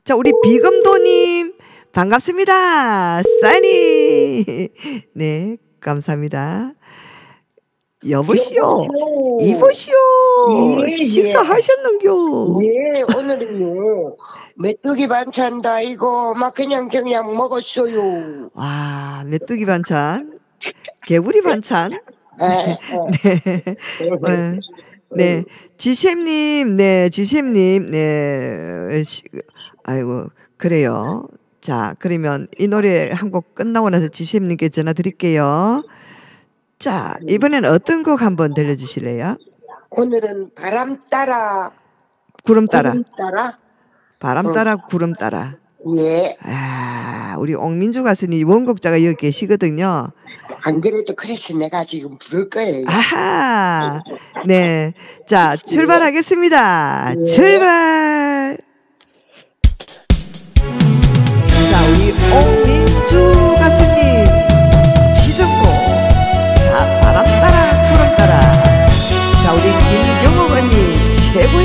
Speaker 1: 자, 우리 비금도님 반갑습니다. 써니. 네, 감사합니다. 여보시오. 이보시오.
Speaker 6: 예, 예.
Speaker 1: 식사하셨는겨?
Speaker 6: 네, 오늘은요, 메뚜기 반찬다, 이거, 막 그냥 그냥 먹었어요.
Speaker 1: 와, 메뚜기 반찬. 개구리 반찬.
Speaker 6: 에,
Speaker 1: 네. 네. 네. 지샘님, 네, 지샘님, 네. 시- 아이고, 그래요. 자, 그러면 이 노래 한 곡 끝나고 나서 지샘님께 전화 드릴게요. 자, 이번엔 어떤 곡 한번 들려주실래요?
Speaker 6: 오늘은 바람 따라,
Speaker 1: 구름 따라.
Speaker 6: 구름 따라,
Speaker 1: 바람 따라, 구름 따라.
Speaker 6: 예.
Speaker 1: 아, 우리 옥민주 가수님 원곡자가 여기 계시거든요.
Speaker 6: 안 그래도 그래서 내가 지금 부를 거예요.
Speaker 1: 아하. 네. 자, 출발하겠습니다. 출발. 우리 옥민주 가수님 지정곡 사- 바람 따라 구름 따라. 자, 우리 김경옥 언니 최고의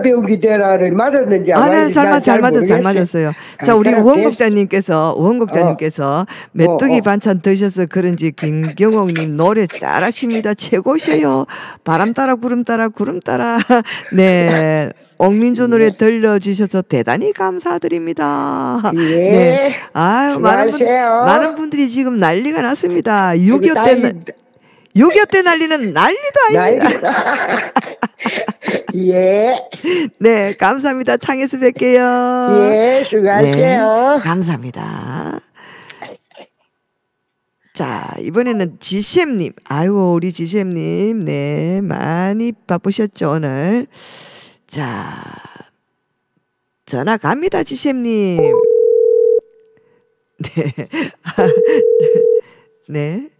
Speaker 24: 혼자 배운 기대라를 맞았는지 안
Speaker 1: 아, 네,
Speaker 24: 맞았는지
Speaker 1: 맞, 잘 맞았, 잘. 맞았어요.
Speaker 24: 아,
Speaker 1: 자, 우리
Speaker 24: 그럼
Speaker 1: 우원국자님께서, 우원국자님께서 메뚜기
Speaker 24: 어, 어.
Speaker 1: 반찬 드셔서 그런지 김경옥님 노래 잘하십니다. 최고셔요. 바람 따라 구름 따라 구름 따라. 네. 옥민주 노래 들려주셔서 대단히 감사드립니다.
Speaker 24: 예.
Speaker 1: 네. 아유, 많은, 분. 많은 분들이 지금 난리가 났습니다. 6.25 때,
Speaker 24: 딸이-
Speaker 1: 나- 6.25 때 난리는 난리도 아닙니다.
Speaker 24: 예.
Speaker 1: 네, 감사합니다. 창에서 뵐게요.
Speaker 24: 예, 수고하세요.
Speaker 1: 네, 감사합니다. 자, 이번에는 지샘님. 아이고, 우리 지샘님. 네, 많이 바쁘셨죠, 오늘. 자, 전화 갑니다, 지샘님. 네. 네.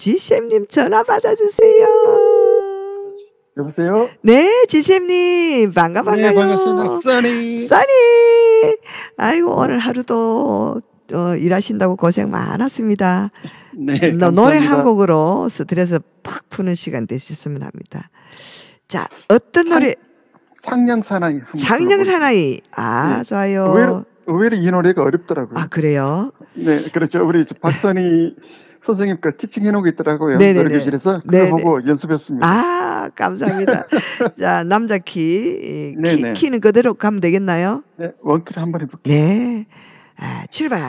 Speaker 1: 지샘님 전화 받아주세요.
Speaker 27: 여보세요?
Speaker 1: 네, 지샘님 반가 반가요.
Speaker 27: 네, 반갑습니다. 써니.
Speaker 1: 써니. 아이고 오늘 하루도 어, 일하신다고 고생 많았습니다.
Speaker 27: 네,
Speaker 1: 너, 노래 한
Speaker 27: 감사합니다.
Speaker 1: 곡으로 스트레스 팍 푸는 시간 되셨으면 합니다. 자, 어떤 노래?
Speaker 27: 창녕 사나이. 들어보세요.
Speaker 1: 사나이. 아,
Speaker 27: 네.
Speaker 1: 좋아요.
Speaker 27: 의외로, 의외로 이 노래가 어렵더라고요.
Speaker 1: 아, 그래요?
Speaker 27: 네, 그렇죠. 우리 박선희 선생님과 티칭 해놓은 게 있더라고요.
Speaker 1: 네네네.
Speaker 27: 노래교실에서 그거
Speaker 1: 네네.
Speaker 27: 보고 연습했습니다.
Speaker 1: 아, 감사합니다. 자, 남자 키, 이 키,
Speaker 27: 네네.
Speaker 1: 키는 그대로 가면 되겠나요?
Speaker 27: 네, 원키를 한번 해볼게요.
Speaker 1: 네. 아, 출발.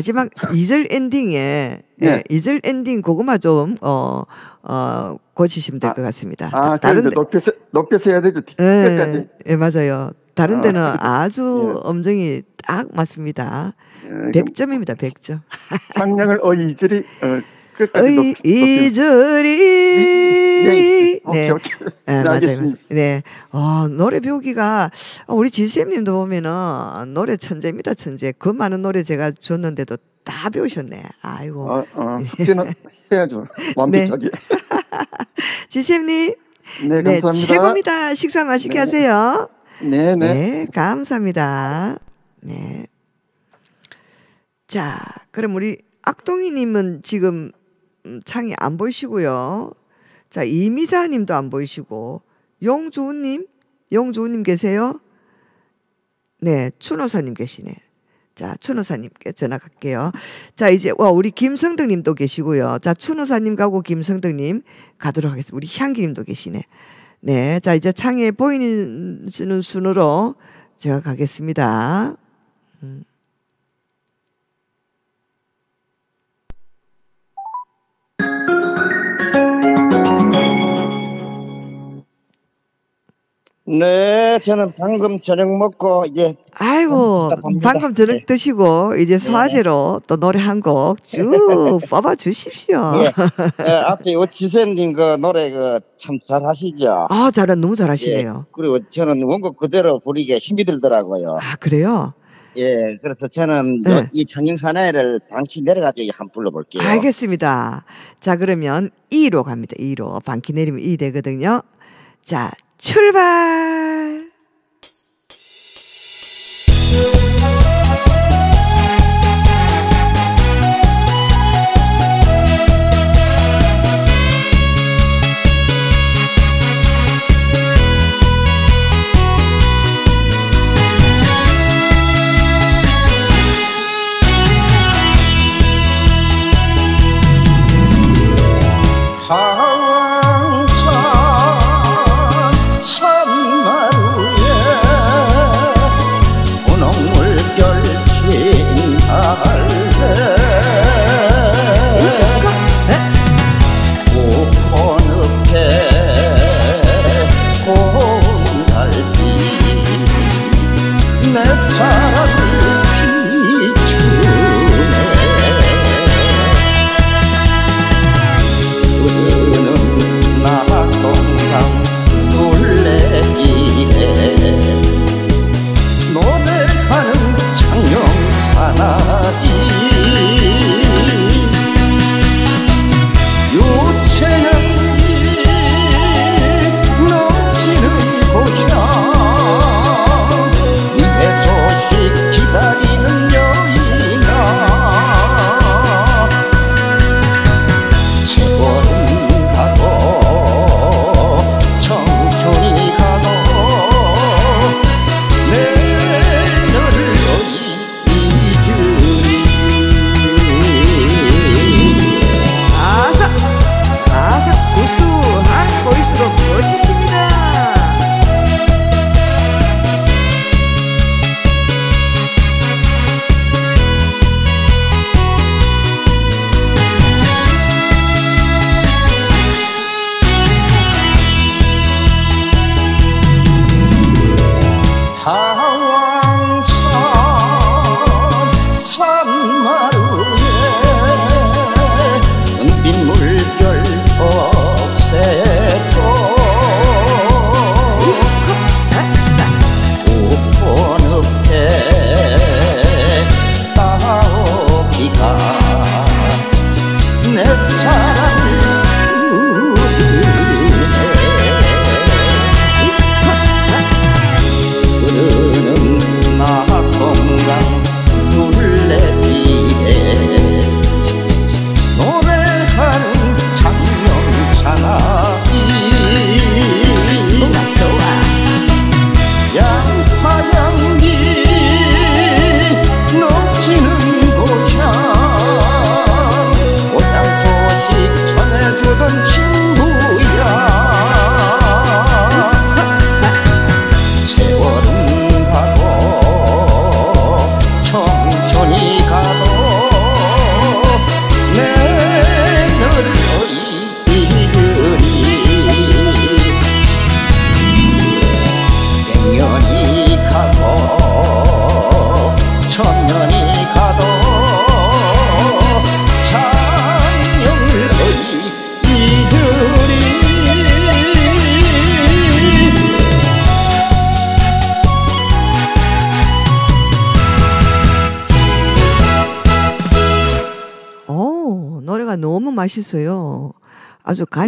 Speaker 1: 마지막 2절 엔딩에 예,
Speaker 27: 네.
Speaker 1: 2절 엔딩 그거만 좀 어, 어, 고치시면 될 것 같습니다.
Speaker 27: 아,
Speaker 1: 다른
Speaker 27: 그런데
Speaker 1: 데-
Speaker 27: 높여서 높여서 해야 되죠.
Speaker 1: 예, 예, 맞아요. 다른
Speaker 27: 아.
Speaker 1: 데는 아주 음정이 딱 맞습니다.
Speaker 27: 예,
Speaker 1: 100점입니다. 100점.
Speaker 27: 상냥을 어이질이 어, 높,
Speaker 1: 이절이 네. 네,
Speaker 27: 네,
Speaker 1: 맞아요. 맞아요. 네. 어, 노래 배우기가 어, 우리 지쌤님도 보면은 노래 천재입니다. 천재. 그 많은 노래 제가 줬는데도 다 배우셨네. 아이고.
Speaker 27: 어, 어, 숙제는 해야죠. 완벽하게.
Speaker 1: 지쌤님.
Speaker 27: 네,
Speaker 1: 네,
Speaker 27: 감사합니다.
Speaker 1: 최고입니다. 식사 맛있게
Speaker 27: 네.
Speaker 1: 하세요.
Speaker 27: 네, 네.
Speaker 1: 네, 감사합니다. 네. 자, 그럼 우리 악동이님은 지금 음, 창이 안 보이시고요. 자, 이미자 님도 안 보이시고, 용주우님, 용주우님 계세요? 네, 춘호사님 계시네. 자, 춘호사님께 전화 갈게요. 자, 이제 와 우리 김성덕 님도 계시고요. 자, 춘호사님 가고 김성덕 님 가도록 하겠습니다. 우리 향기 님도 계시네. 네, 자 이제 창에 보이는 순으로 제가 가겠습니다. 음.
Speaker 5: 네, 저는 방금 저녁 먹고 이제
Speaker 1: 아이고. 방금 저녁 드시고 이제 소화제로 또 노래 한 곡 쭉 뽑아 주십시오.
Speaker 5: 예, 예, 앞에 요 지선님 그 노래 그 참 잘하시죠.
Speaker 1: 아, 잘하 너무 잘하시네요.
Speaker 5: 예, 그리고 저는 원곡 그대로 부르기에 힘이 들더라고요.
Speaker 1: 아, 그래요?
Speaker 5: 예, 그래서 저는
Speaker 1: 네.
Speaker 5: 요- 이 청영 사나이를 방치 내려가지고 한번 불러볼게요.
Speaker 1: 알겠습니다. 자, 그러면 2로 갑니다. 2로. 반키 내리면 2 되거든요. 자, 출발!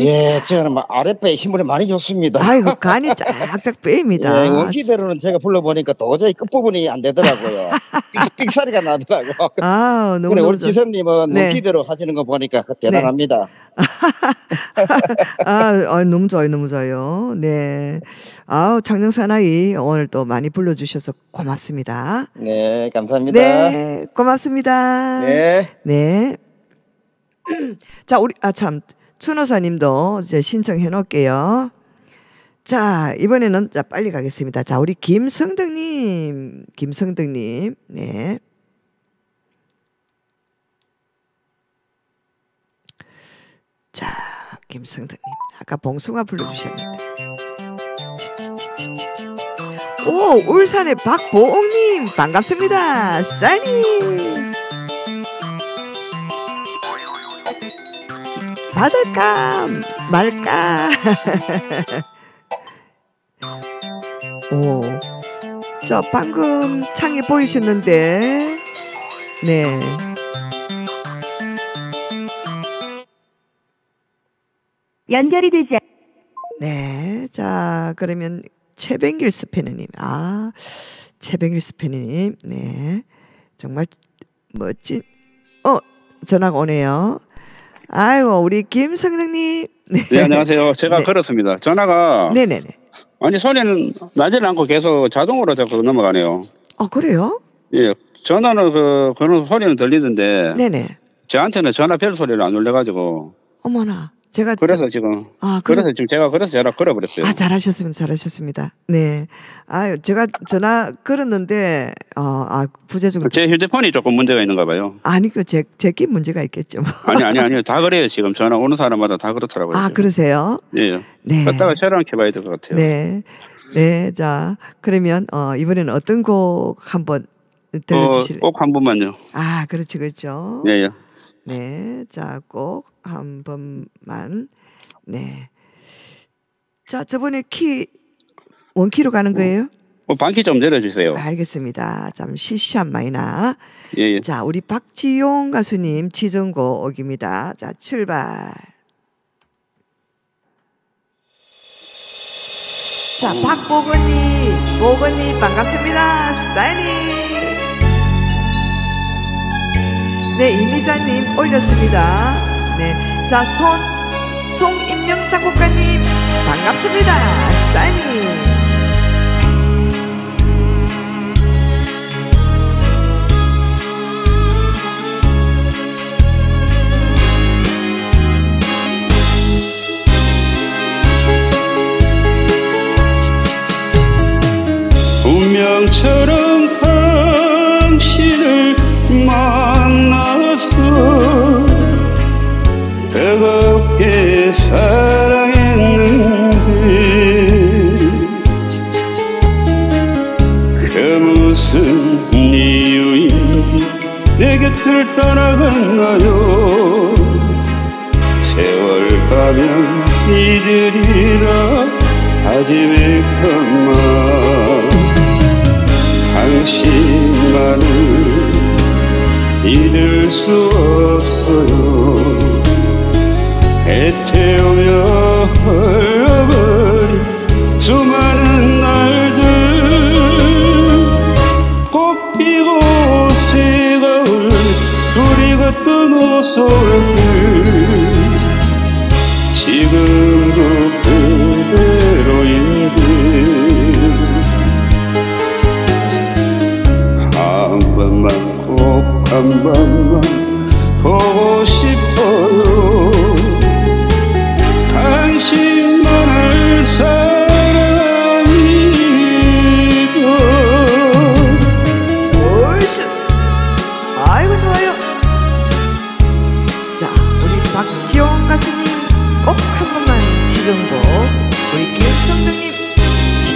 Speaker 1: 간이
Speaker 9: 예, 저는 막 아랫배에 힘을 많이 줬습니다.
Speaker 1: 아이고 간이 쫙쫙 빼입니다.
Speaker 9: 예, 원기대로는 제가 불러보니까 도저히 끝부분이 안 되더라고요. 삑- 삑사리가 나더라고.
Speaker 1: 아, 너무 너무
Speaker 9: 우리
Speaker 1: 좋-
Speaker 9: 지선님은
Speaker 1: 네.
Speaker 9: 원기대로 하시는 거 보니까 대단합니다.
Speaker 1: 아, 아, 너무 좋아요, 너무 좋아요. 네. 아우, 창녕 사나이 오늘 또 많이 불러주셔서 고맙습니다.
Speaker 9: 네, 감사합니다.
Speaker 1: 네, 고맙습니다.
Speaker 9: 네.
Speaker 1: 네. 자, 우리, 아, 참, 춘호사님도 이제 신청해 놓을게요. 자, 이번에는, 자, 빨리 가겠습니다. 자, 우리 김성덕님, 김성덕님, 네. 자, 김성덕님. 아까 봉숭아 불러주셨는데. 오, 울산의 박보옥님, 반갑습니다. 써니. 받을까? 말까? 오, 저 방금 창에 보이셨는데. 네.
Speaker 10: 연결이 되지 않-
Speaker 1: 네, 자 그러면 최병길 스페너님, 아 최병길 스페너님, 네. 정말 멋진, 어 전화가 오네요. 아이고 우리 김성덕님,
Speaker 17: 네, 안녕하세요. 제가 걸었습니다. 전화가
Speaker 1: 네네네.
Speaker 17: 아니 소리는 나질 않고 계속 자동으로 자꾸 넘어가네요.
Speaker 1: 어 그래요?
Speaker 17: 예, 전화는 그 그런 소리는 들리던데
Speaker 1: 네네.
Speaker 17: 저한테는 전화 별 소리를 안 울려가지고
Speaker 1: 어머나, 제가
Speaker 17: 그래서 지금
Speaker 1: 아, 그래-
Speaker 17: 그래서 지금 제가 그래서 전화 걸어버렸어요.
Speaker 1: 아, 잘하셨습니다. 잘하셨습니다. 네. 아, 제가 전화 걸었는데, 어, 아, 부재중.
Speaker 17: 제 휴대폰이 조금 문제가 있는가 봐요.
Speaker 1: 아니, 그, 제, 제끼 문제가 있겠죠. 뭐.
Speaker 17: 아니 아니 아니 다 그래요 지금 전화 오는 사람마다 다 그렇더라고요.
Speaker 1: 아,
Speaker 17: 지금.
Speaker 1: 그러세요?
Speaker 17: 예.
Speaker 1: 네.
Speaker 17: 걷다가 촬영 해봐야 될 것 같아요.
Speaker 1: 네. 네. 자, 그러면, 어, 이번에는 어떤 곡 한번 들려주실.
Speaker 17: 어, 꼭한 번만요.
Speaker 1: 아, 그렇죠, 그렇죠.
Speaker 17: 예, 예.
Speaker 1: 네. 자, 꼭 한 번만. 네. 자, 저번에 키, 원키로 가는 거예요?
Speaker 17: 어, 반키 좀 내려주세요.
Speaker 1: 알겠습니다. 참 시시한 마이나.
Speaker 17: 예, 예.
Speaker 1: 자, 우리 박지용 가수님 지정곡입니다. 자, 출발. 자, 박보건님, 보건님 반갑습니다. 사인이. 네, 이미자님 올렸습니다. 네, 자, 손, 송임영 작곡가님 반갑습니다. 사인이.
Speaker 17: 떠나갔나요? 세월 가면 이들이라 다짐했건만 당신만을 잃을 수 없어요. 애태우며 흘러버린 수많은 걷던 오솔길 지금도 그대로인데 한 번만 꼭한 번만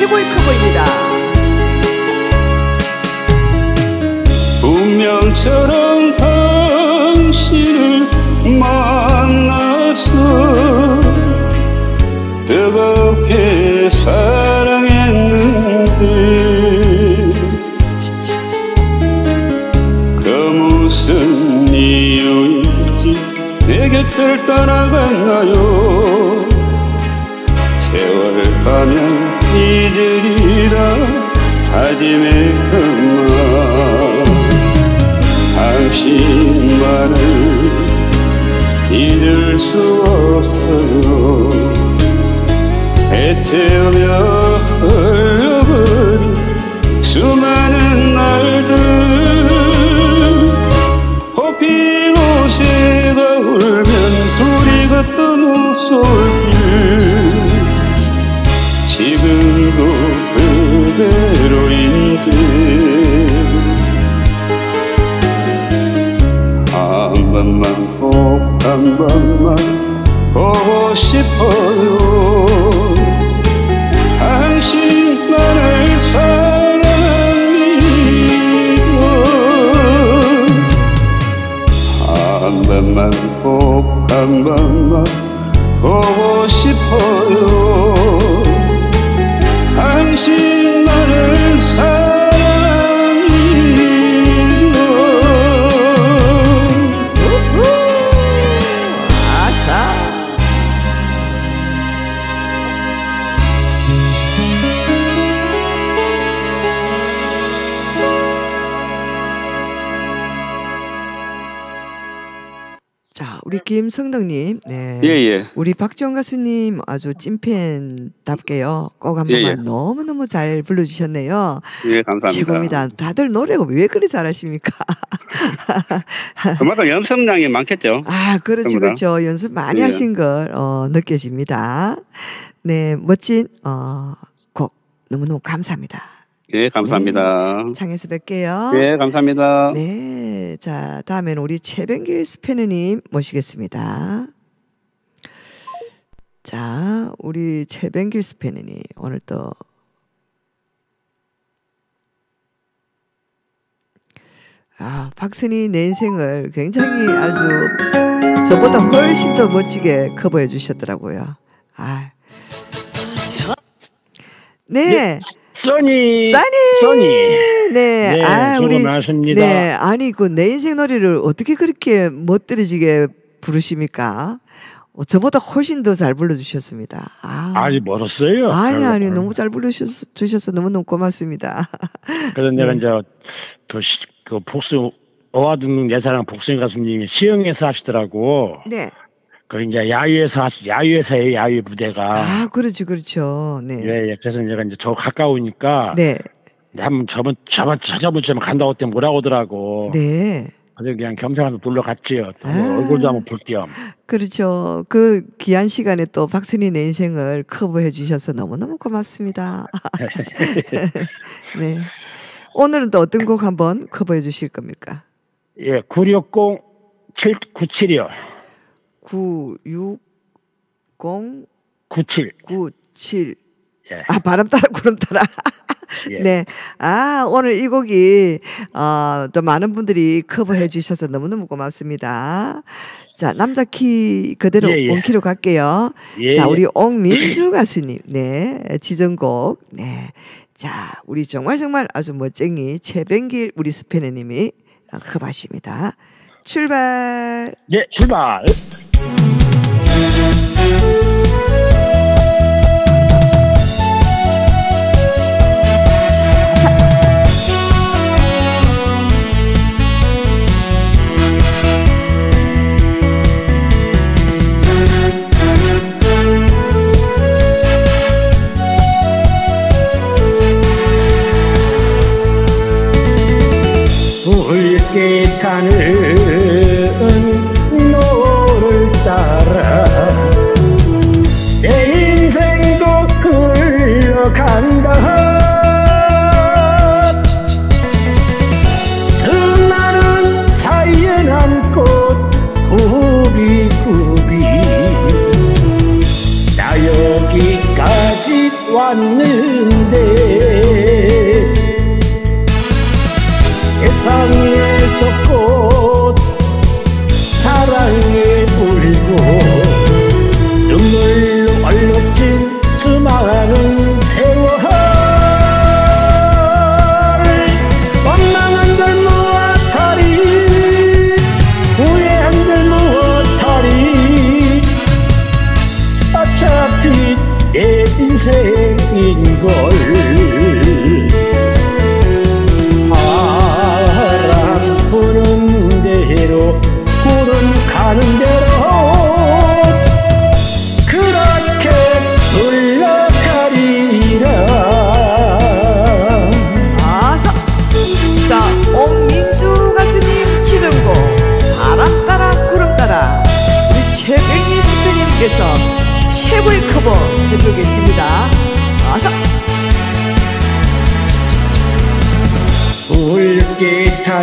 Speaker 17: 최고의 커버입니다. 운명처럼 당신을 만나서 뜨겁게 사랑했는데 그 무슨 이유인지 내 곁을 떠나갔나요? 다짐의 엄마 당신만을 잊을 수 없어요. 애태우며 흘러버린 수많은 날들. 꽃피고 새가 울면 둘이 걷던 웃솔 번만 꼭 한 번만 보고 싶어요. 당신만을 사랑합니다 한 번만 꼭 한 번만 보고 싶어요. 당신만을
Speaker 1: 김성덕님, 네.
Speaker 17: 예, 예.
Speaker 1: 우리 박지원 가수님 아주 찐팬답게요. 꼭한
Speaker 17: 예,
Speaker 1: 번만
Speaker 17: 예.
Speaker 1: 너무 너무 잘 불러주셨네요.
Speaker 17: 예, 감사합니다.
Speaker 1: 최고입니다. 다들 노래가 왜 그리 잘하십니까?
Speaker 17: 그만큼 연습량이 많겠죠.
Speaker 1: 아, 그렇죠,
Speaker 17: 전부 다.
Speaker 1: 그렇죠. 연습 많이
Speaker 17: 예.
Speaker 1: 하신 걸, 어, 느껴집니다. 네, 멋진, 어, 곡 너무 너무 감사합니다.
Speaker 17: 예, 감사합니다.
Speaker 1: 창에서 뵐게요.
Speaker 17: 예, 감사합니다.
Speaker 1: 네. 자, 다음에는 우리 최병길 스페너님 모시겠습니다. 자, 우리 최병길 스페너님 오늘 또 아, 박선희 내 인생을 굉장히 아주 저보다 훨씬 더 멋지게 커버해 주셨더라고요. 아. 네.
Speaker 28: 써니
Speaker 1: 써니.
Speaker 28: 써니
Speaker 1: 네.
Speaker 28: 네,
Speaker 1: 아, 우리
Speaker 28: 많으십니다.
Speaker 1: 네. 아니 그 내 인생 노래를 어떻게 그렇게 멋들어지게 부르십니까? 어, 저보다 훨씬 더 잘 불러 주셨습니다. 아.
Speaker 28: 아직 멀었어요.
Speaker 1: 아니 아니. 너무 잘 불러 주셔서 너무 너무 고맙습니다.
Speaker 28: 그래서 내가
Speaker 1: 네.
Speaker 28: 이제 그, 시- 그 복수 어와드 내 사랑 복수인 가수님이 시흥에서 하시더라고.
Speaker 1: 네.
Speaker 28: 그 이제 야유에서 하시 야유에서의 야유 무대가.
Speaker 1: 아, 그렇죠. 그렇죠. 네.
Speaker 28: 예, 예. 그래서 내가 이제 저 가까우니까.
Speaker 1: 네.
Speaker 28: 한번 저번 저번 저번 주에 간다고 때 뭐라 오더라고.
Speaker 1: 네.
Speaker 28: 그래서 그냥 겸사겸사 놀러 갔지요. 또뭐
Speaker 1: 아.
Speaker 28: 얼굴도 한번 볼 겸.
Speaker 1: 그렇죠. 그 귀한 시간에 또 박선희 내 인생을 커버해 주셔서 너무너무 고맙습니다. 네. 오늘은 또 어떤 곡 한번 커버해 주실 겁니까?
Speaker 28: 예, 960 797이요.
Speaker 1: 960
Speaker 28: 97.
Speaker 1: 97.
Speaker 28: 예.
Speaker 1: 아, 바람 따라 구름 따라.
Speaker 28: 예.
Speaker 1: 네. 아, 오늘 이 곡이, 어, 또 많은 분들이 커버해 주셔서 너무너무 고맙습니다. 자, 남자 키 그대로
Speaker 28: 예, 예.
Speaker 1: 원키로 갈게요.
Speaker 28: 예,
Speaker 1: 자,
Speaker 28: 예.
Speaker 1: 우리 옥민주 가수님, 네. 지정곡, 네. 자, 우리 정말 정말 아주 멋쟁이 최병길 우리 스페너님이 어, 커버하십니다. 출발!
Speaker 28: 예, 출발. 붉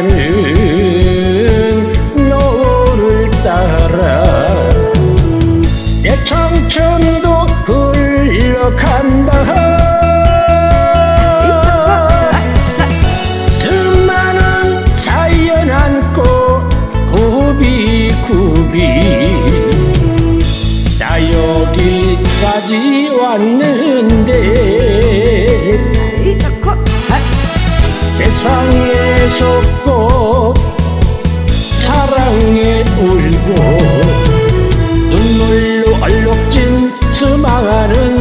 Speaker 23: 붉 세상에서 꼭 사랑에 울고 눈물로 얼룩진 수많은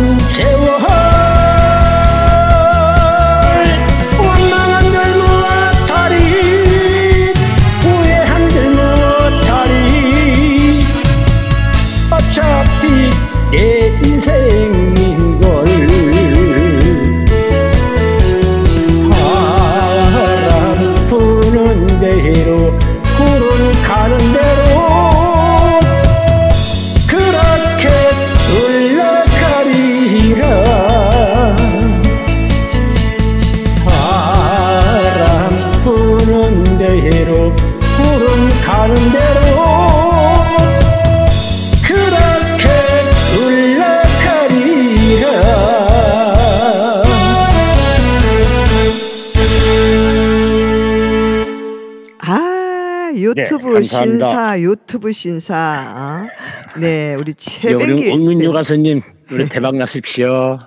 Speaker 23: 감사합니다.
Speaker 1: 신사 유튜브 신사 어? 네 우리
Speaker 23: 예,
Speaker 1: 최병길
Speaker 23: 옥민유
Speaker 1: 씨.
Speaker 23: 가수님 우리 대박 나십시오.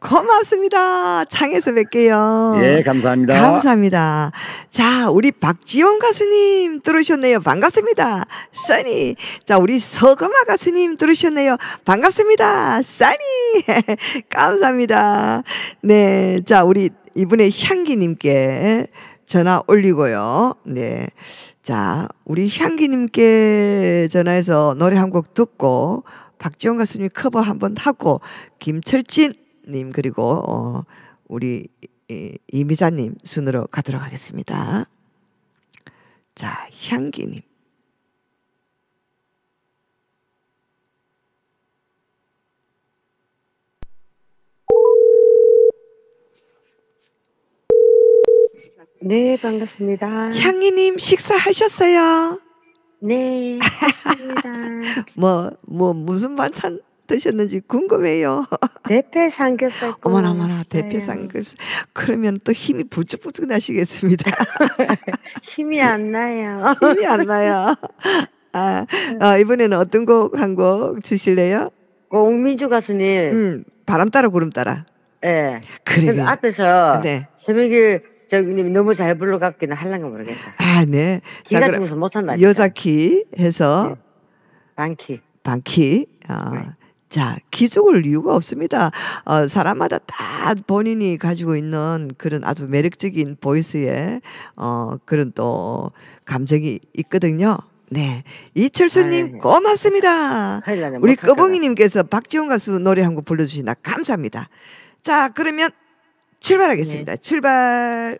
Speaker 1: 고맙습니다. 창에서 뵐게요.
Speaker 23: 예, 감사합니다.
Speaker 1: 감사합니다. 자, 우리 박지원 가수님 들으셨네요. 반갑습니다. 써니. 자, 우리 서금아 가수님 들으셨네요. 반갑습니다. 써니. 감사합니다. 네. 자, 우리 이분의 향기님께 전화 올리고요. 네. 자, 우리 향기님께 전화해서 노래 한 곡 듣고 박지원 가수님 커버 한번 하고 김철진 님 그리고 어 우리 이- 이미자님 순으로 가도록 하겠습니다. 자, 향기님.
Speaker 18: 네, 반갑습니다.
Speaker 1: 향기님 식사하셨어요?
Speaker 18: 네, 했습니다.
Speaker 1: 뭐, 뭐, 무슨 반찬 드셨는지 궁금해요.
Speaker 18: 대패 삼겹살
Speaker 1: 어머나, 어머나. 대패 삼겹살. 그러면 또 힘이 부쩍부쩍 나시겠습니다.
Speaker 18: 힘이 안 나요.
Speaker 1: 힘이 안 나요. 아, 어, 이번에는 어떤 곡 한 곡 주실래요?
Speaker 18: 옥민주 가수님.
Speaker 1: 음, 바람 따라 구름 따라.
Speaker 18: 예.
Speaker 1: 그래.
Speaker 18: 근데 앞에서
Speaker 1: 네.
Speaker 18: 새벽에 저님 너무 잘 불러갖기는 할랑가 모르겠다.
Speaker 1: 아, 네.
Speaker 18: 기가
Speaker 1: 그럼
Speaker 18: 죽어서 못한다.
Speaker 1: 여자 키 해서
Speaker 18: 반키.
Speaker 1: 반키. 어, 자, 기죽을 이유가 없습니다. 어, 사람마다 다 본인이 가지고 있는 그런 아주 매력적인 보이스에 어, 그런 또 감정이 있거든요. 네. 이철수님 고맙습니다. 우리 꺼봉이님께서 박지원 가수 노래 한 곡 불러주시나 감사합니다. 자, 그러면 출발하겠습니다. 출발.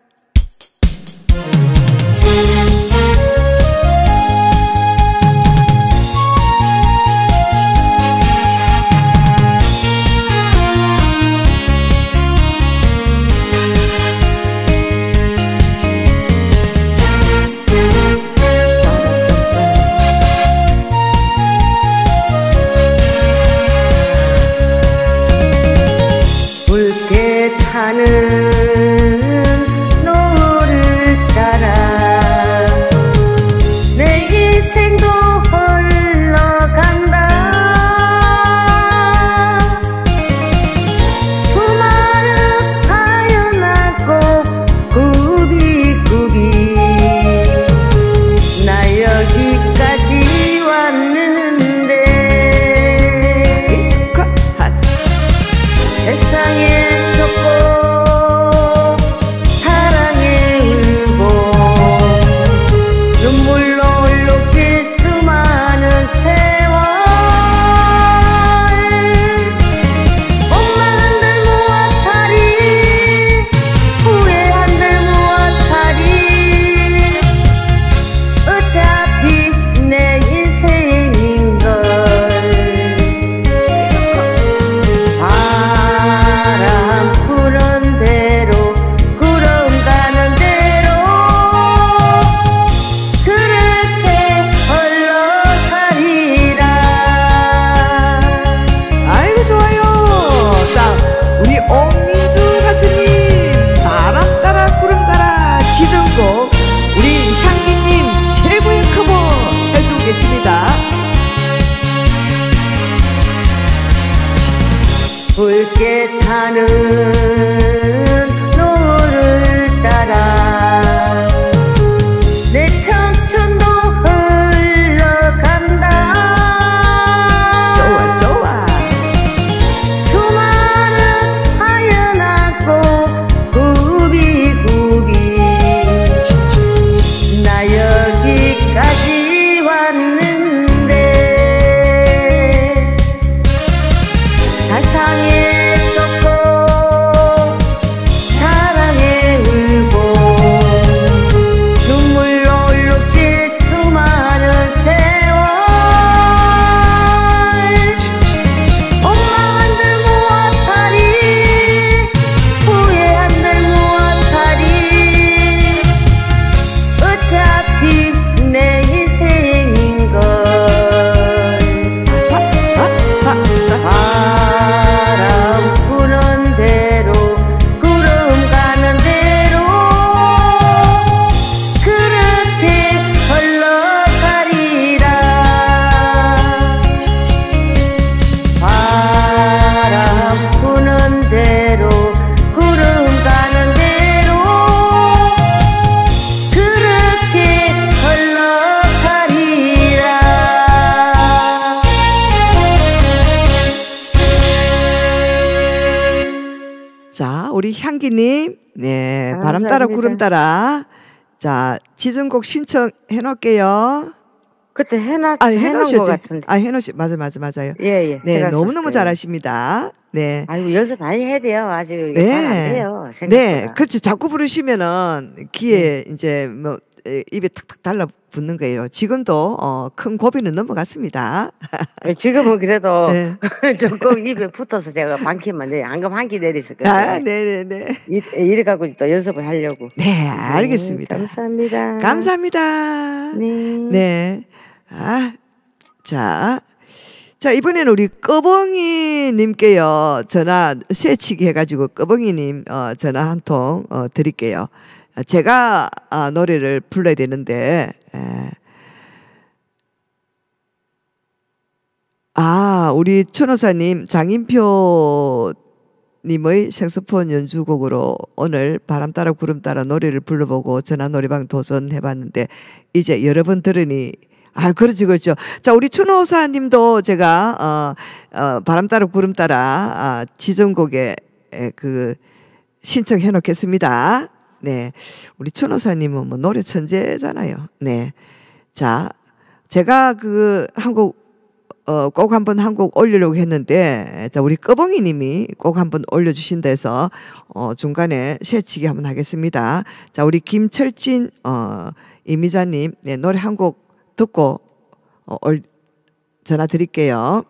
Speaker 1: 향기님, 네, 바람 따라
Speaker 24: 감사합니다.
Speaker 1: 구름 따라. 자, 지정곡 신청해 놓을게요.
Speaker 24: 그때 해놨
Speaker 1: 아, 해놓으셨죠?
Speaker 24: 것 같은데
Speaker 1: 아, 해놓으시, 맞아, 맞아, 맞아요.
Speaker 24: 예, 예.
Speaker 1: 네,
Speaker 24: 해놨었어요.
Speaker 1: 너무 너무 잘하십니다. 네.
Speaker 24: 아이고 연습 많이 해야 돼요 아주
Speaker 1: 네.
Speaker 24: 잘안 돼요 생각보다
Speaker 1: 네, 그렇죠. 자꾸 부르시면은 귀에 이제 뭐 에, 입에 탁탁 달라붙는 거예요. 지금도 어, 큰 고비는 넘어갔습니다.
Speaker 24: 지금은 그래도
Speaker 1: 네.
Speaker 24: 조금 입에 붙어서 제가 반키만 내 안금 한키 내렸었거든요
Speaker 1: 아, 네, 네, 네.
Speaker 24: 이- 이래 갖고 또 연습을 하려고
Speaker 1: 네, 알겠습니다.
Speaker 24: 감사합니다
Speaker 1: 감사합니다.
Speaker 24: 네.
Speaker 1: 네. 아, 자. 자, 이번에는 우리 꺼벙이 님께요. 전화 새치기 해가지고 꺼벙이 님, 어, 전화 한 통, 어, 드릴게요. 아, 제가, 아, 노래를 불러야 되는데, 에. 아, 우리 천호사님, 장인표 님의 색소폰 연주곡으로 오늘 바람 따라 구름 따라 노래를 불러보고 전화 노래방 도전해봤는데 이제 여러 번 들으니 아 그렇지 그렇죠 자 우리 춘호사 님도 제가 어, 어 바람 따라 구름 따라 아, 지정곡에 에, 그 신청해 놓겠습니다 네 우리 춘호사 님은 뭐 노래 천재잖아요 네 자 제가 그 한국 어, 꼭 한번 한 곡 올리려고 했는데, 자, 우리 꺼벙이 님이 꼭 한번 올려주신다 해서, 어, 중간에 새치기 한번 하겠습니다. 자, 우리 김철진, 어, 이미자님, 네, 노래 한 곡 듣고, 어, 올, 전화 드릴게요.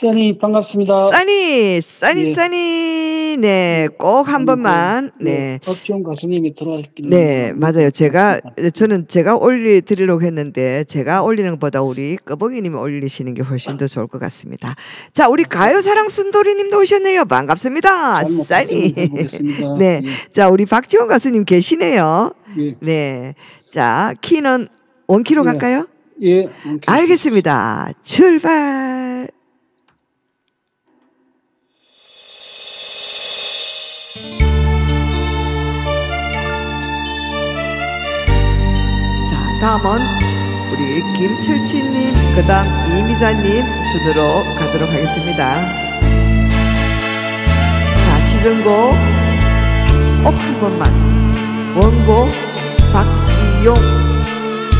Speaker 15: 써니 반갑습니다.
Speaker 1: 써니, 써니,
Speaker 15: 예.
Speaker 1: 써니, 네, 꼭 한 번만, 네.
Speaker 15: 박지원 가수님이 들어왔길래
Speaker 1: 네, 맞아요. 제가 저는 제가 올리 드리려고 했는데 제가 올리는 것보다 우리 꺼벅이님이 올리시는 게 훨씬 더 좋을 것 같습니다. 자, 우리 가요 사랑 순돌이님도 오셨네요. 반갑습니다.
Speaker 15: 잘
Speaker 1: 써니. 네, 자 우리 박지원 가수님 계시네요.
Speaker 15: 예.
Speaker 1: 네, 자 키는 원키로
Speaker 15: 예.
Speaker 1: 갈까요?
Speaker 15: 예.
Speaker 1: 알겠습니다. 출발. 다음은 우리 김철치님, 그 다음 이미자님 순으로 가도록 하겠습니다. 자, 지정곡 꼭 한 번만. 원곡 박지용,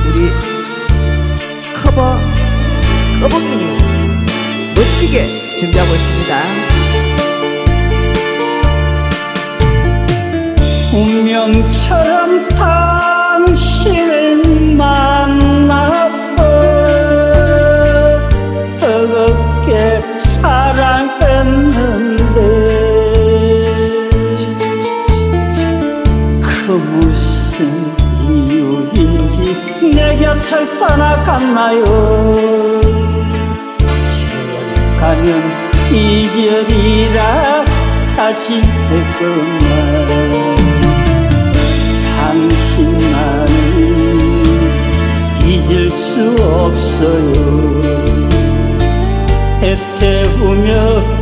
Speaker 1: 우리 커버 꺼봉이님 멋지게 준비하고 있습니다.
Speaker 23: 운명처럼 당신을 만나서 뜨겁게 사랑했는데 그 무슨 이유인지 내 곁을 떠나갔나요? 세월 가면 이별이라 다짐했구만 당신만을 잊을 수 없어요. 애태우며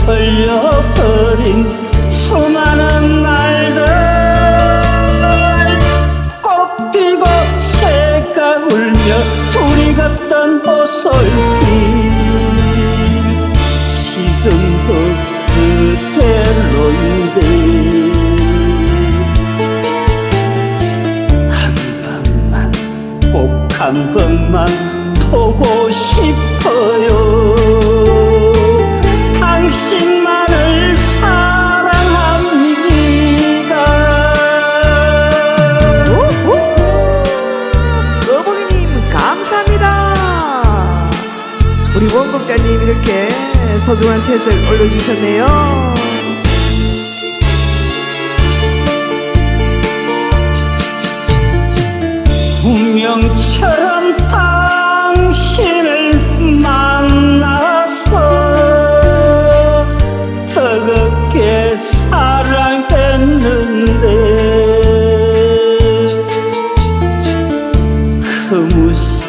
Speaker 23: 흘려버린 수많은 날들. 꽃 피고 새가 울며 둘이 걷던 한 번만 보고 싶어요 당신만을 사랑합니다
Speaker 1: 거북이님 감사합니다. 우리 원곡자님 이렇게 소중한 책을 올려주셨네요.
Speaker 23: 당신을 만나서 뜨겁게 사랑했는데 그 무슨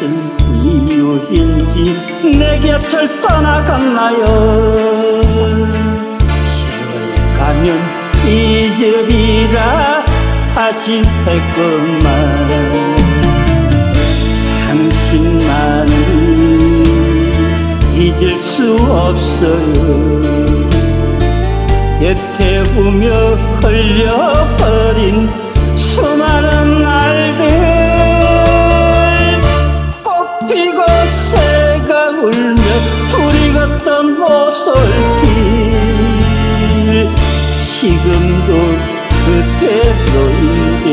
Speaker 23: 이유인지 내 곁을 떠나갔나요? 세월 가면 잊으리라 하지 했건만 잊을 수 없어요. 애태우며 흘려버린 수많은 날들. 꽃 피고 새가 울며 둘이 걷던 오솔길. 지금도 그대로인데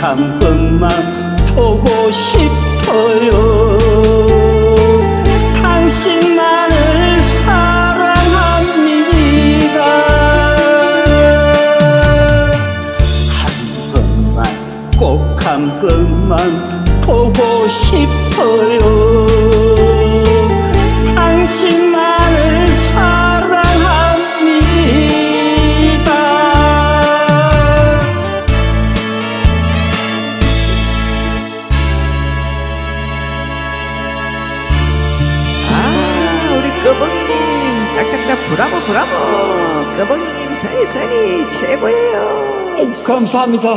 Speaker 23: 한 번만 보고 싶어요. 당신만을 사랑합니다. 한 번만 꼭 한 번만 보고 싶어요. 당신
Speaker 1: 브라보 브라보 선이 선이 최고예요.
Speaker 15: 감사합니다.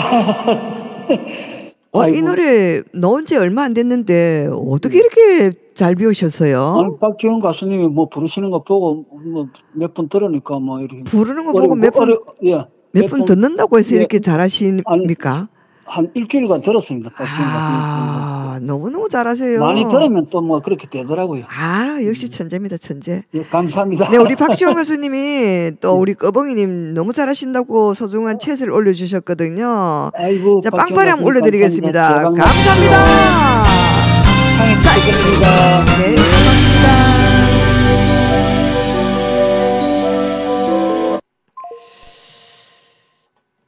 Speaker 1: 어, 이 노래 넣은 지 얼마 안 됐는데 어떻게 이렇게 잘 비우셨어요?
Speaker 15: 아니, 박지원 가수님이 뭐 부르시는 거 보고 뭐몇번 들으니까 뭐 이렇게
Speaker 1: 부르는 거 보고 몇 번-
Speaker 15: 어려- 예,
Speaker 1: 몇분 듣는다고 해서
Speaker 15: 예.
Speaker 1: 이렇게 잘하십니까?
Speaker 15: 한 일주일간 들었습니다.
Speaker 1: 아, 너무너무 잘하세요.
Speaker 15: 많이 들으면 또 뭐 그렇게 되더라고요.
Speaker 1: 아, 역시 천재입니다, 천재.
Speaker 15: 예, 감사합니다.
Speaker 1: 네, 우리 박지원 가수님이 또 우리 꺼벙이님 너무 잘하신다고 소중한 챗을 올려주셨거든요.
Speaker 15: 아이고,
Speaker 1: 자,
Speaker 15: 가수님
Speaker 1: 올려드리겠습니다.
Speaker 15: 감사합니다.
Speaker 1: 감사합니다. 네, 고맙습니다.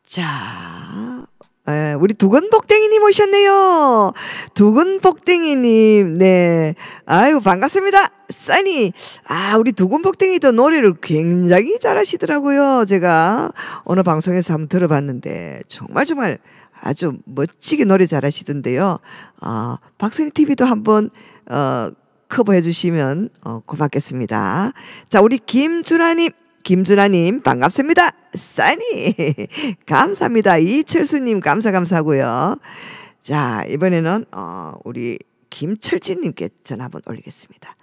Speaker 1: 자, 에, 우리 두근복댕이님 오셨네요. 두근복댕이님, 네. 아유, 반갑습니다. 써니. 아, 우리 두근복댕이도 노래를 굉장히 잘하시더라고요. 제가 어느 방송에서 한번 들어봤는데, 정말 정말 아주 멋지게 노래 잘하시던데요. 아, 박선희 TV도 한번, 어, 커버해 주시면, 어, 고맙겠습니다. 자, 우리 김준하님. 김준하님 반갑습니다. 써니 감사합니다. 이철수님 감사 감사하고요. 자 이번에는 어, 우리 김철진님께 전화 한번 올리겠습니다.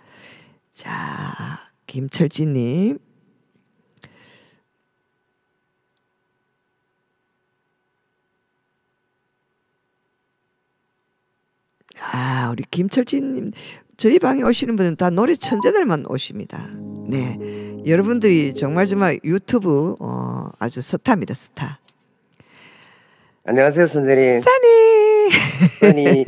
Speaker 1: 자 김철진님 아, 우리 김철진님, 저희 방에 오시는 분은 다 노래 천재들만 오십니다. 네. 여러분들이 정말 정말 유튜브, 어, 아주 스타입니다, 스타.
Speaker 22: 안녕하세요, 선생님.
Speaker 1: 써니!
Speaker 22: 선이,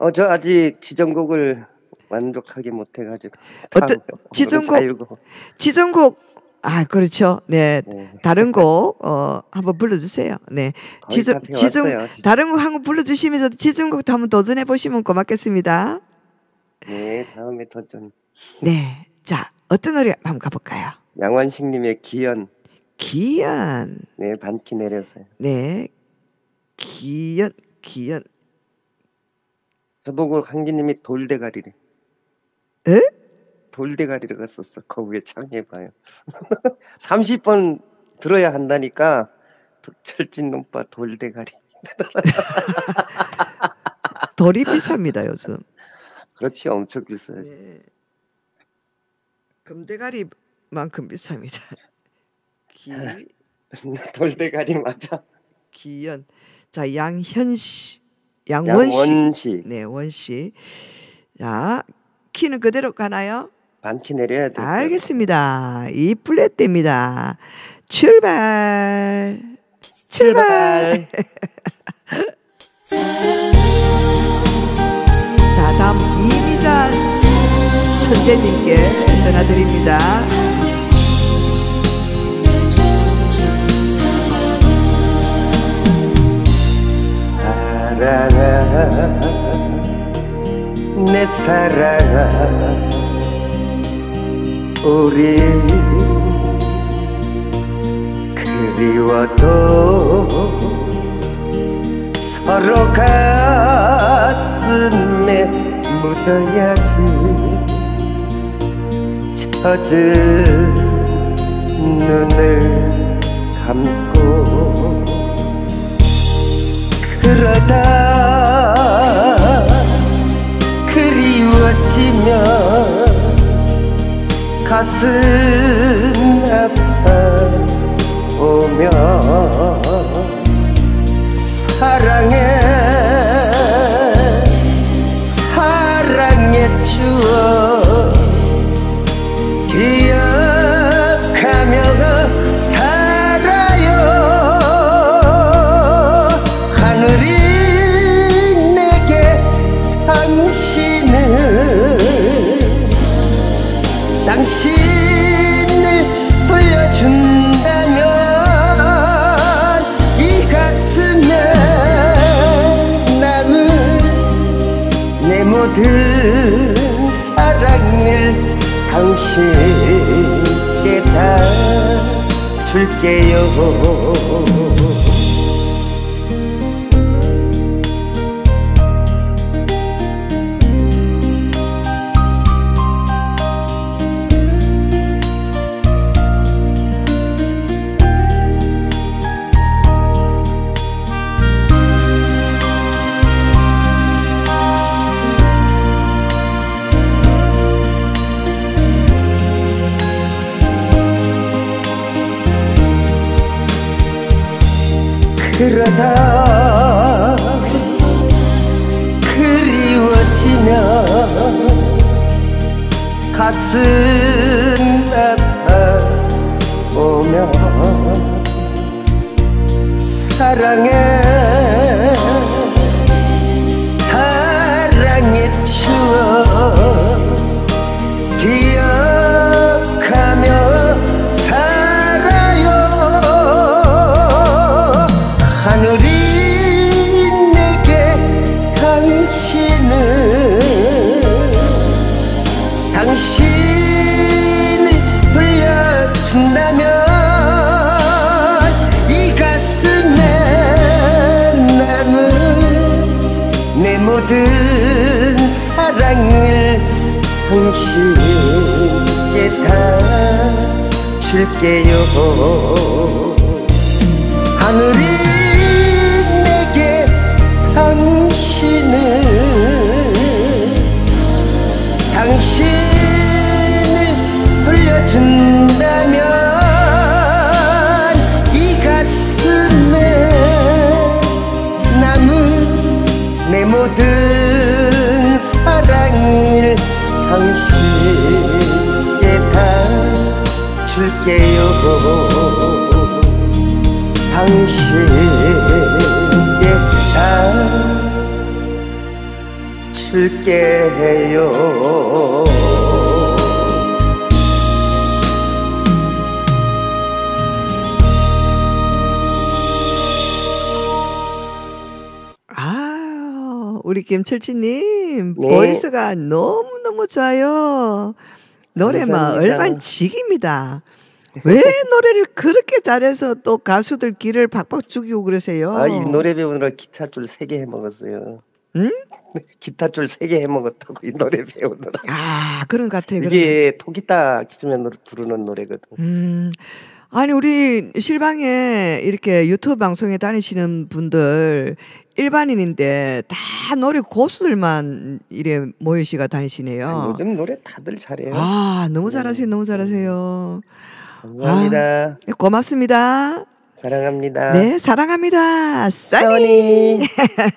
Speaker 22: 어, 저 아직 지정곡을 완벽하게 못 해가지고.
Speaker 1: 어떤,
Speaker 22: 다음
Speaker 1: 지정곡. 지정곡, 아, 그렇죠. 네. 다른 곡, 어, 한번 불러주세요. 네. 지정, 지정,
Speaker 22: 왔어요,
Speaker 1: 다른 곡 한번 불러주시면서 지정곡도 한번 도전해보시면 고맙겠습니다.
Speaker 22: 네, 다음에 더 좀.
Speaker 1: 네. 자, 어떤 노래 한번 가볼까요?
Speaker 29: 양원식님의 기연.
Speaker 1: 기연.
Speaker 29: 네, 반키 내려서요.
Speaker 1: 네. 기연, 기연.
Speaker 29: 저보고 한기님이 돌대가리래.
Speaker 1: 에?
Speaker 29: 돌대가리를 썼어. 거기에 창해봐요. 30번 들어야 한다니까 철진 놈빠 돌대가리.
Speaker 1: 돌이 비쌉니다, 요즘.
Speaker 29: 그렇지 엄청 비싸요.
Speaker 1: 네. 금대가리만큼 비쌉니다. 기,
Speaker 29: 돌대가리 맞아.
Speaker 1: 기연. 자, 양현 씨. 양원 씨.
Speaker 29: 양원 씨.
Speaker 1: 네, 원 씨. 자, 키는 그대로 가나요?
Speaker 29: 반키 내려야 돼.
Speaker 1: 알겠습니다. 이 플랫대입니다. 출발. 출발. 자, 다음 이미자 천재님께 전화드립니다.
Speaker 29: 사랑아 내 사랑아 우리 그리워도 서로 가슴에 묻어야지. 젖은 눈을 감고 그러다 그리워지면 가슴 아파 오면 사랑해 사랑 줄게요 그러다 그리워지면 가슴 줄게요. 하늘이 내게 당신을 당신을 돌려준다면 이 가슴에 남은 내 모든 사랑을 당신 줄게요 당신께 다 줄게요
Speaker 1: 아, 우리 김철치님
Speaker 29: 네.
Speaker 1: 보이스가 너무 너무 좋아요. 노래만
Speaker 29: 감사합니다.
Speaker 1: 얼만 직입니다. 왜 노래를 그렇게 잘해서 또 가수들 길을 박박 죽이고 그러세요?
Speaker 22: 아, 이 노래 배우느라 기타 줄 세 개 해먹었어요.
Speaker 1: 응?
Speaker 22: 기타 줄 세 개 해먹었다고 이 노래 배우느라.
Speaker 1: 아, 그런 것 같아요.
Speaker 22: 이게 토기타 기준으로 부르는 노래거든.
Speaker 1: 음. 아니 우리 실방에 이렇게 유튜브 방송에 다니시는 분들 일반인인데 다 노래 고수들만 이래 모여시가 다니시네요.
Speaker 22: 아, 요즘 노래 다들 잘해요.
Speaker 1: 아, 너무 잘하세요. 너무 잘하세요.
Speaker 22: 감사합니다.
Speaker 1: 아, 고맙습니다.
Speaker 22: 사랑합니다.
Speaker 1: 네, 사랑합니다. 써니.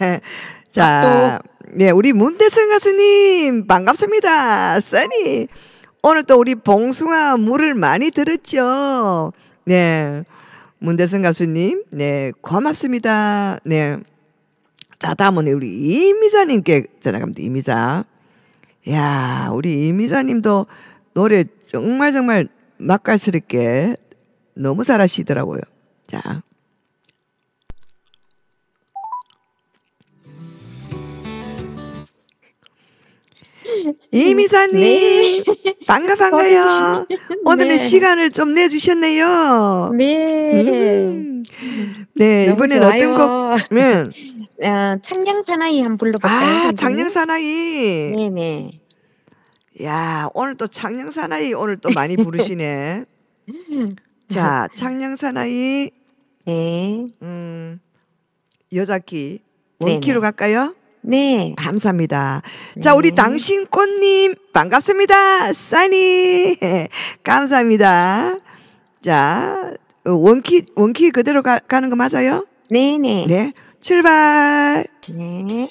Speaker 1: 자, 네, 우리 문대성 가수님 반갑습니다. 써니. 오늘 또 우리 봉숭아 물을 많이 들었죠. 네, 문대성 가수님, 네, 고맙습니다. 네. 자, 다음은 우리 이미자님께 전화 갑니다. 이미자. 야, 우리 이미자님도 노래 정말 정말 맛깔스럽게 너무 잘하시더라고요. 자. 이미사님
Speaker 19: 네.
Speaker 1: 반가 반가요. 오늘은
Speaker 19: 네.
Speaker 1: 시간을 좀 내주셨네요.
Speaker 19: 네.
Speaker 1: 음. 네 이번엔 어떤. 곡? 네.
Speaker 19: 어, 창녕 사나이 한번 불러볼까요?
Speaker 1: 아? 장녕 사나이.
Speaker 19: 네네.
Speaker 1: 야 오늘 또 창녕 사나이 오늘 또 많이 부르시네. 자 창녕 사나이.
Speaker 19: 네.
Speaker 1: 음 여자키. 원키로 갈까요?
Speaker 19: 네.
Speaker 1: 감사합니다. 자, 우리 당신 꽃님, 반갑습니다. 써니. 감사합니다. 자, 어, 원키, 원키 그대로 가, 가는 거 맞아요?
Speaker 19: 네 네.
Speaker 1: 네. 출발.
Speaker 19: 네.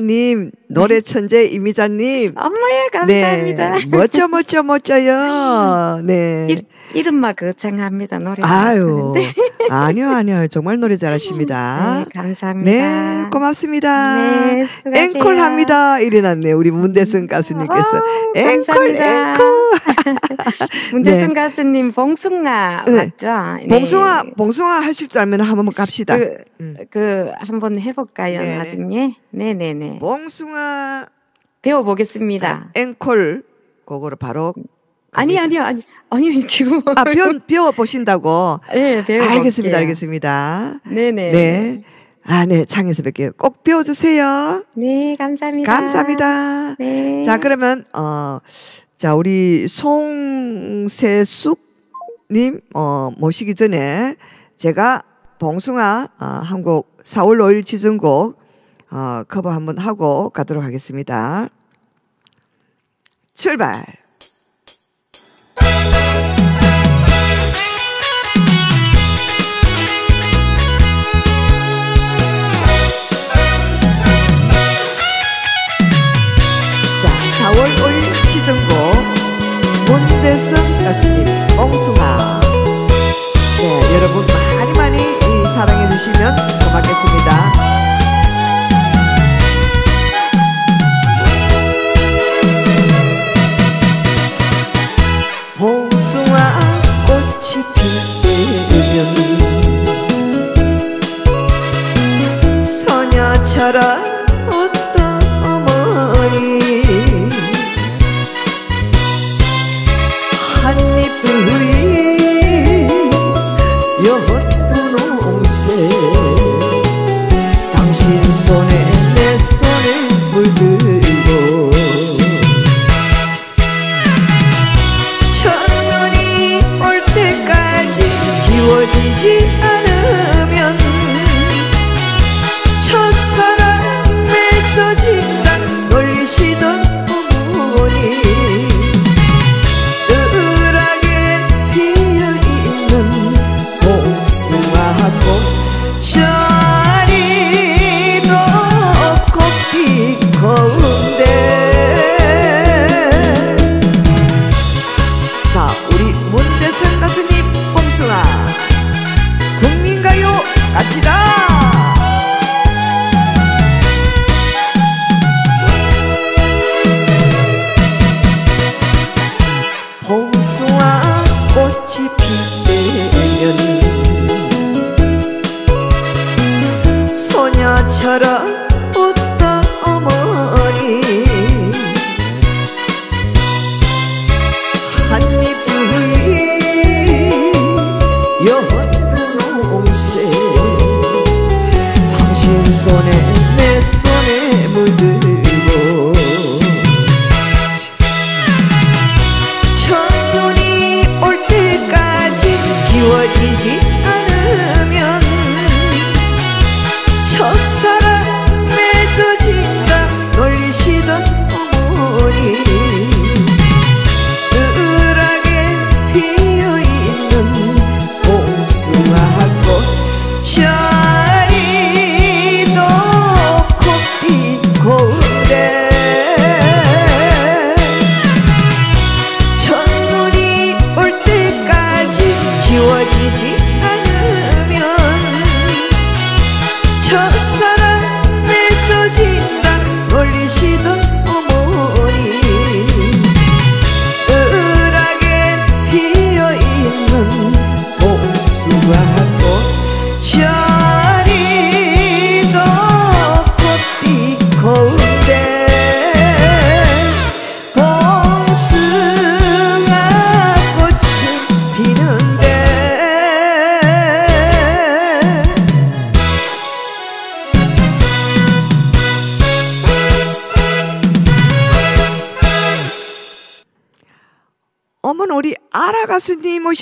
Speaker 1: 이미자님 노래 천재 이미자님.
Speaker 19: 엄마야 감사합니다.
Speaker 1: 네, 멋져 멋져 멋져요. 네.
Speaker 19: 이름만 거창합니다 노래.
Speaker 1: 아유, 아니요, 아니요. 정말 노래 잘하십니다.
Speaker 19: 네, 감사합니다.
Speaker 1: 네, 고맙습니다.
Speaker 19: 네.
Speaker 1: 앵콜 합니다. 일어났네. 우리 문대성 가수님께서. 앵콜,
Speaker 19: 감사합니다.
Speaker 1: 앵콜.
Speaker 19: 문대성
Speaker 1: 네.
Speaker 19: 가수님 봉숭아
Speaker 1: 네.
Speaker 19: 맞죠? 네.
Speaker 1: 봉숭아, 봉숭아 하실 줄 알면 한번 갑시다.
Speaker 19: 그, 그 한번 해볼까요
Speaker 1: 네네.
Speaker 19: 나중에? 네네네.
Speaker 1: 봉숭아
Speaker 19: 배워보겠습니다.
Speaker 1: 앵콜 그거로 바로
Speaker 19: 아니 아니요 아니 아니 지금
Speaker 1: 아, 배워, 배워 보신다고.
Speaker 19: 네 배워.
Speaker 1: 알겠습니다, 알겠습니다.
Speaker 19: 네네.
Speaker 1: 네. 아, 네. 창에서 뵐게요. 꼭 배워주세요.
Speaker 19: 네 감사합니다.
Speaker 1: 감사합니다.
Speaker 19: 네.
Speaker 1: 자, 그러면, 어, 자, 우리 송세숙님, 어, 모시기 전에 제가 봉숭아, 어, 한곡 4월 5일 지정곡, 어, 커버 한번 하고 가도록 하겠습니다. 출발! 4월 5일 지정곡 문대성 가수님 엉숭아 네, 여러분 많이 많이 이 사랑해 주시면 고맙겠습니다. 봉숭 당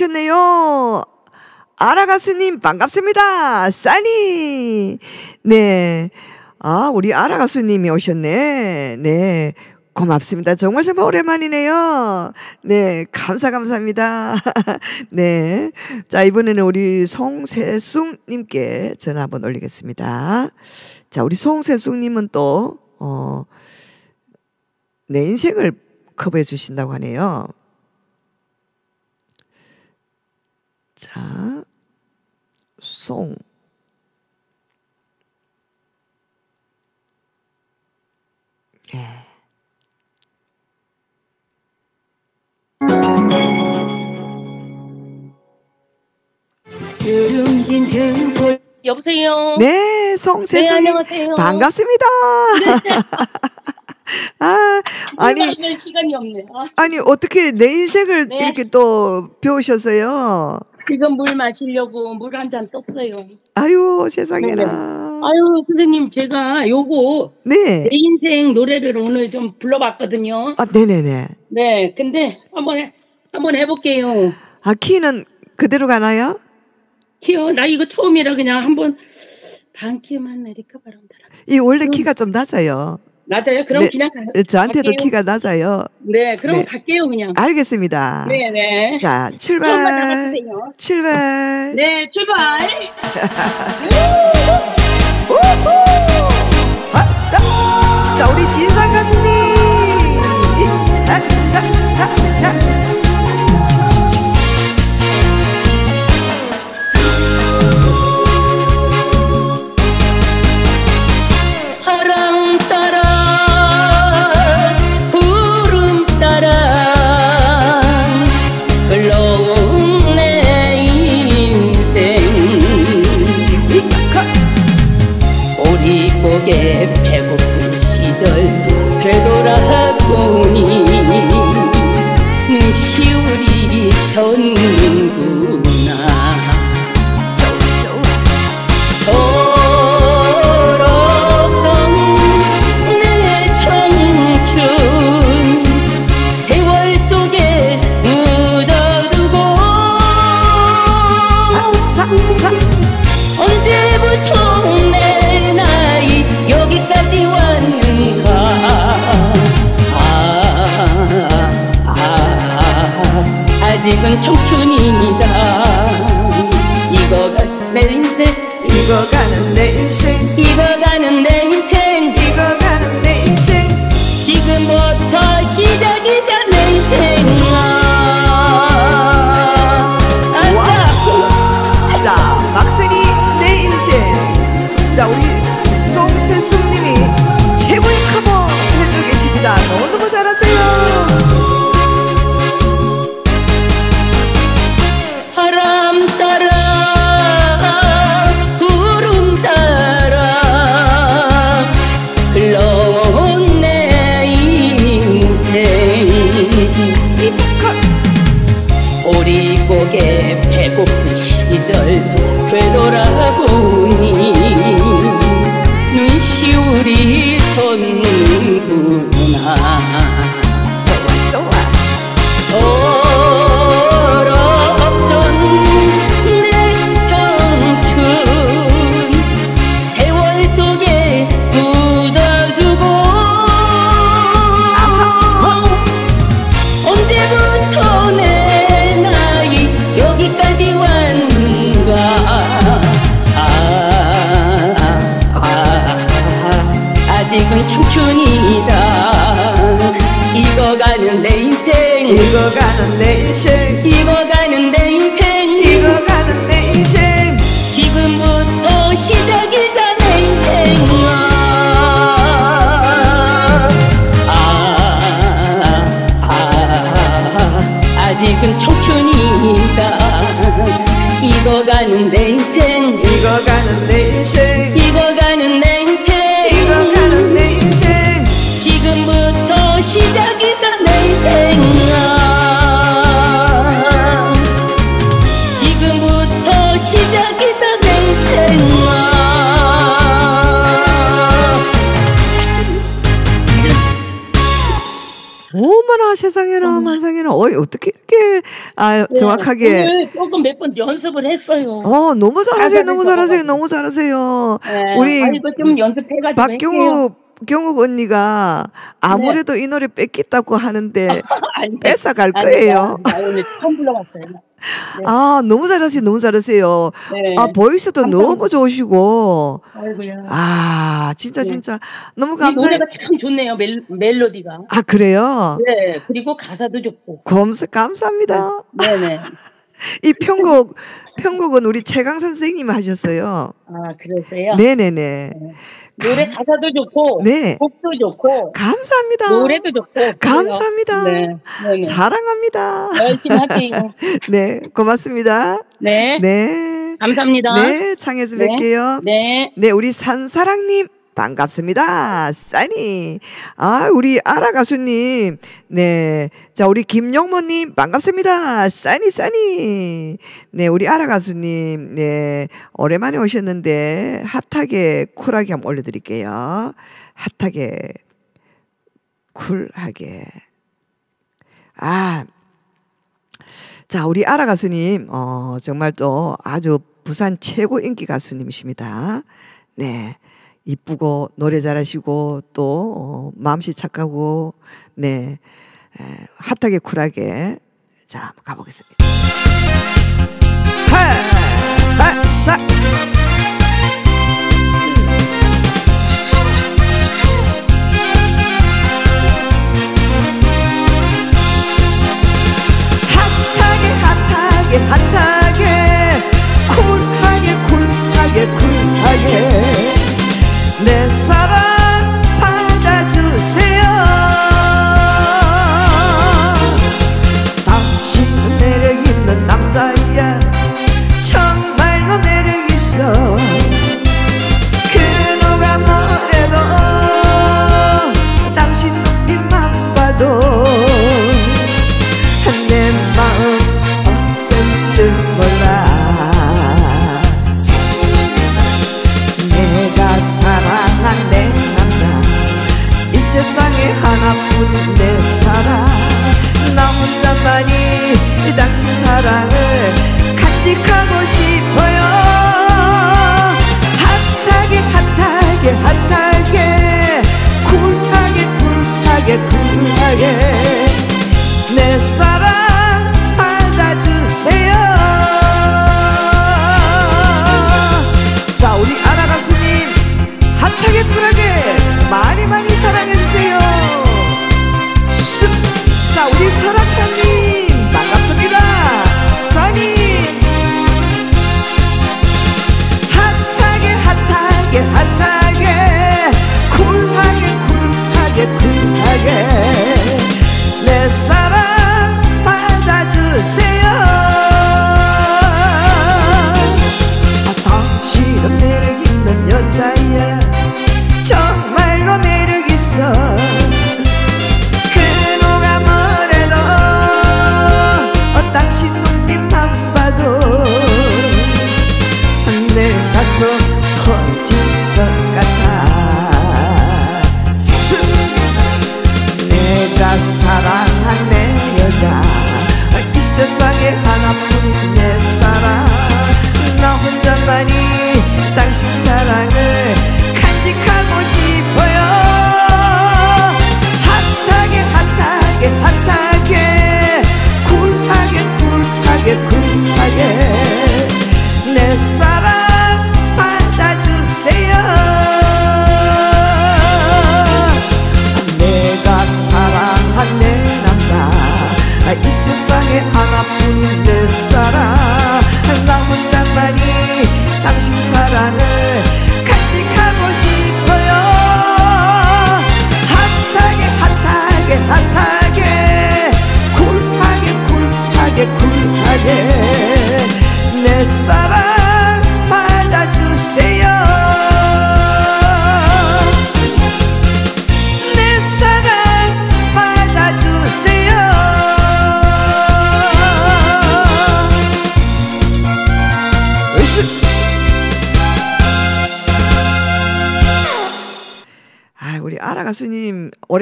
Speaker 1: 오셨네요. 아라 가수님 반갑습니다. 써니. 네. 아, 우리 아라 가수님이 오셨네. 네. 고맙습니다. 정말 정말 오랜만이네요. 네. 감사, 감사합니다. 네. 자, 이번에는 우리 송세숙님께 전화 한번 올리겠습니다. 자, 우리 송세숙님은 또, 어, 내 인생을 커버해 주신다고 하네요. 자, 송. 예.
Speaker 30: 등골 여보세요.
Speaker 1: 네, 송세숙님.
Speaker 30: 네, 안녕하세요.
Speaker 1: 반갑습니다. 아, 아니,
Speaker 30: 아니 시간이 없네. 아,
Speaker 1: 아니, 어떻게 내 인생을
Speaker 30: 네.
Speaker 1: 이렇게 또 배우셨어요?
Speaker 30: 지금 물 마시려고 물 한 잔 떴어요.
Speaker 1: 아유, 세상에나.
Speaker 30: 아유 선생님 제가 요거
Speaker 1: 네.
Speaker 30: 내 인생 노래를 오늘 좀 불러봤거든요.
Speaker 1: 아, 네네네.
Speaker 30: 네, 근데 한번 해, 한번 해볼게요.
Speaker 1: 아, 키는 그대로 가나요?
Speaker 30: 키요, 나 이거 처음이라 그냥 한번 반 키만 내릴까 바랍니다.
Speaker 1: 이 원래 키가 좀 낮아요.
Speaker 30: 맞아요. 그럼
Speaker 1: 네,
Speaker 30: 그냥 가,
Speaker 1: 저한테도
Speaker 30: 갈게요.
Speaker 1: 키가 낮아요.
Speaker 30: 네, 그럼
Speaker 1: 네.
Speaker 30: 갈게요 그냥.
Speaker 1: 알겠습니다.
Speaker 30: 네, 네.
Speaker 1: 자, 출발. 출발.
Speaker 30: 네, 출발.
Speaker 1: 아, 자, 자, 우리 진상 가수님. 이, 아, 샤, 샤, 샤.
Speaker 30: 오리고개 배고픈 시절 되돌아보니 시울이 졌 시절 되돌아보니 익어가는 내 인생.
Speaker 1: 익어가는 내 인생.
Speaker 30: 익어가는 내 인생. 지금부터 시작이자 내 인생 아 아, 아, 아직은 청춘이다. 익어가는 내 인생.
Speaker 1: 익어가는 내 인생 세상에나 만상에나 어이 어떻게 이렇게 아 정확하게.
Speaker 30: 오늘 조금 몇 번 연습을 했어요.
Speaker 1: 어 너무 잘하세요 너무 잘하세요 너무 잘하세요.
Speaker 30: 네,
Speaker 1: 우리
Speaker 30: 아, 이거 좀 연습해가지고.
Speaker 1: 박경욱 경욱 언니가 아무래도 이 노래 뺏겠다고 하는데
Speaker 30: 아니,
Speaker 1: 뺏어 갈
Speaker 30: 아니,
Speaker 1: 거예요.
Speaker 30: 오늘 처음 불러봤어요. 네.
Speaker 1: 아, 너무 잘하세요. 너무 잘하세요.
Speaker 30: 네.
Speaker 1: 아, 보이스도
Speaker 30: 감사합니다.
Speaker 1: 너무 좋으시고.
Speaker 30: 아이고야.
Speaker 1: 아, 진짜,
Speaker 30: 네.
Speaker 1: 진짜. 너무
Speaker 30: 이
Speaker 1: 감사해요.
Speaker 30: 노래가 참 좋네요. 멜, 멜로디가.
Speaker 1: 아, 그래요?
Speaker 30: 네. 그리고 가사도 좋고.
Speaker 1: 감사, 감사합니다.
Speaker 30: 네네.
Speaker 1: 이 편곡, 편곡은 우리 최강 선생님이 하셨어요.
Speaker 30: 아, 그러세요?
Speaker 1: 네네네.
Speaker 30: 노래 가사도 좋고.
Speaker 1: 네.
Speaker 30: 곡도 좋고.
Speaker 1: 감사합니다.
Speaker 30: 노래도 좋고.
Speaker 1: 감사합니다.
Speaker 30: 네. 네네.
Speaker 1: 사랑합니다.
Speaker 30: 열심히 할게요.
Speaker 1: 네, 고맙습니다.
Speaker 30: 네.
Speaker 1: 네.
Speaker 30: 감사합니다.
Speaker 1: 네, 창에서
Speaker 30: 네.
Speaker 1: 뵐게요.
Speaker 30: 네.
Speaker 1: 네, 우리 산사랑님. 반갑습니다. 써니. 아, 우리 아라 가수님. 네. 자, 우리 김용모님. 반갑습니다. 써니, 써니. 네, 우리 아라 가수님. 네. 오랜만에 오셨는데, 핫하게, 쿨하게 한번 올려드릴게요. 핫하게, 쿨하게. 아, 자, 우리 아라 가수님, 어, 정말 또 아주 부산 최고 인기 가수님이십니다. 네. 이쁘고, 노래 잘하시고, 또, 어, 마음씨 착하고, 네. 에, 핫하게 쿨하게. 자, 한번 가보겠습니다. 핫하게 핫하게 쿨하게 쿨하게 쿨하게 내 사랑 하나뿐인 내 사랑 나 혼자만이 당신 사랑을 간직하고 싶어요. 핫하게 핫하게 핫하게 쿨하게 쿨하게 쿨하게 내 사랑 받아주세요. 자 우리 아라 가수님 핫하게 쿨하게 많이 많이 사님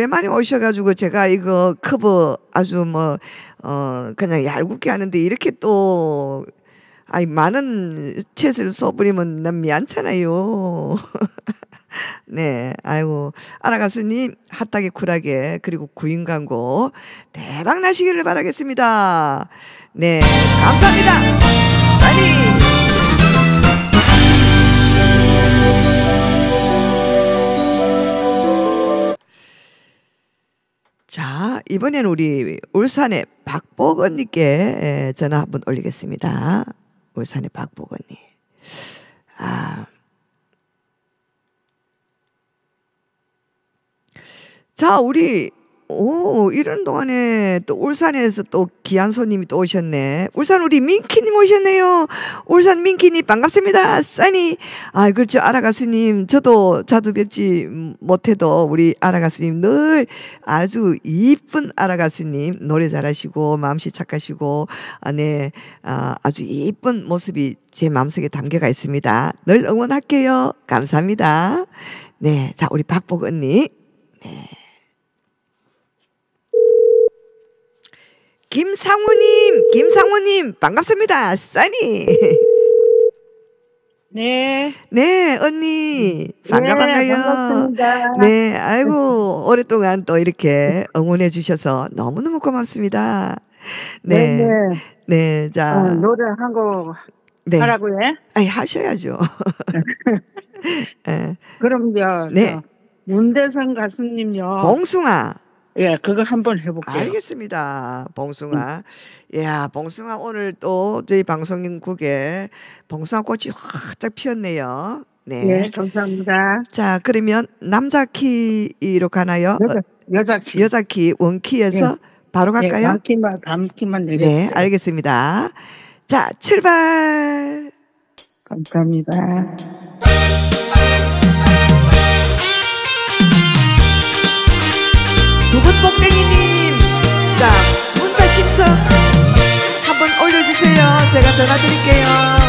Speaker 1: 오랜만에 오셔가지고 제가 이거 커버 아주 뭐 어 그냥 얄궂게 하는데 이렇게 또 아이 많은 채소를 써버리면 난 미안찮아요. 네, 아이고 아라 가수님 핫하게 쿨하게 그리고 구인 광고 대박 나시기를 바라겠습니다. 네, 감사합니다. 자, 이번에는 우리 울산의 박보건님께 에, 전화 한번 올리겠습니다. 울산의 박보건님. 아. 자, 우리, 오, 이런 동안에 또 울산에서 또 귀한 손님이 또 오셨네. 울산 우리 민키님 오셨네요. 울산 민키님 반갑습니다. 써니. 아, 그렇죠. 아라 가수님. 저도 자주 뵙지 못해도 우리 아라 가수님 늘 아주 이쁜 아라 가수님. 노래 잘하시고, 마음씨 착하시고, 아, 네. 아, 아주 이쁜 모습이 제 마음속에 담겨가 있습니다. 늘 응원할게요. 감사합니다. 네. 자, 우리 박복 언니. 네. 김상우님, 김상우님, 반갑습니다. 써니.
Speaker 31: 네.
Speaker 1: 네, 언니. 반가,
Speaker 31: 네,
Speaker 1: 반가요.
Speaker 31: 반갑습니다.
Speaker 1: 네, 아이고, 오랫동안 또 이렇게 응원해 주셔서 너무너무 고맙습니다. 네.
Speaker 31: 네, 네.
Speaker 1: 네, 자.
Speaker 31: 어, 노래 한곡
Speaker 1: 네.
Speaker 31: 하라고 해?
Speaker 1: 아니, 하셔야죠. 예.
Speaker 31: 그럼요.
Speaker 1: 네.
Speaker 31: 저 문대성 가수님요.
Speaker 1: 봉숭아.
Speaker 31: 예, 그거 한번 해볼게요.
Speaker 1: 알겠습니다. 봉숭아. 야, 봉숭아 오늘 또 저희 방송국에 봉숭아 꽃이 활짝 피었네요. 네.
Speaker 31: 예, 감사합니다.
Speaker 1: 자, 그러면 남자 키로 가나요?
Speaker 31: 여자,
Speaker 1: 어,
Speaker 31: 여자 키.
Speaker 1: 여자 키 원키에서
Speaker 31: 예.
Speaker 1: 바로
Speaker 31: 예,
Speaker 1: 갈까요?
Speaker 31: 밤키만, 밤키만 내겠어요.
Speaker 1: 네, 알겠습니다. 자, 출발.
Speaker 31: 감사합니다.
Speaker 1: 두분 복댕이님. 자, 문자 신청 한번 올려주세요. 제가 전화 드릴게요.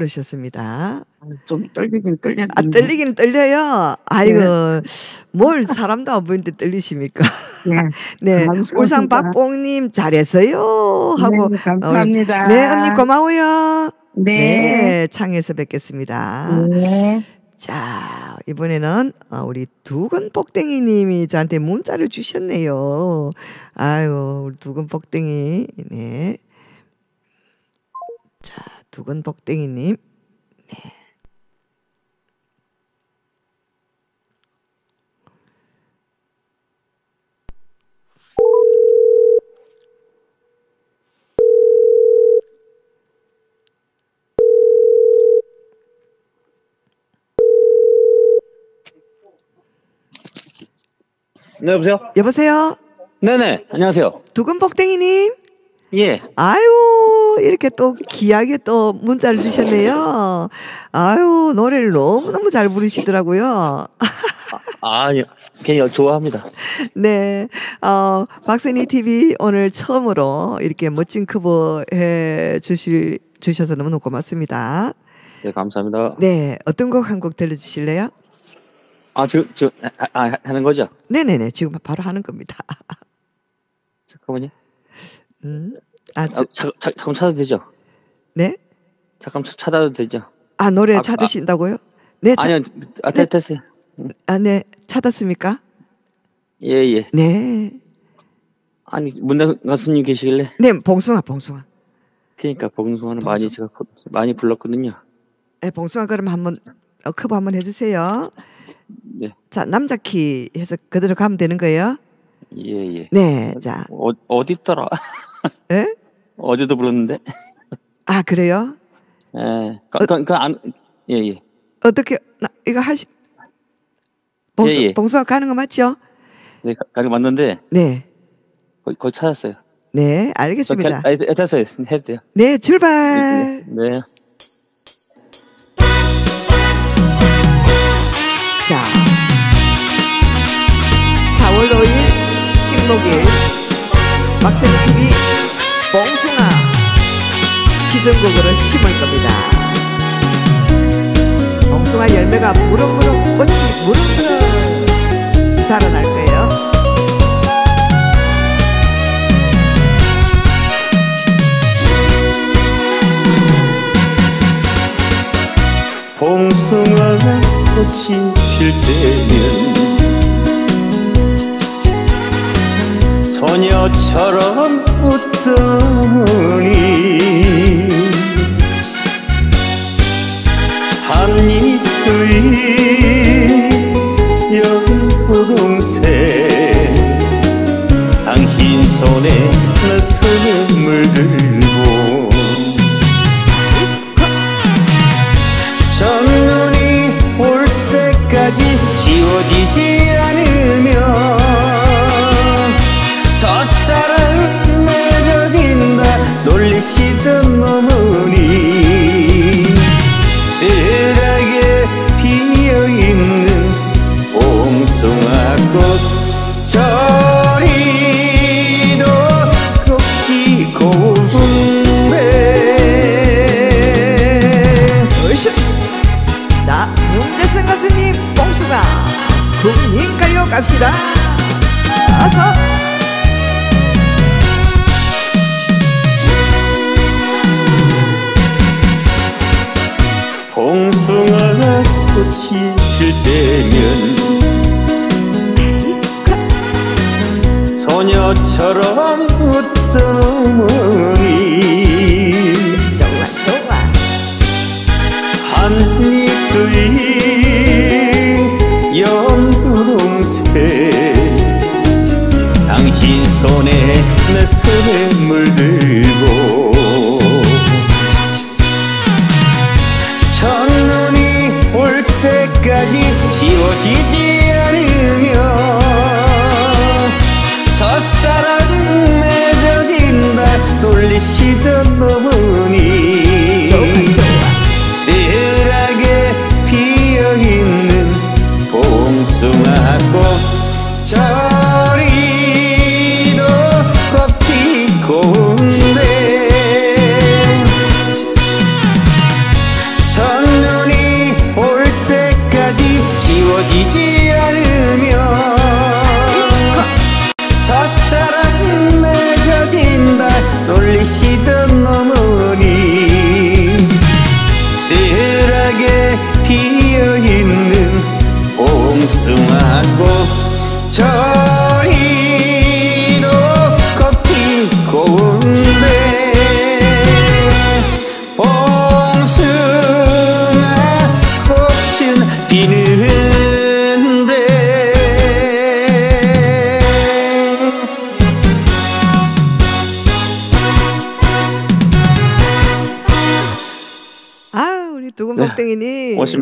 Speaker 1: 부르셨습니다.
Speaker 31: 좀 떨리긴 떨렸는데.
Speaker 1: 아, 떨리기는 떨려요. 아이고, 뭘 사람도 안 보이는데 떨리십니까? 네.
Speaker 31: 감사합니다.
Speaker 1: 울산 박봉님 잘했어요. 하고.
Speaker 31: 네, 감사합니다.
Speaker 1: 어, 네, 언니 고마워요.
Speaker 31: 네.
Speaker 1: 창에서 뵙겠습니다.
Speaker 31: 네.
Speaker 1: 자, 이번에는 어, 우리 두근 복댕이 님이 저한테 문자를 주셨네요. 아유, 우리 두근 복댕이. 네. 자, 두근 복댕이 님. 네.
Speaker 32: 네, 여보세요?
Speaker 1: 여보세요?
Speaker 32: 네네, 안녕하세요.
Speaker 1: 두근 복댕이 님.
Speaker 32: 예.
Speaker 1: 아유, 이렇게 또 귀하게 또 문자를 주셨네요. 아유, 노래를 너무너무 잘 부르시더라고요.
Speaker 32: 아, 예. 그냥 좋아합니다.
Speaker 1: 네. 어, 박선희 TV 오늘 처음으로 이렇게 멋진 커버 해 주실, 주셔서 너무너무 고맙습니다.
Speaker 32: 네, 감사합니다.
Speaker 1: 네. 어떤 곡 한 곡 들려주실래요?
Speaker 32: 아, 저, 저, 아, 아, 하는 거죠?
Speaker 1: 네네네. 지금 바로 하는 겁니다.
Speaker 32: 잠깐만요.
Speaker 1: 음. 아,
Speaker 32: 아,
Speaker 1: 저,
Speaker 32: 자, 자, 잠깐 찾아도 되죠?
Speaker 1: 네?
Speaker 32: 잠깐 차- 찾아도 되죠?
Speaker 1: 아, 노래
Speaker 32: 아,
Speaker 1: 찾으신다고요? 네. 자-
Speaker 32: 아니요, 아, 됐, 됐어요.
Speaker 1: 아, 네. 찾았습니까?
Speaker 32: 예, 예.
Speaker 1: 네.
Speaker 32: 아니, 문단 가수님 계시길래.
Speaker 1: 네, 봉숭아, 봉숭아.
Speaker 32: 그러니까, 봉숭아는 많이 제가 부- 많이 불렀거든요.
Speaker 1: 네, 봉숭아 그럼 한번 어, 커버 한번 해 주세요.
Speaker 32: 네.
Speaker 1: 자, 남자 키 해서 그대로 가면 되는 거예요?
Speaker 32: 예, 예.
Speaker 1: 네, 자,
Speaker 32: 어, 어디 있더라?
Speaker 1: 예?
Speaker 32: 어제도 불렀는데.
Speaker 1: 아 그래요?
Speaker 32: 예. 그, 그, 그, 안, 예, 예.
Speaker 1: 어떻게 나, 이거 하시 봉수,
Speaker 32: 예, 예.
Speaker 1: 봉숭아 가는 거 맞죠?
Speaker 32: 네, 가- 가게 맞는데.
Speaker 1: 네,
Speaker 32: 거의, 거의 찾았어요.
Speaker 1: 네, 알겠습니다.
Speaker 32: 저, 아, 아, 됐어요. 해도 돼요.
Speaker 1: 네, 출발.
Speaker 32: 네.
Speaker 1: 자, 4월 5일 식목일 박세리 TV 봉숭아 시즌곡으로 심을 겁니다. 봉숭아 열매가 무럭무럭 꽃이 무럭무럭 자라날 거예요.
Speaker 14: 봉숭아가 꽃이 필 때면 소녀처럼 웃더니 한입 두입 연분홍색 당신 손에 내 손에 물들고 첫눈이 올 때까지 지워지지 않으면 놀리시던 어머니 뜰하게 피어있는 봉숭아꽃 저리도 걷기 고운데
Speaker 1: 으쌰. 자, 윤대성 가수님 봉숭아 국민가요 갑시다. 어서.
Speaker 14: 꽃이 필 때면 소녀처럼 웃던 어머니
Speaker 1: 좋아 좋아.
Speaker 14: 한입 두입 연분홍색 당신 손에 내 손에 물들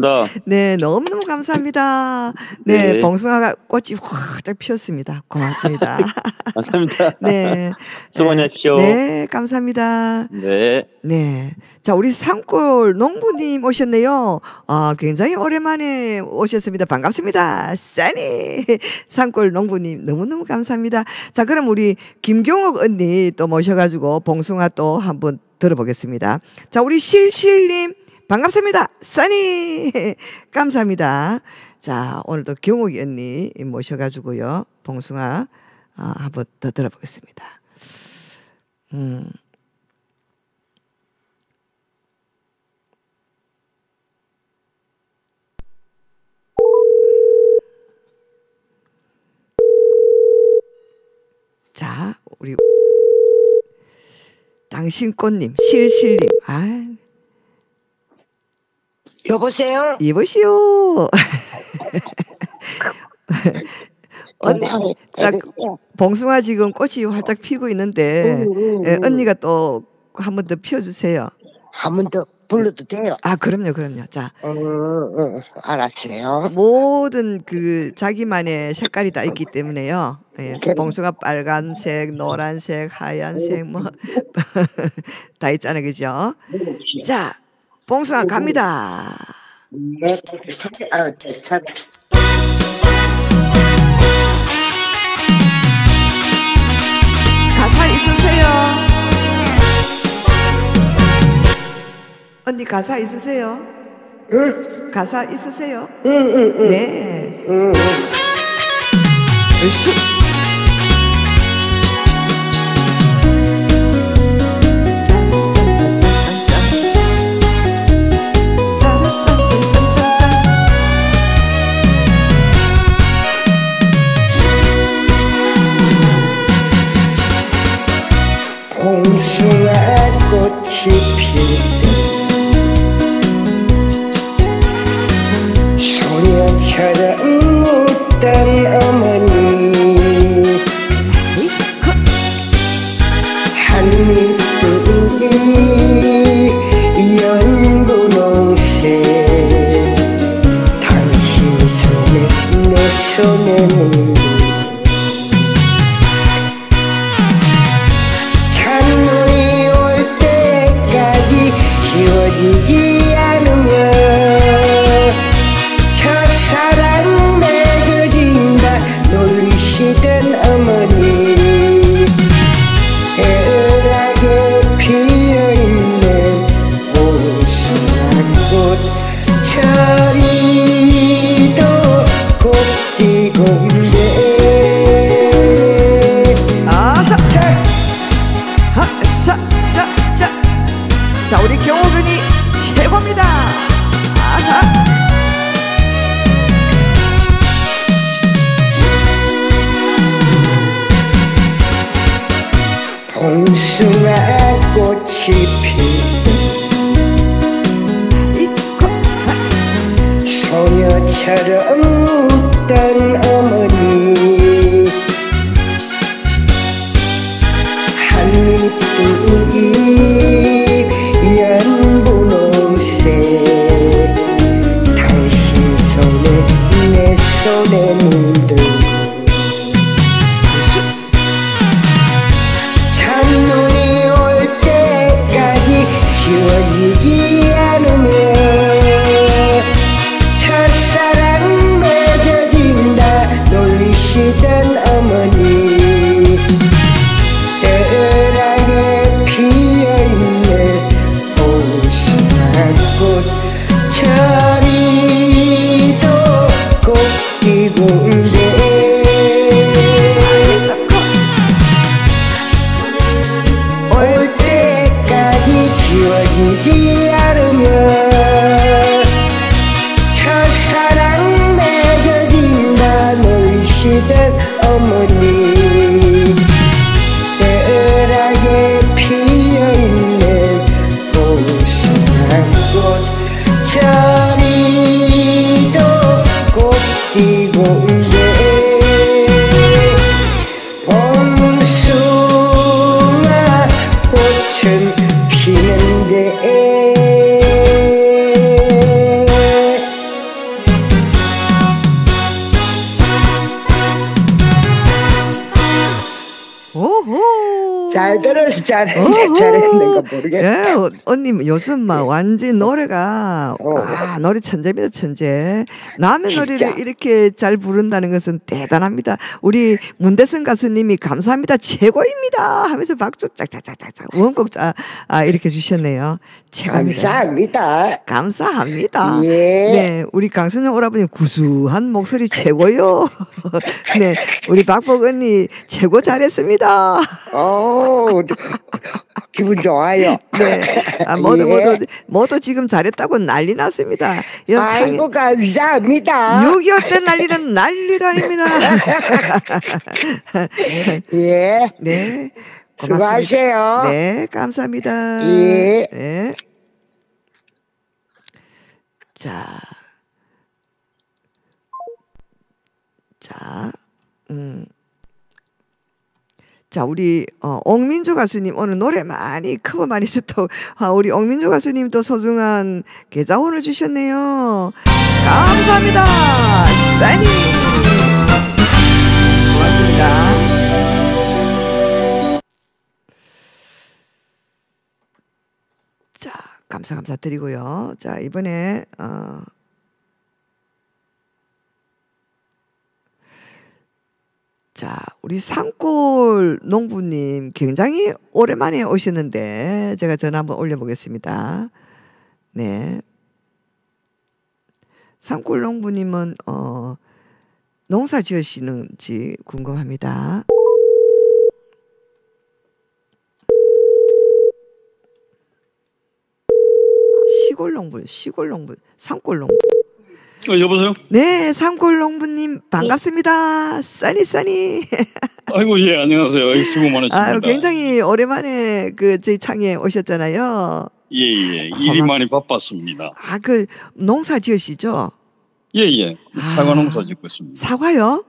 Speaker 32: 고맙습니다.
Speaker 1: 네, 너무너무 감사합니다. 네,
Speaker 32: 네.
Speaker 1: 봉숭아가 꽃이 활짝 피었습니다. 고맙습니다.
Speaker 32: 감사합니다.
Speaker 1: 네.
Speaker 32: 수고 많이 하십시오.
Speaker 1: 네, 감사합니다.
Speaker 32: 네.
Speaker 1: 네. 자, 우리 산골 농부님 오셨네요. 아, 굉장히 오랜만에 오셨습니다. 반갑습니다. 써니. 산골 농부님 너무너무 감사합니다. 자, 그럼 우리 김경옥 언니 또 모셔가지고 봉숭아 또 한번 들어보겠습니다. 자, 우리 실실님 반갑습니다. 써니. 감사합니다. 자, 오늘도 경옥이 언니 모셔가지고요. 봉숭아 아, 한번 더 들어보겠습니다. 음. 자, 우리 당신 꽃님, 실실님, 아,
Speaker 6: 여보세요?
Speaker 1: 이보시오. 언니, 자, 봉숭아 지금 꽃이 활짝 피고 있는데,
Speaker 6: 음, 음,
Speaker 1: 예,
Speaker 6: 음.
Speaker 1: 언니가 또 한 번 더 피워주세요.
Speaker 6: 한 번 더 불러도 돼요?
Speaker 1: 아, 그럼요, 그럼요. 자,
Speaker 6: 어, 어, 알았어요.
Speaker 1: 모든 그 자기만의 색깔이 다 있기 때문에요. 예, 봉숭아 빨간색, 노란색, 하얀색 뭐 다 있잖아요, 그죠? 자, 봉숭아 갑니다.
Speaker 6: 네, 아, 찾아.
Speaker 1: 가사 있으세요? 언니 가사 있으세요? 가사 있으세요? 네. 으쌰.
Speaker 6: 꽃이 필 때 잘
Speaker 1: 오호.
Speaker 6: 잘했는가 모르겠다.
Speaker 1: 예, 어, 언니 요즘 막 완전 노래가
Speaker 6: 어.
Speaker 1: 아, 노래 천재입니다, 천재. 남의
Speaker 6: 진짜.
Speaker 1: 노래를 이렇게 잘 부른다는 것은 대단합니다. 우리 문대성 가수님이 감사합니다, 최고입니다 하면서 박수 짝짝짝짝짝 원곡 자 아, 이렇게 주셨네요. 최고입니다.
Speaker 6: 감사합니다.
Speaker 1: 감사합니다.
Speaker 6: 예.
Speaker 1: 네, 우리 강선영 오라버니 구수한 목소리 최고요. 네, 우리 박복 언니 최고 잘했습니다.
Speaker 6: 어, 기분 좋아요.
Speaker 1: 네, 아, 모두
Speaker 6: 예.
Speaker 1: 모두 모두 지금 잘했다고 난리 났습니다.
Speaker 6: 아이고 감사합니다.
Speaker 1: 6.25 때 난리는 난리도 아닙니다.
Speaker 6: 예.
Speaker 1: 네. 고맙습니다.
Speaker 6: 수고하세요.
Speaker 1: 네, 감사합니다.
Speaker 6: 예.
Speaker 1: 네. 자. 자. 음. 자, 우리 어, 옥민주 가수님 오늘 노래 많이 커버 많이 좋다고 아, 우리 옥민주 가수님도 소중한 계좌원을 주셨네요. 감사합니다. 써니. 고맙습니다. 자, 감사 감사 드리고요. 자, 이번에 어 자, 우리 산골 농부님 굉장히 오랜만에 오셨는데 제가 전화 한번 올려보겠습니다. 네. 산골 농부님은 어 농사 지으시는지 궁금합니다. 시골 농부, 시골 농부, 산골 농부.
Speaker 14: 어, 여보세요?
Speaker 1: 네, 산골 농부님 반갑습니다. 써니 써니.
Speaker 14: 아이고, 예, 안녕하세요. 수고 많으십니다.
Speaker 1: 아유, 굉장히 오랜만에 그 저희 창에 오셨잖아요.
Speaker 14: 예, 예. 일이 많이 바빴습니다.
Speaker 1: 아, 그 농사 지으시죠?
Speaker 14: 예, 예. 사과 농사 짓고 있습니다.
Speaker 1: 사과요?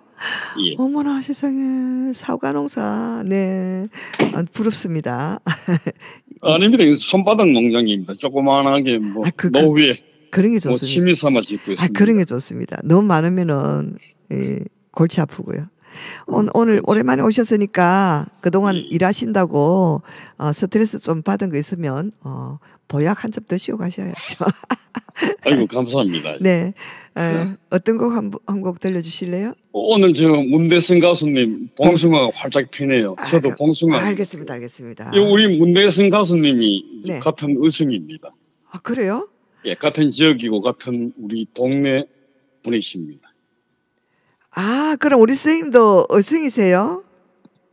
Speaker 14: 예.
Speaker 1: 어머나 세상에 사과 농사. 네. 아, 부럽습니다.
Speaker 14: 아닙니다. 손바닥 농장입니다. 조그만하게 뭐 노후에
Speaker 1: 그런
Speaker 14: 게뭐
Speaker 1: 좋습니다.
Speaker 14: 취미 삼아 짓고
Speaker 1: 아,
Speaker 14: 있습니다.
Speaker 1: 그런 게 좋습니다. 너무 많으면은 예, 골치 아프고요. 오늘, 오늘 오랜만에 오셨으니까 그동안
Speaker 14: 예.
Speaker 1: 일하신다고 어, 스트레스 좀 받은 거 있으면 어, 보약 한 점 드시고 가셔야죠.
Speaker 14: 아이고, 감사합니다.
Speaker 1: 네. 에, 어떤 곡 한곡 들려주실래요?
Speaker 14: 오늘 저 문대성 가수님 봉숭아가 활짝 피네요. 저도 봉숭아.
Speaker 1: 아, 알겠습니다, 알겠습니다.
Speaker 14: 이 우리 문대성 가수님이
Speaker 1: 네.
Speaker 14: 같은 의성입니다.
Speaker 1: 아 그래요?
Speaker 14: 예, 같은 지역이고 같은 우리 동네 분이십니다.
Speaker 1: 아 그럼 우리 선생님도 어승이세요?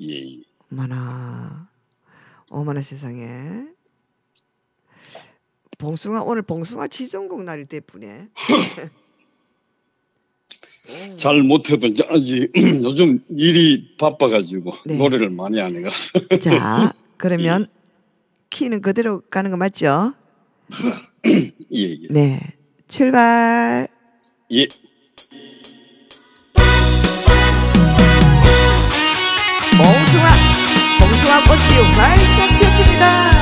Speaker 14: 예, 예.
Speaker 1: 어머나, 어머나 세상에. 봉숭아 오늘 봉숭아 지정곡 날일 때뿐에.
Speaker 14: 잘 못해도 아직 요즘 일이 바빠가지고
Speaker 1: 네.
Speaker 14: 노래를 많이 안 해가서.
Speaker 1: 자 그러면 키는 그대로 가는 거 맞죠?
Speaker 14: 예, 예.
Speaker 1: 네. 출발.
Speaker 14: 예.
Speaker 1: 봉숭아, 봉숭아 꽃이 활짝 폈습니다.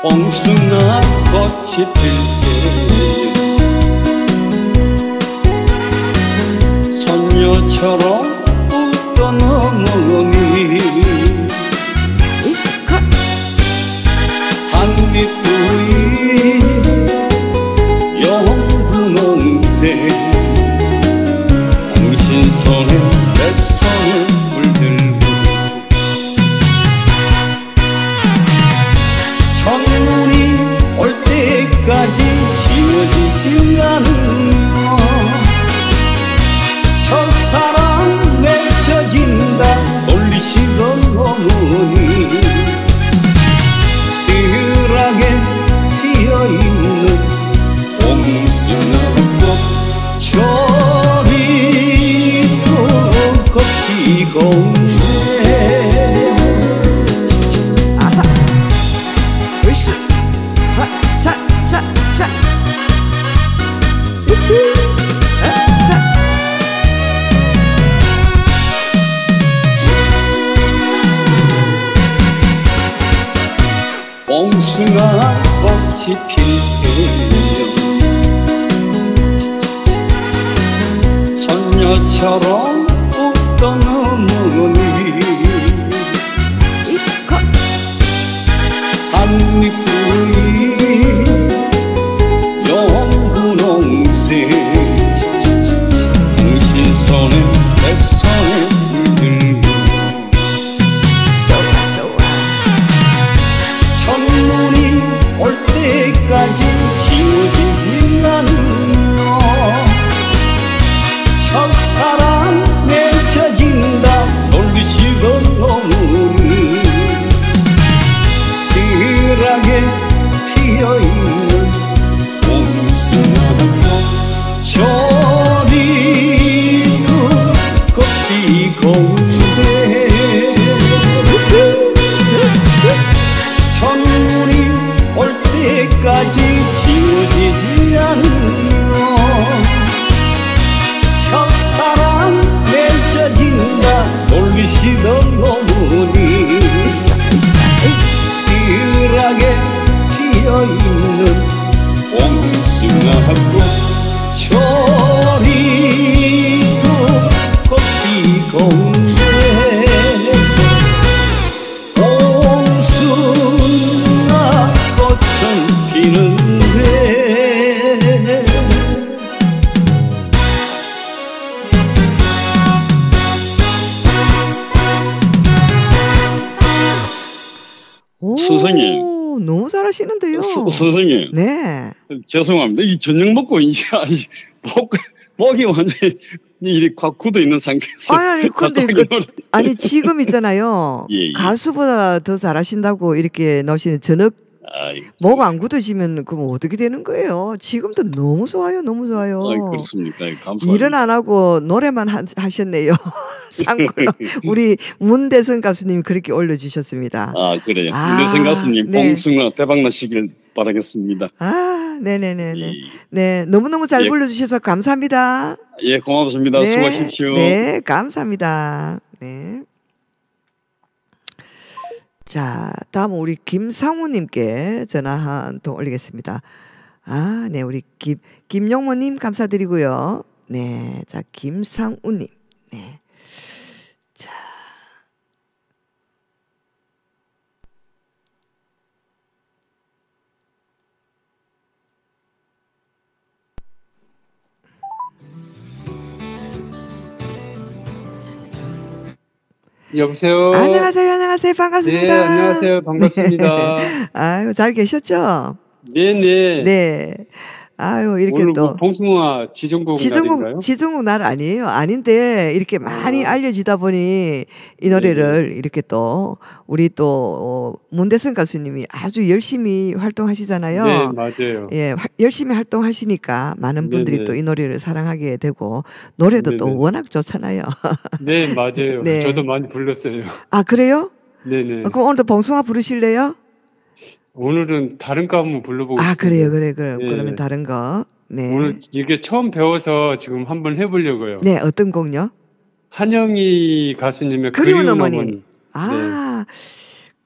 Speaker 33: 봉숭아 꽃이 필 때 손녀처럼 웃던 어머니
Speaker 1: 아사
Speaker 14: 봉숭아 꽃이 필 때면 선녀처럼 웃던 어머니 한미구이
Speaker 34: 선생님.
Speaker 1: 네.
Speaker 34: 죄송합니다. 이 저녁 먹고 이제 목 목이 완전히 이리 꽉 굳어 있는 상태에서
Speaker 1: 아니, 근데 그- 아니 지금 있잖아요.
Speaker 34: 예, 예.
Speaker 1: 가수보다 더 잘하신다고 이렇게 넣으시는 저녁 목안 굳어지면 그럼 어떻게 되는 거예요? 지금도 너무 좋아요, 너무 좋아요.
Speaker 34: 아이, 그렇습니까? 감사합니다.
Speaker 1: 일은 안 하고 노래만 하, 하셨네요. 상고로 우리 문대선 가수님이 그렇게 올려주셨습니다.
Speaker 34: 아 그래요.
Speaker 1: 아,
Speaker 34: 문대성 가수님
Speaker 1: 네.
Speaker 34: 봉숭아 대박 나시길 바라겠습니다.
Speaker 1: 아, 네네네네. 네, 너무너무 잘
Speaker 34: 예.
Speaker 1: 불러주셔서 감사합니다.
Speaker 34: 예, 고맙습니다. 수고하십시오.
Speaker 1: 네, 감사합니다. 네. 자, 다음 우리 김상우님께 전화 한 통 올리겠습니다. 아, 네, 우리 김, 김용모님 감사드리고요. 네, 자, 김상우님. 네.
Speaker 35: 여보세요.
Speaker 1: 안녕하세요, 안녕하세요. 반갑습니다.
Speaker 35: 네, 안녕하세요. 반갑습니다.
Speaker 1: 네. 아유, 잘 계셨죠?
Speaker 35: 네네.
Speaker 1: 네. 아유, 이렇게
Speaker 35: 오늘
Speaker 1: 또.
Speaker 35: 뭐 봉숭아 지정곡 날인가요?
Speaker 1: 지정국 지정국 날 아니에요. 아닌데 이렇게 많이 알려지다 보니 이 노래를 이렇게 또 우리 또 어, 문대성 가수님이 아주 열심히 활동하시잖아요.
Speaker 35: 네, 맞아요.
Speaker 1: 예, 화- 열심히 활동하시니까 많은 분들이
Speaker 35: 네네.
Speaker 1: 또이 노래를 사랑하게 되고 노래도 또
Speaker 35: 네네.
Speaker 1: 워낙 좋잖아요.
Speaker 35: 네, 맞아요.
Speaker 1: 네.
Speaker 35: 저도 많이 불렀어요.
Speaker 1: 아 그래요?
Speaker 35: 네네.
Speaker 1: 어, 그럼 오늘도 봉숭아 부르실래요?
Speaker 35: 오늘은 다른 거 한번 불러보고
Speaker 1: 아. 그래요, 그래, 그래.
Speaker 35: 네.
Speaker 1: 그러면 다른 거. 네.
Speaker 35: 오늘 이게 처음 배워서 지금 한번 해보려고요.
Speaker 1: 네, 어떤 곡요?
Speaker 35: 한영희 가수님의
Speaker 1: 그리운
Speaker 35: 그리운
Speaker 1: 어머니.
Speaker 35: 어머니.
Speaker 1: 아,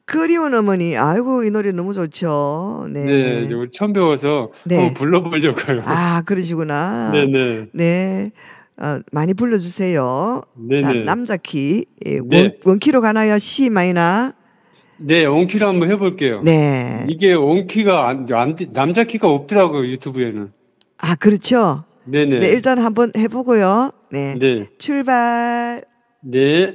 Speaker 1: 그리운 어머니. 아이고, 이 노래 너무 좋죠.
Speaker 35: 네,
Speaker 1: 네.
Speaker 35: 처음 배워서
Speaker 1: 네.
Speaker 35: 한번 불러보려고요.
Speaker 1: 아, 그러시구나.
Speaker 35: 네네.
Speaker 1: 네. 어, 많이 불러주세요.
Speaker 35: 네네.
Speaker 1: 자, 남자 키. 예, 원,
Speaker 35: 네.
Speaker 1: 원키로 가나요? C 마이너?
Speaker 35: 네, 온키로 한번 해볼게요.
Speaker 1: 네.
Speaker 35: 이게 온키가 안, 안, 남자 키가 없더라고요, 유튜브에는.
Speaker 1: 아, 그렇죠.
Speaker 35: 네네.
Speaker 1: 네, 일단 한번 해보고요. 네.
Speaker 35: 네.
Speaker 1: 출발.
Speaker 35: 네.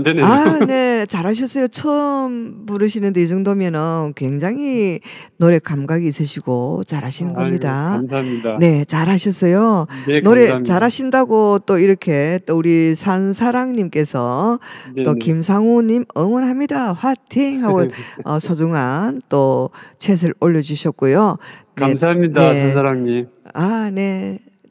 Speaker 35: 안 되네요.
Speaker 1: 아, 네. 잘하셨어요. 처음 부르시는데 이 정도면은 굉장히 노래 감각이 있으시고 잘하시는
Speaker 35: 아이고,
Speaker 1: 겁니다.
Speaker 35: 감사합니다.
Speaker 1: 네, 잘하셨어요.
Speaker 35: 네,
Speaker 1: 노래
Speaker 35: 감사합니다.
Speaker 1: 잘하신다고 또 이렇게 또 우리 산사랑님께서
Speaker 35: 네,
Speaker 1: 또
Speaker 35: 네.
Speaker 1: 김상우님 응원합니다. 화팅! 하고 어, 소중한 또 챗을 올려주셨고요. 네,
Speaker 35: 감사합니다,
Speaker 1: 네.
Speaker 35: 전사랑님.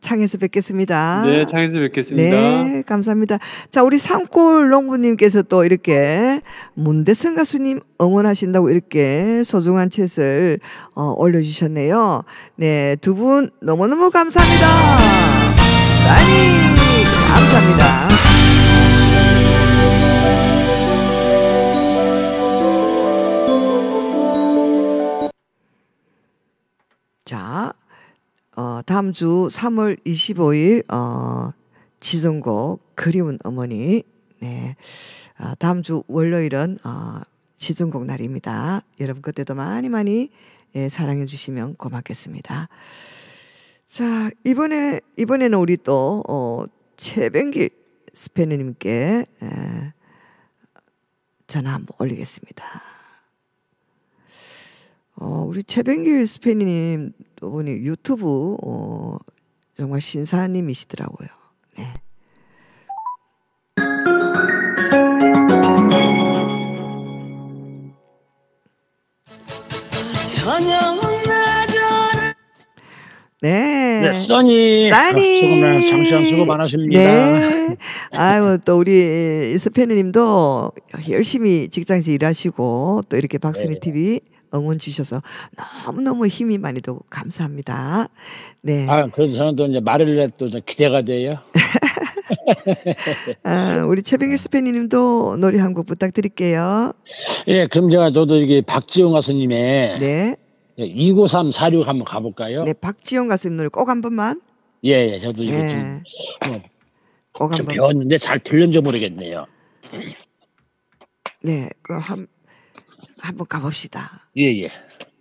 Speaker 1: 창에서 뵙겠습니다.
Speaker 35: 네, 창에서 뵙겠습니다.
Speaker 1: 네, 감사합니다. 자, 우리 산골 농부님께서 또 이렇게 문대성 가수님 응원하신다고 이렇게 소중한 챗을 어, 올려주셨네요. 네, 두 분 너무너무 감사합니다. 싸니, 감사합니다. 어, 다음 주 3월 25일 어, 지정곡 그리운 어머니. 네. 어, 다음 주 월요일은 어, 지정곡 날입니다. 여러분 그때도 많이 많이 예, 사랑해 주시면 고맙겠습니다. 자, 이번에 이번에는 우리 또 어, 최병길 스페너님께 에, 전화 한번 올리겠습니다. 어, 우리 최병길 스페니님 또 보니 유튜브 어, 정말 신사님이시더라고요. 네. 네.
Speaker 28: 네, 써니.
Speaker 1: 써니.
Speaker 28: 수고 많- 장시간 수고 많으십니다.
Speaker 1: 네. 아이고 또 우리 스페느님도 열심히 직장에서 일하시고 또 이렇게 박선희
Speaker 28: 네.
Speaker 1: TV 응원 주셔서 너무 너무 힘이 많이 되고 감사합니다. 네.
Speaker 28: 아, 그래도 저는 또 이제 말을 해도 좀 기대가 돼요.
Speaker 1: 아, 우리 최병일 스페니님도 노래 한 곡 부탁드릴게요.
Speaker 28: 예, 그럼 제가 저도 이게 박지용 가수님의
Speaker 1: 네.
Speaker 28: 29346 한번 가볼까요?
Speaker 1: 네, 박지영 가수님 노래 꼭 한 번만.
Speaker 28: 예, 예, 저도 이거
Speaker 1: 예.
Speaker 28: 좀, 어, 꼭좀
Speaker 1: 한번.
Speaker 28: 배웠는데 잘 들렸는지 모르겠네요.
Speaker 1: 네, 그 한 한번 가봅시다.
Speaker 28: 예, 예.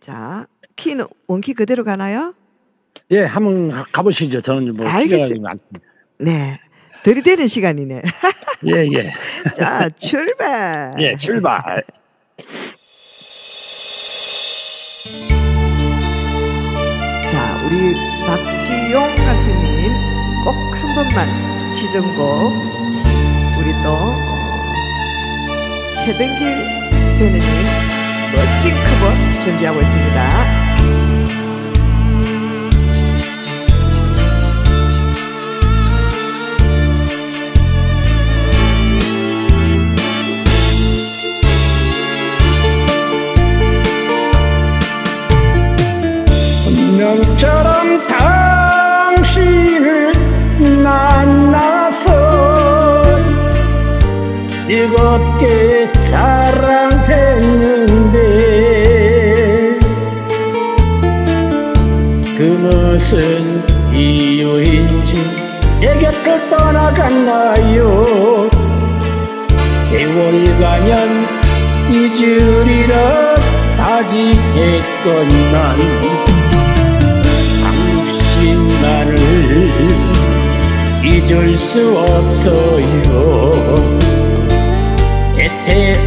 Speaker 1: 자, 키는 원키 그대로 가나요?
Speaker 28: 예, 한번 가- 가보시죠. 저는 뭐
Speaker 1: 알겠습니다. 네. 들이대는 시간이네.
Speaker 28: 예, 예.
Speaker 1: 자, 출발.
Speaker 28: 예, 출발.
Speaker 1: 자, 우리 박지용 가수님 꼭 한 번만 지정곡 우리 또 어, 최병길 스페너님 멋진 커버 준비하고 있습니다.
Speaker 23: 운명처럼 당신을 만나서 뜨겁게 사랑했는 무슨 이유인지 내 곁을 떠나갔나요. 세월이 가면 잊으리라 다짐했건만 당신만을 잊을 수 없어요.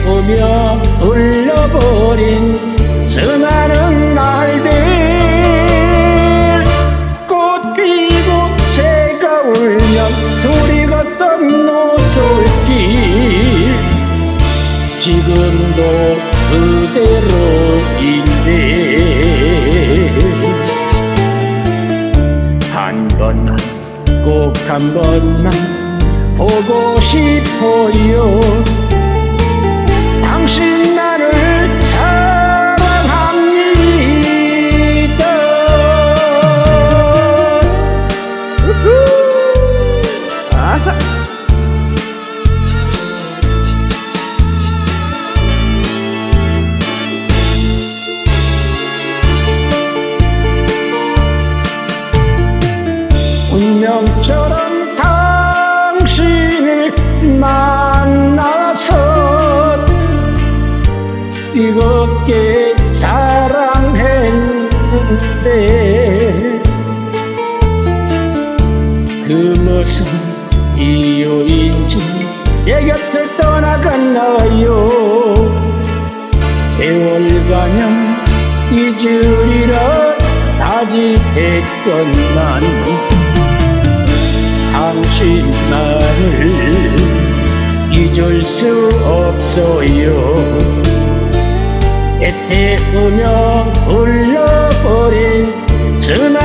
Speaker 23: 오며 흘러버린 수많은 날들 지금도 그대로인데 한 번만 꼭한 번만 보고 싶어요. 당신 나 다짐했건만 당신 나를 잊을 수 없어요. 오며 흘러버린 수많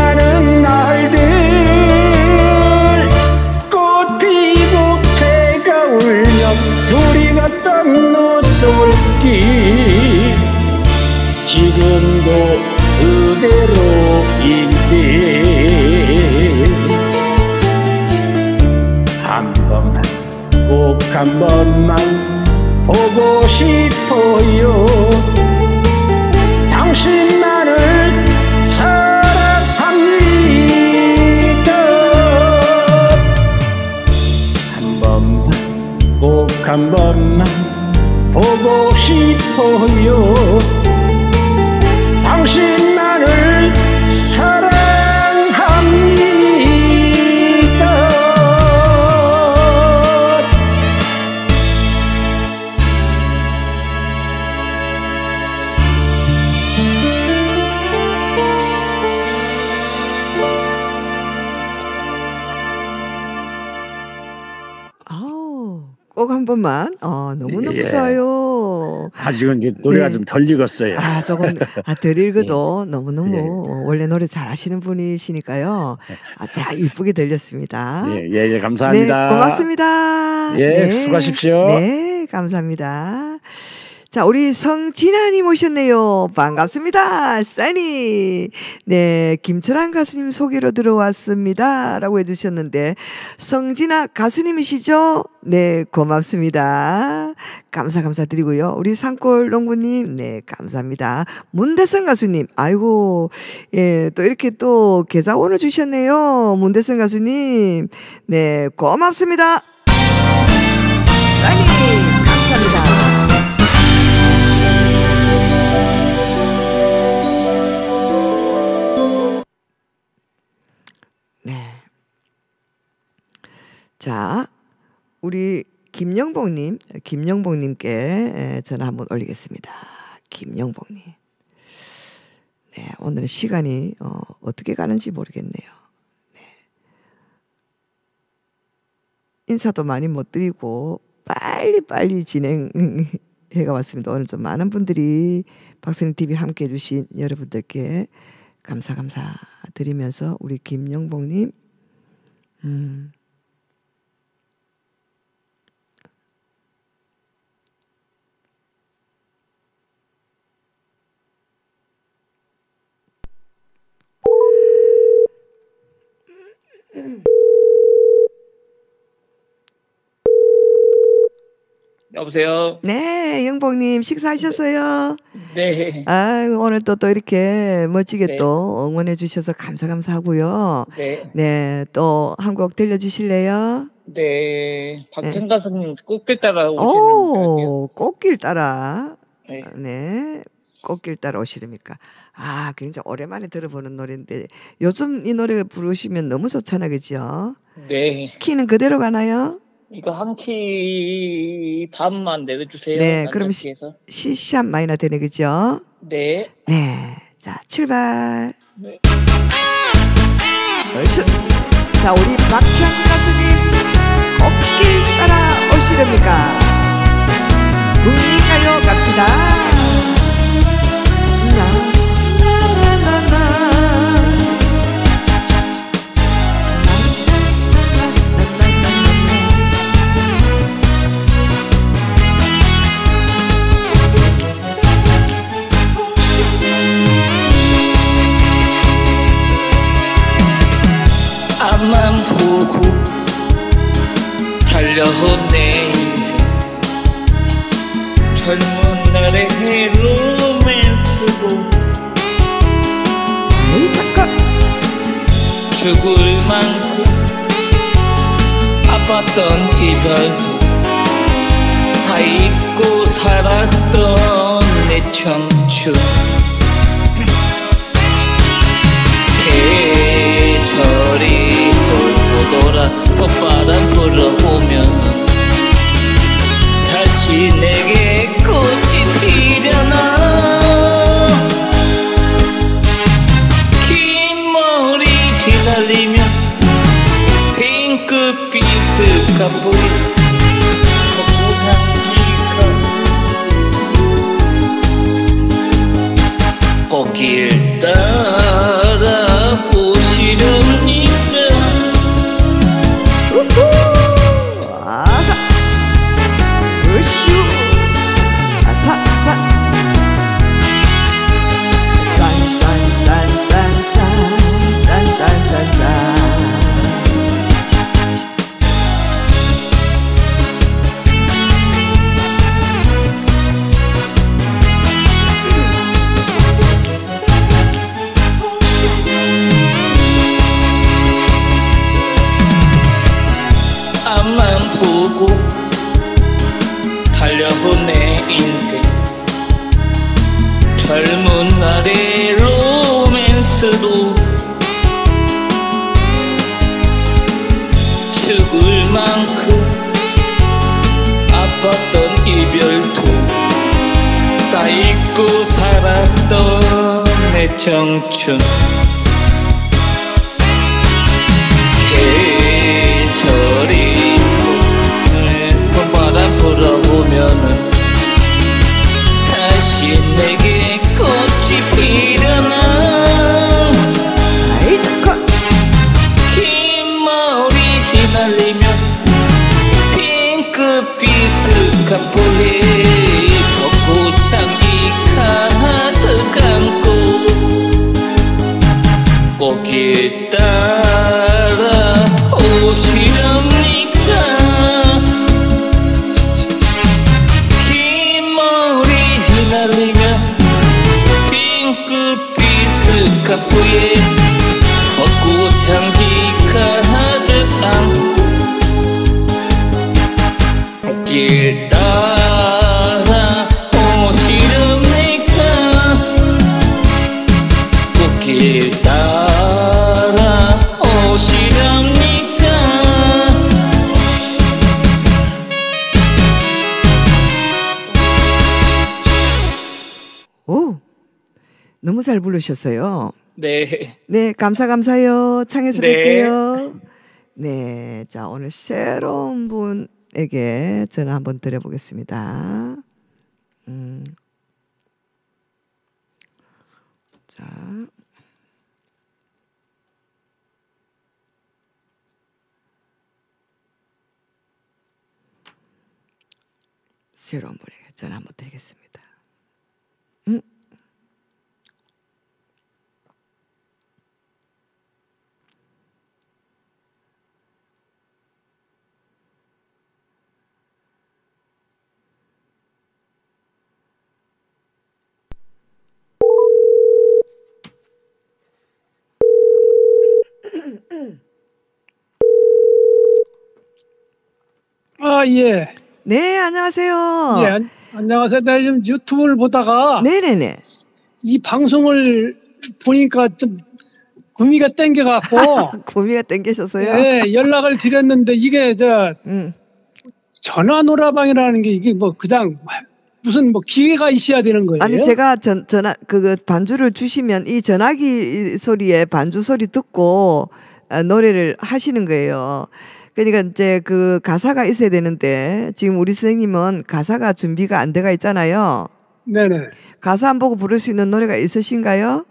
Speaker 23: 한 번만 보고 싶어요. 당신만을 사랑합니다. 한 번만 꼭 한 번만 보고 싶어요
Speaker 1: 번만. 어, 너무너무
Speaker 28: 예.
Speaker 1: 좋아요.
Speaker 28: 아직은 이제 노래가
Speaker 1: 네.
Speaker 28: 좀덜 익었어요.
Speaker 1: 아, 조금, 아, 덜 읽어도
Speaker 28: 예.
Speaker 1: 너무너무 어, 원래 노래 잘하시는 분이시니까요. 아, 자, 이쁘게 들렸습니다.
Speaker 28: 예, 예, 예, 감사합니다.
Speaker 1: 네, 고맙습니다.
Speaker 28: 예, 수고하십시오.
Speaker 1: 네, 감사합니다. 자, 우리 성진아님 오셨네요. 반갑습니다. 써니. 네, 김철환 가수님 소개로 들어왔습니다. 라고 해주셨는데, 성진아 가수님이시죠? 네, 고맙습니다. 감사, 감사드리고요. 우리 산골 농부님, 네, 감사합니다. 문대성 가수님, 아이고, 예, 또 이렇게 또 계좌원을 주셨네요. 문대성 가수님, 네, 고맙습니다. 자, 우리 김영복님, 김영복님께 에, 전화 한번 올리겠습니다. 김영복님. 네, 오늘은 시간이 어, 어떻게 가는지 모르겠네요. 네. 인사도 많이 못 드리고 빨리 빨리 진행해가 왔습니다. 오늘 좀 많은 분들이 박선희 TV 함께 해주신 여러분들께 감사 감사 드리면서 우리 김영복님, 음.
Speaker 26: 여보세요.
Speaker 1: 네, 영복님 식사하셨어요?
Speaker 26: 네.
Speaker 1: 아, 오늘 또 또 이렇게 멋지게
Speaker 26: 네.
Speaker 1: 또 응원해 주셔서 감사 감사하고요.
Speaker 26: 네.
Speaker 1: 네, 또 한 곡 들려주실래요?
Speaker 26: 네. 박현 가수님 꽃길 따라 오시는
Speaker 1: 오, 꽃길 따라.
Speaker 26: 네.
Speaker 1: 네, 꽃길 따라 오시렵니까? 아, 굉장히 오랜만에 들어보는 노래인데 요즘 이 노래 부르시면 너무 좋잖아, 그죠?
Speaker 26: 네.
Speaker 1: 키는 그대로 가나요?
Speaker 26: 이거 한 키 반만 내려주세요.
Speaker 1: 네, 그럼
Speaker 26: 남자키에서.
Speaker 1: C샵 마이너 되네, 그죠?
Speaker 26: 네.
Speaker 1: 네, 자 출발.
Speaker 26: 네.
Speaker 1: 얼쑤. 자, 우리 박현 가수님 꽃길 따라 오시렵니까? 국민가요 갑시다.
Speaker 26: 보고 달려온 내 인생 젊은 날의 로맨스도 죽을 만큼 아팠던 이별도 다 잊고 살았던 내 청춘. 계절이 돌아 봄바람 불어오면 다시 내게 꽃이 피려나? 긴 머리 휘날리며 핑크빛을 까보이 젊은 날의 로맨스도 죽을 만큼 아팠던 이별도 다 잊고 살았던 내 청춘. 계절이 봄바람 불어오면은 다시 내게
Speaker 1: 잘 부르셨어요.
Speaker 26: 네.
Speaker 1: 네, 감사 감사요. 창에서
Speaker 26: 네.
Speaker 1: 뵐게요. 네, 자 오늘 새로운 분에게 전화 한번 드려보겠습니다. 음, 자, 새로운 분에게 전화 한번 드리겠습니다. 음.
Speaker 36: 아, 예.
Speaker 1: 네, 안녕하세요.
Speaker 36: 예, 안, 안녕하세요. 내가 지금 유튜브를 보다가
Speaker 1: 네네네.
Speaker 36: 이 방송을 보니까 좀 구미가 땡겨갖고
Speaker 1: 구미가 땡기셨어요?
Speaker 36: 예, 연락을 드렸는데 이게 저
Speaker 1: 음.
Speaker 36: 전화 노라방이라는 게 이게 뭐 그냥 무슨 뭐 기회가 있어야 되는 거예요?
Speaker 1: 아니 제가 전 전화 그 반주를 주시면 이 전화기 소리에 반주 소리 듣고 아, 노래를 하시는 거예요. 그러니까 이제 그 가사가 있어야 되는데 지금 우리 선생님은 가사가 준비가 안 돼가 있잖아요.
Speaker 36: 네네.
Speaker 1: 가사 안 보고 부를 수 있는 노래가 있으신가요?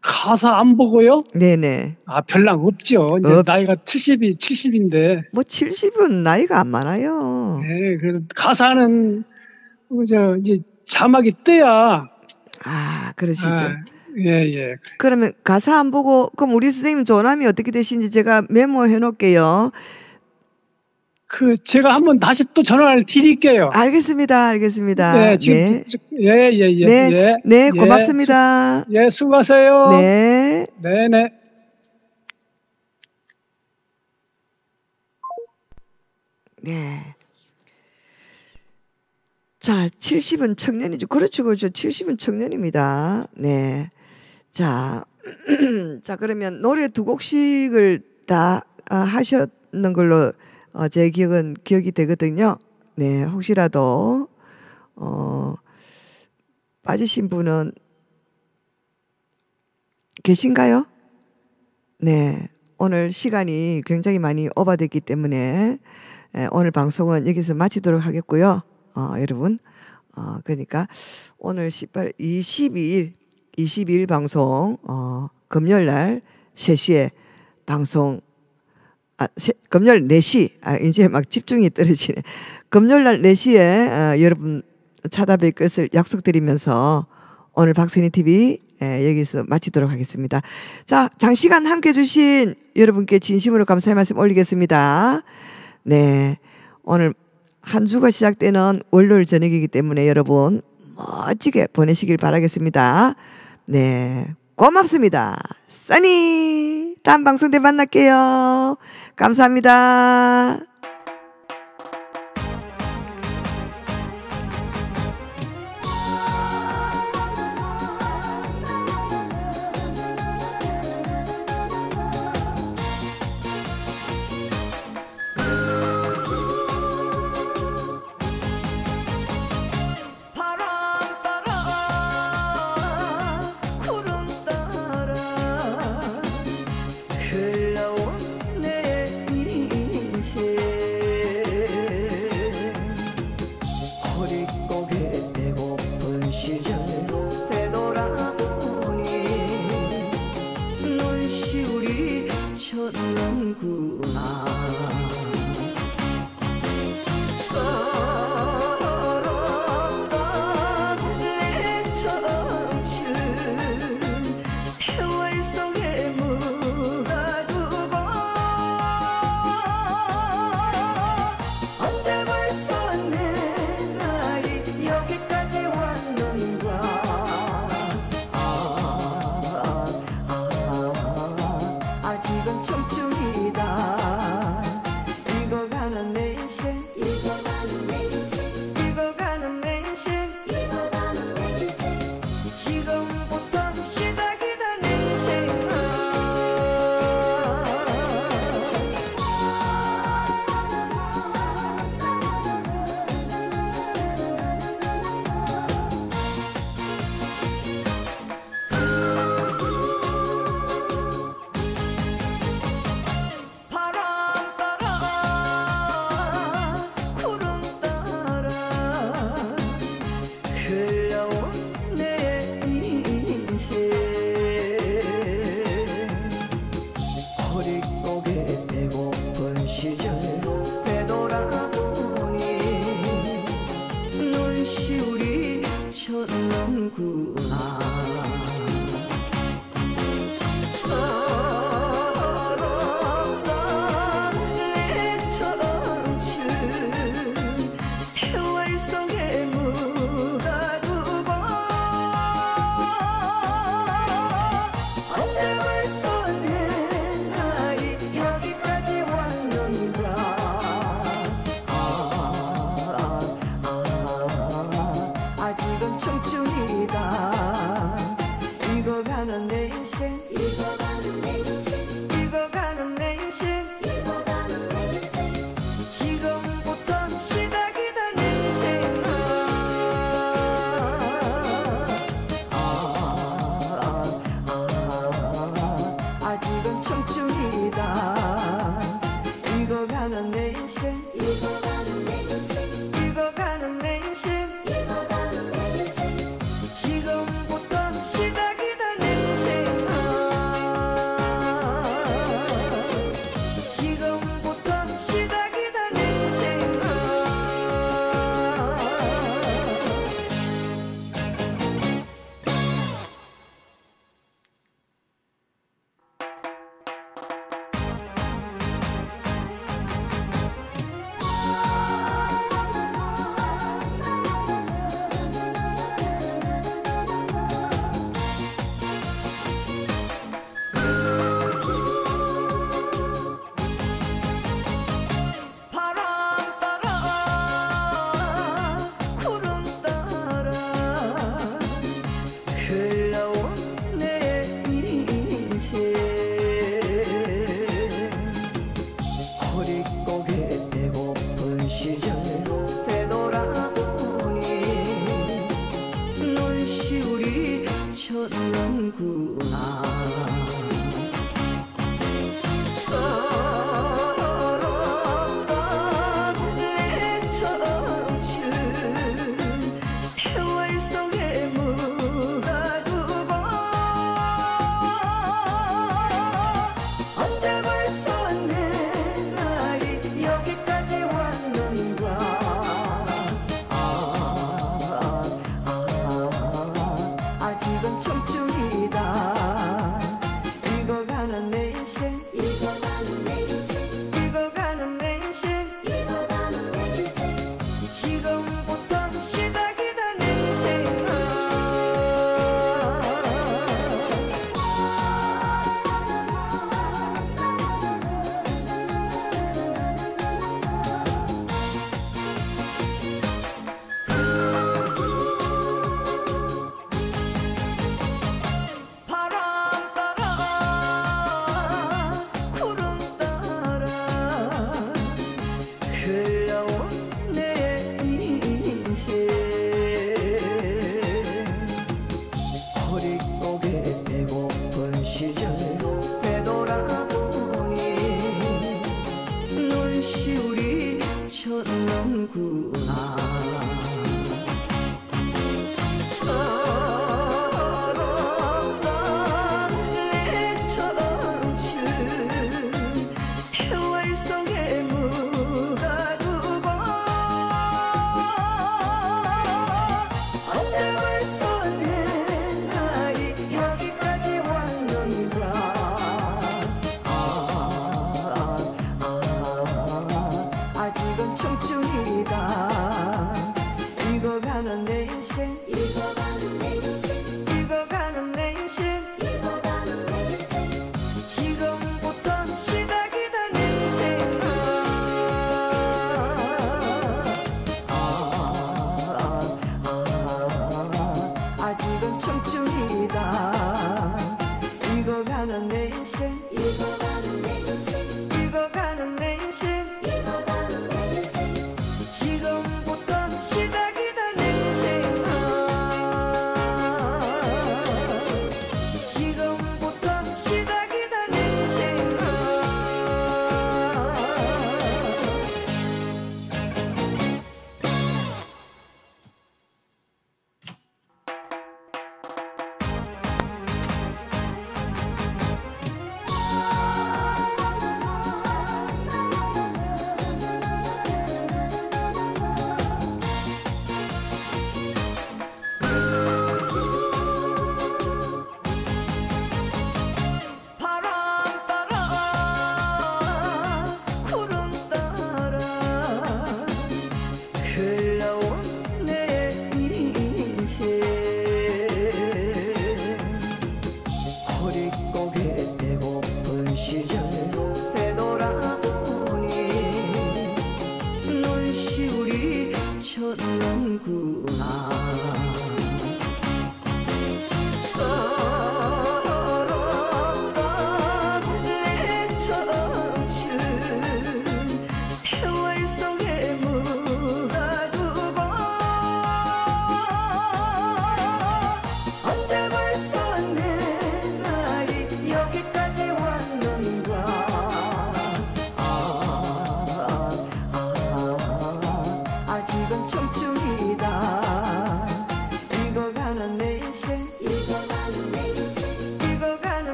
Speaker 36: 가사 안 보고요?
Speaker 1: 네네.
Speaker 36: 아, 별랑 없죠. 이제
Speaker 1: 없지.
Speaker 36: 나이가 70이 70인데.
Speaker 1: 뭐 70은 나이가 안 많아요.
Speaker 36: 네, 그래서 가사는 어, 저 이제 자막이 떠야
Speaker 1: 아, 그러시죠.
Speaker 36: 아, 예, 예.
Speaker 1: 그러면 가사 안 보고 그럼 우리 선생님 전함이 어떻게 되시는지 제가 메모해 놓을게요.
Speaker 36: 그 제가 한번 다시 또 전화를 드릴게요.
Speaker 1: 알겠습니다. 알겠습니다.
Speaker 36: 네, 지금 지- 예, 예, 예.
Speaker 1: 네,
Speaker 36: 예.
Speaker 1: 네,
Speaker 36: 예,
Speaker 1: 고맙습니다.
Speaker 36: 수, 예, 수고하세요.
Speaker 1: 네.
Speaker 36: 네, 네.
Speaker 1: 네. 자, 70은 청년이죠. 그렇죠, 그렇죠. 70은 청년입니다. 네. 자, 자, 그러면 노래 두 곡씩을 다 아, 하셨는 걸로 어, 제 기억은 기억이 되거든요. 네, 혹시라도, 어, 빠지신 분은 계신가요? 네. 오늘 시간이 굉장히 많이 오버됐기 때문에 에, 오늘 방송은 여기서 마치도록 하겠고요. 어, 여러분. 어, 그러니까 오늘 18, 22일, 22일 방송, 어, 금요일 날 3시에 방송, 아, 세, 금요일 4시, 아, 이제 막 집중이 떨어지네. 금요일 날 4시에 어, 여러분 찾아뵐 것을 약속드리면서 오늘 박선희 TV 예, 여기서 마치도록 하겠습니다. 자, 장시간 함께 해주신 여러분께 진심으로 감사의 말씀 올리겠습니다. 네. 오늘 한 주가 시작되는 월요일 저녁이기 때문에 여러분 멋지게 보내시길 바라겠습니다. 네. 고맙습니다. 써니! 다음 방송 때 만날게요. 감사합니다.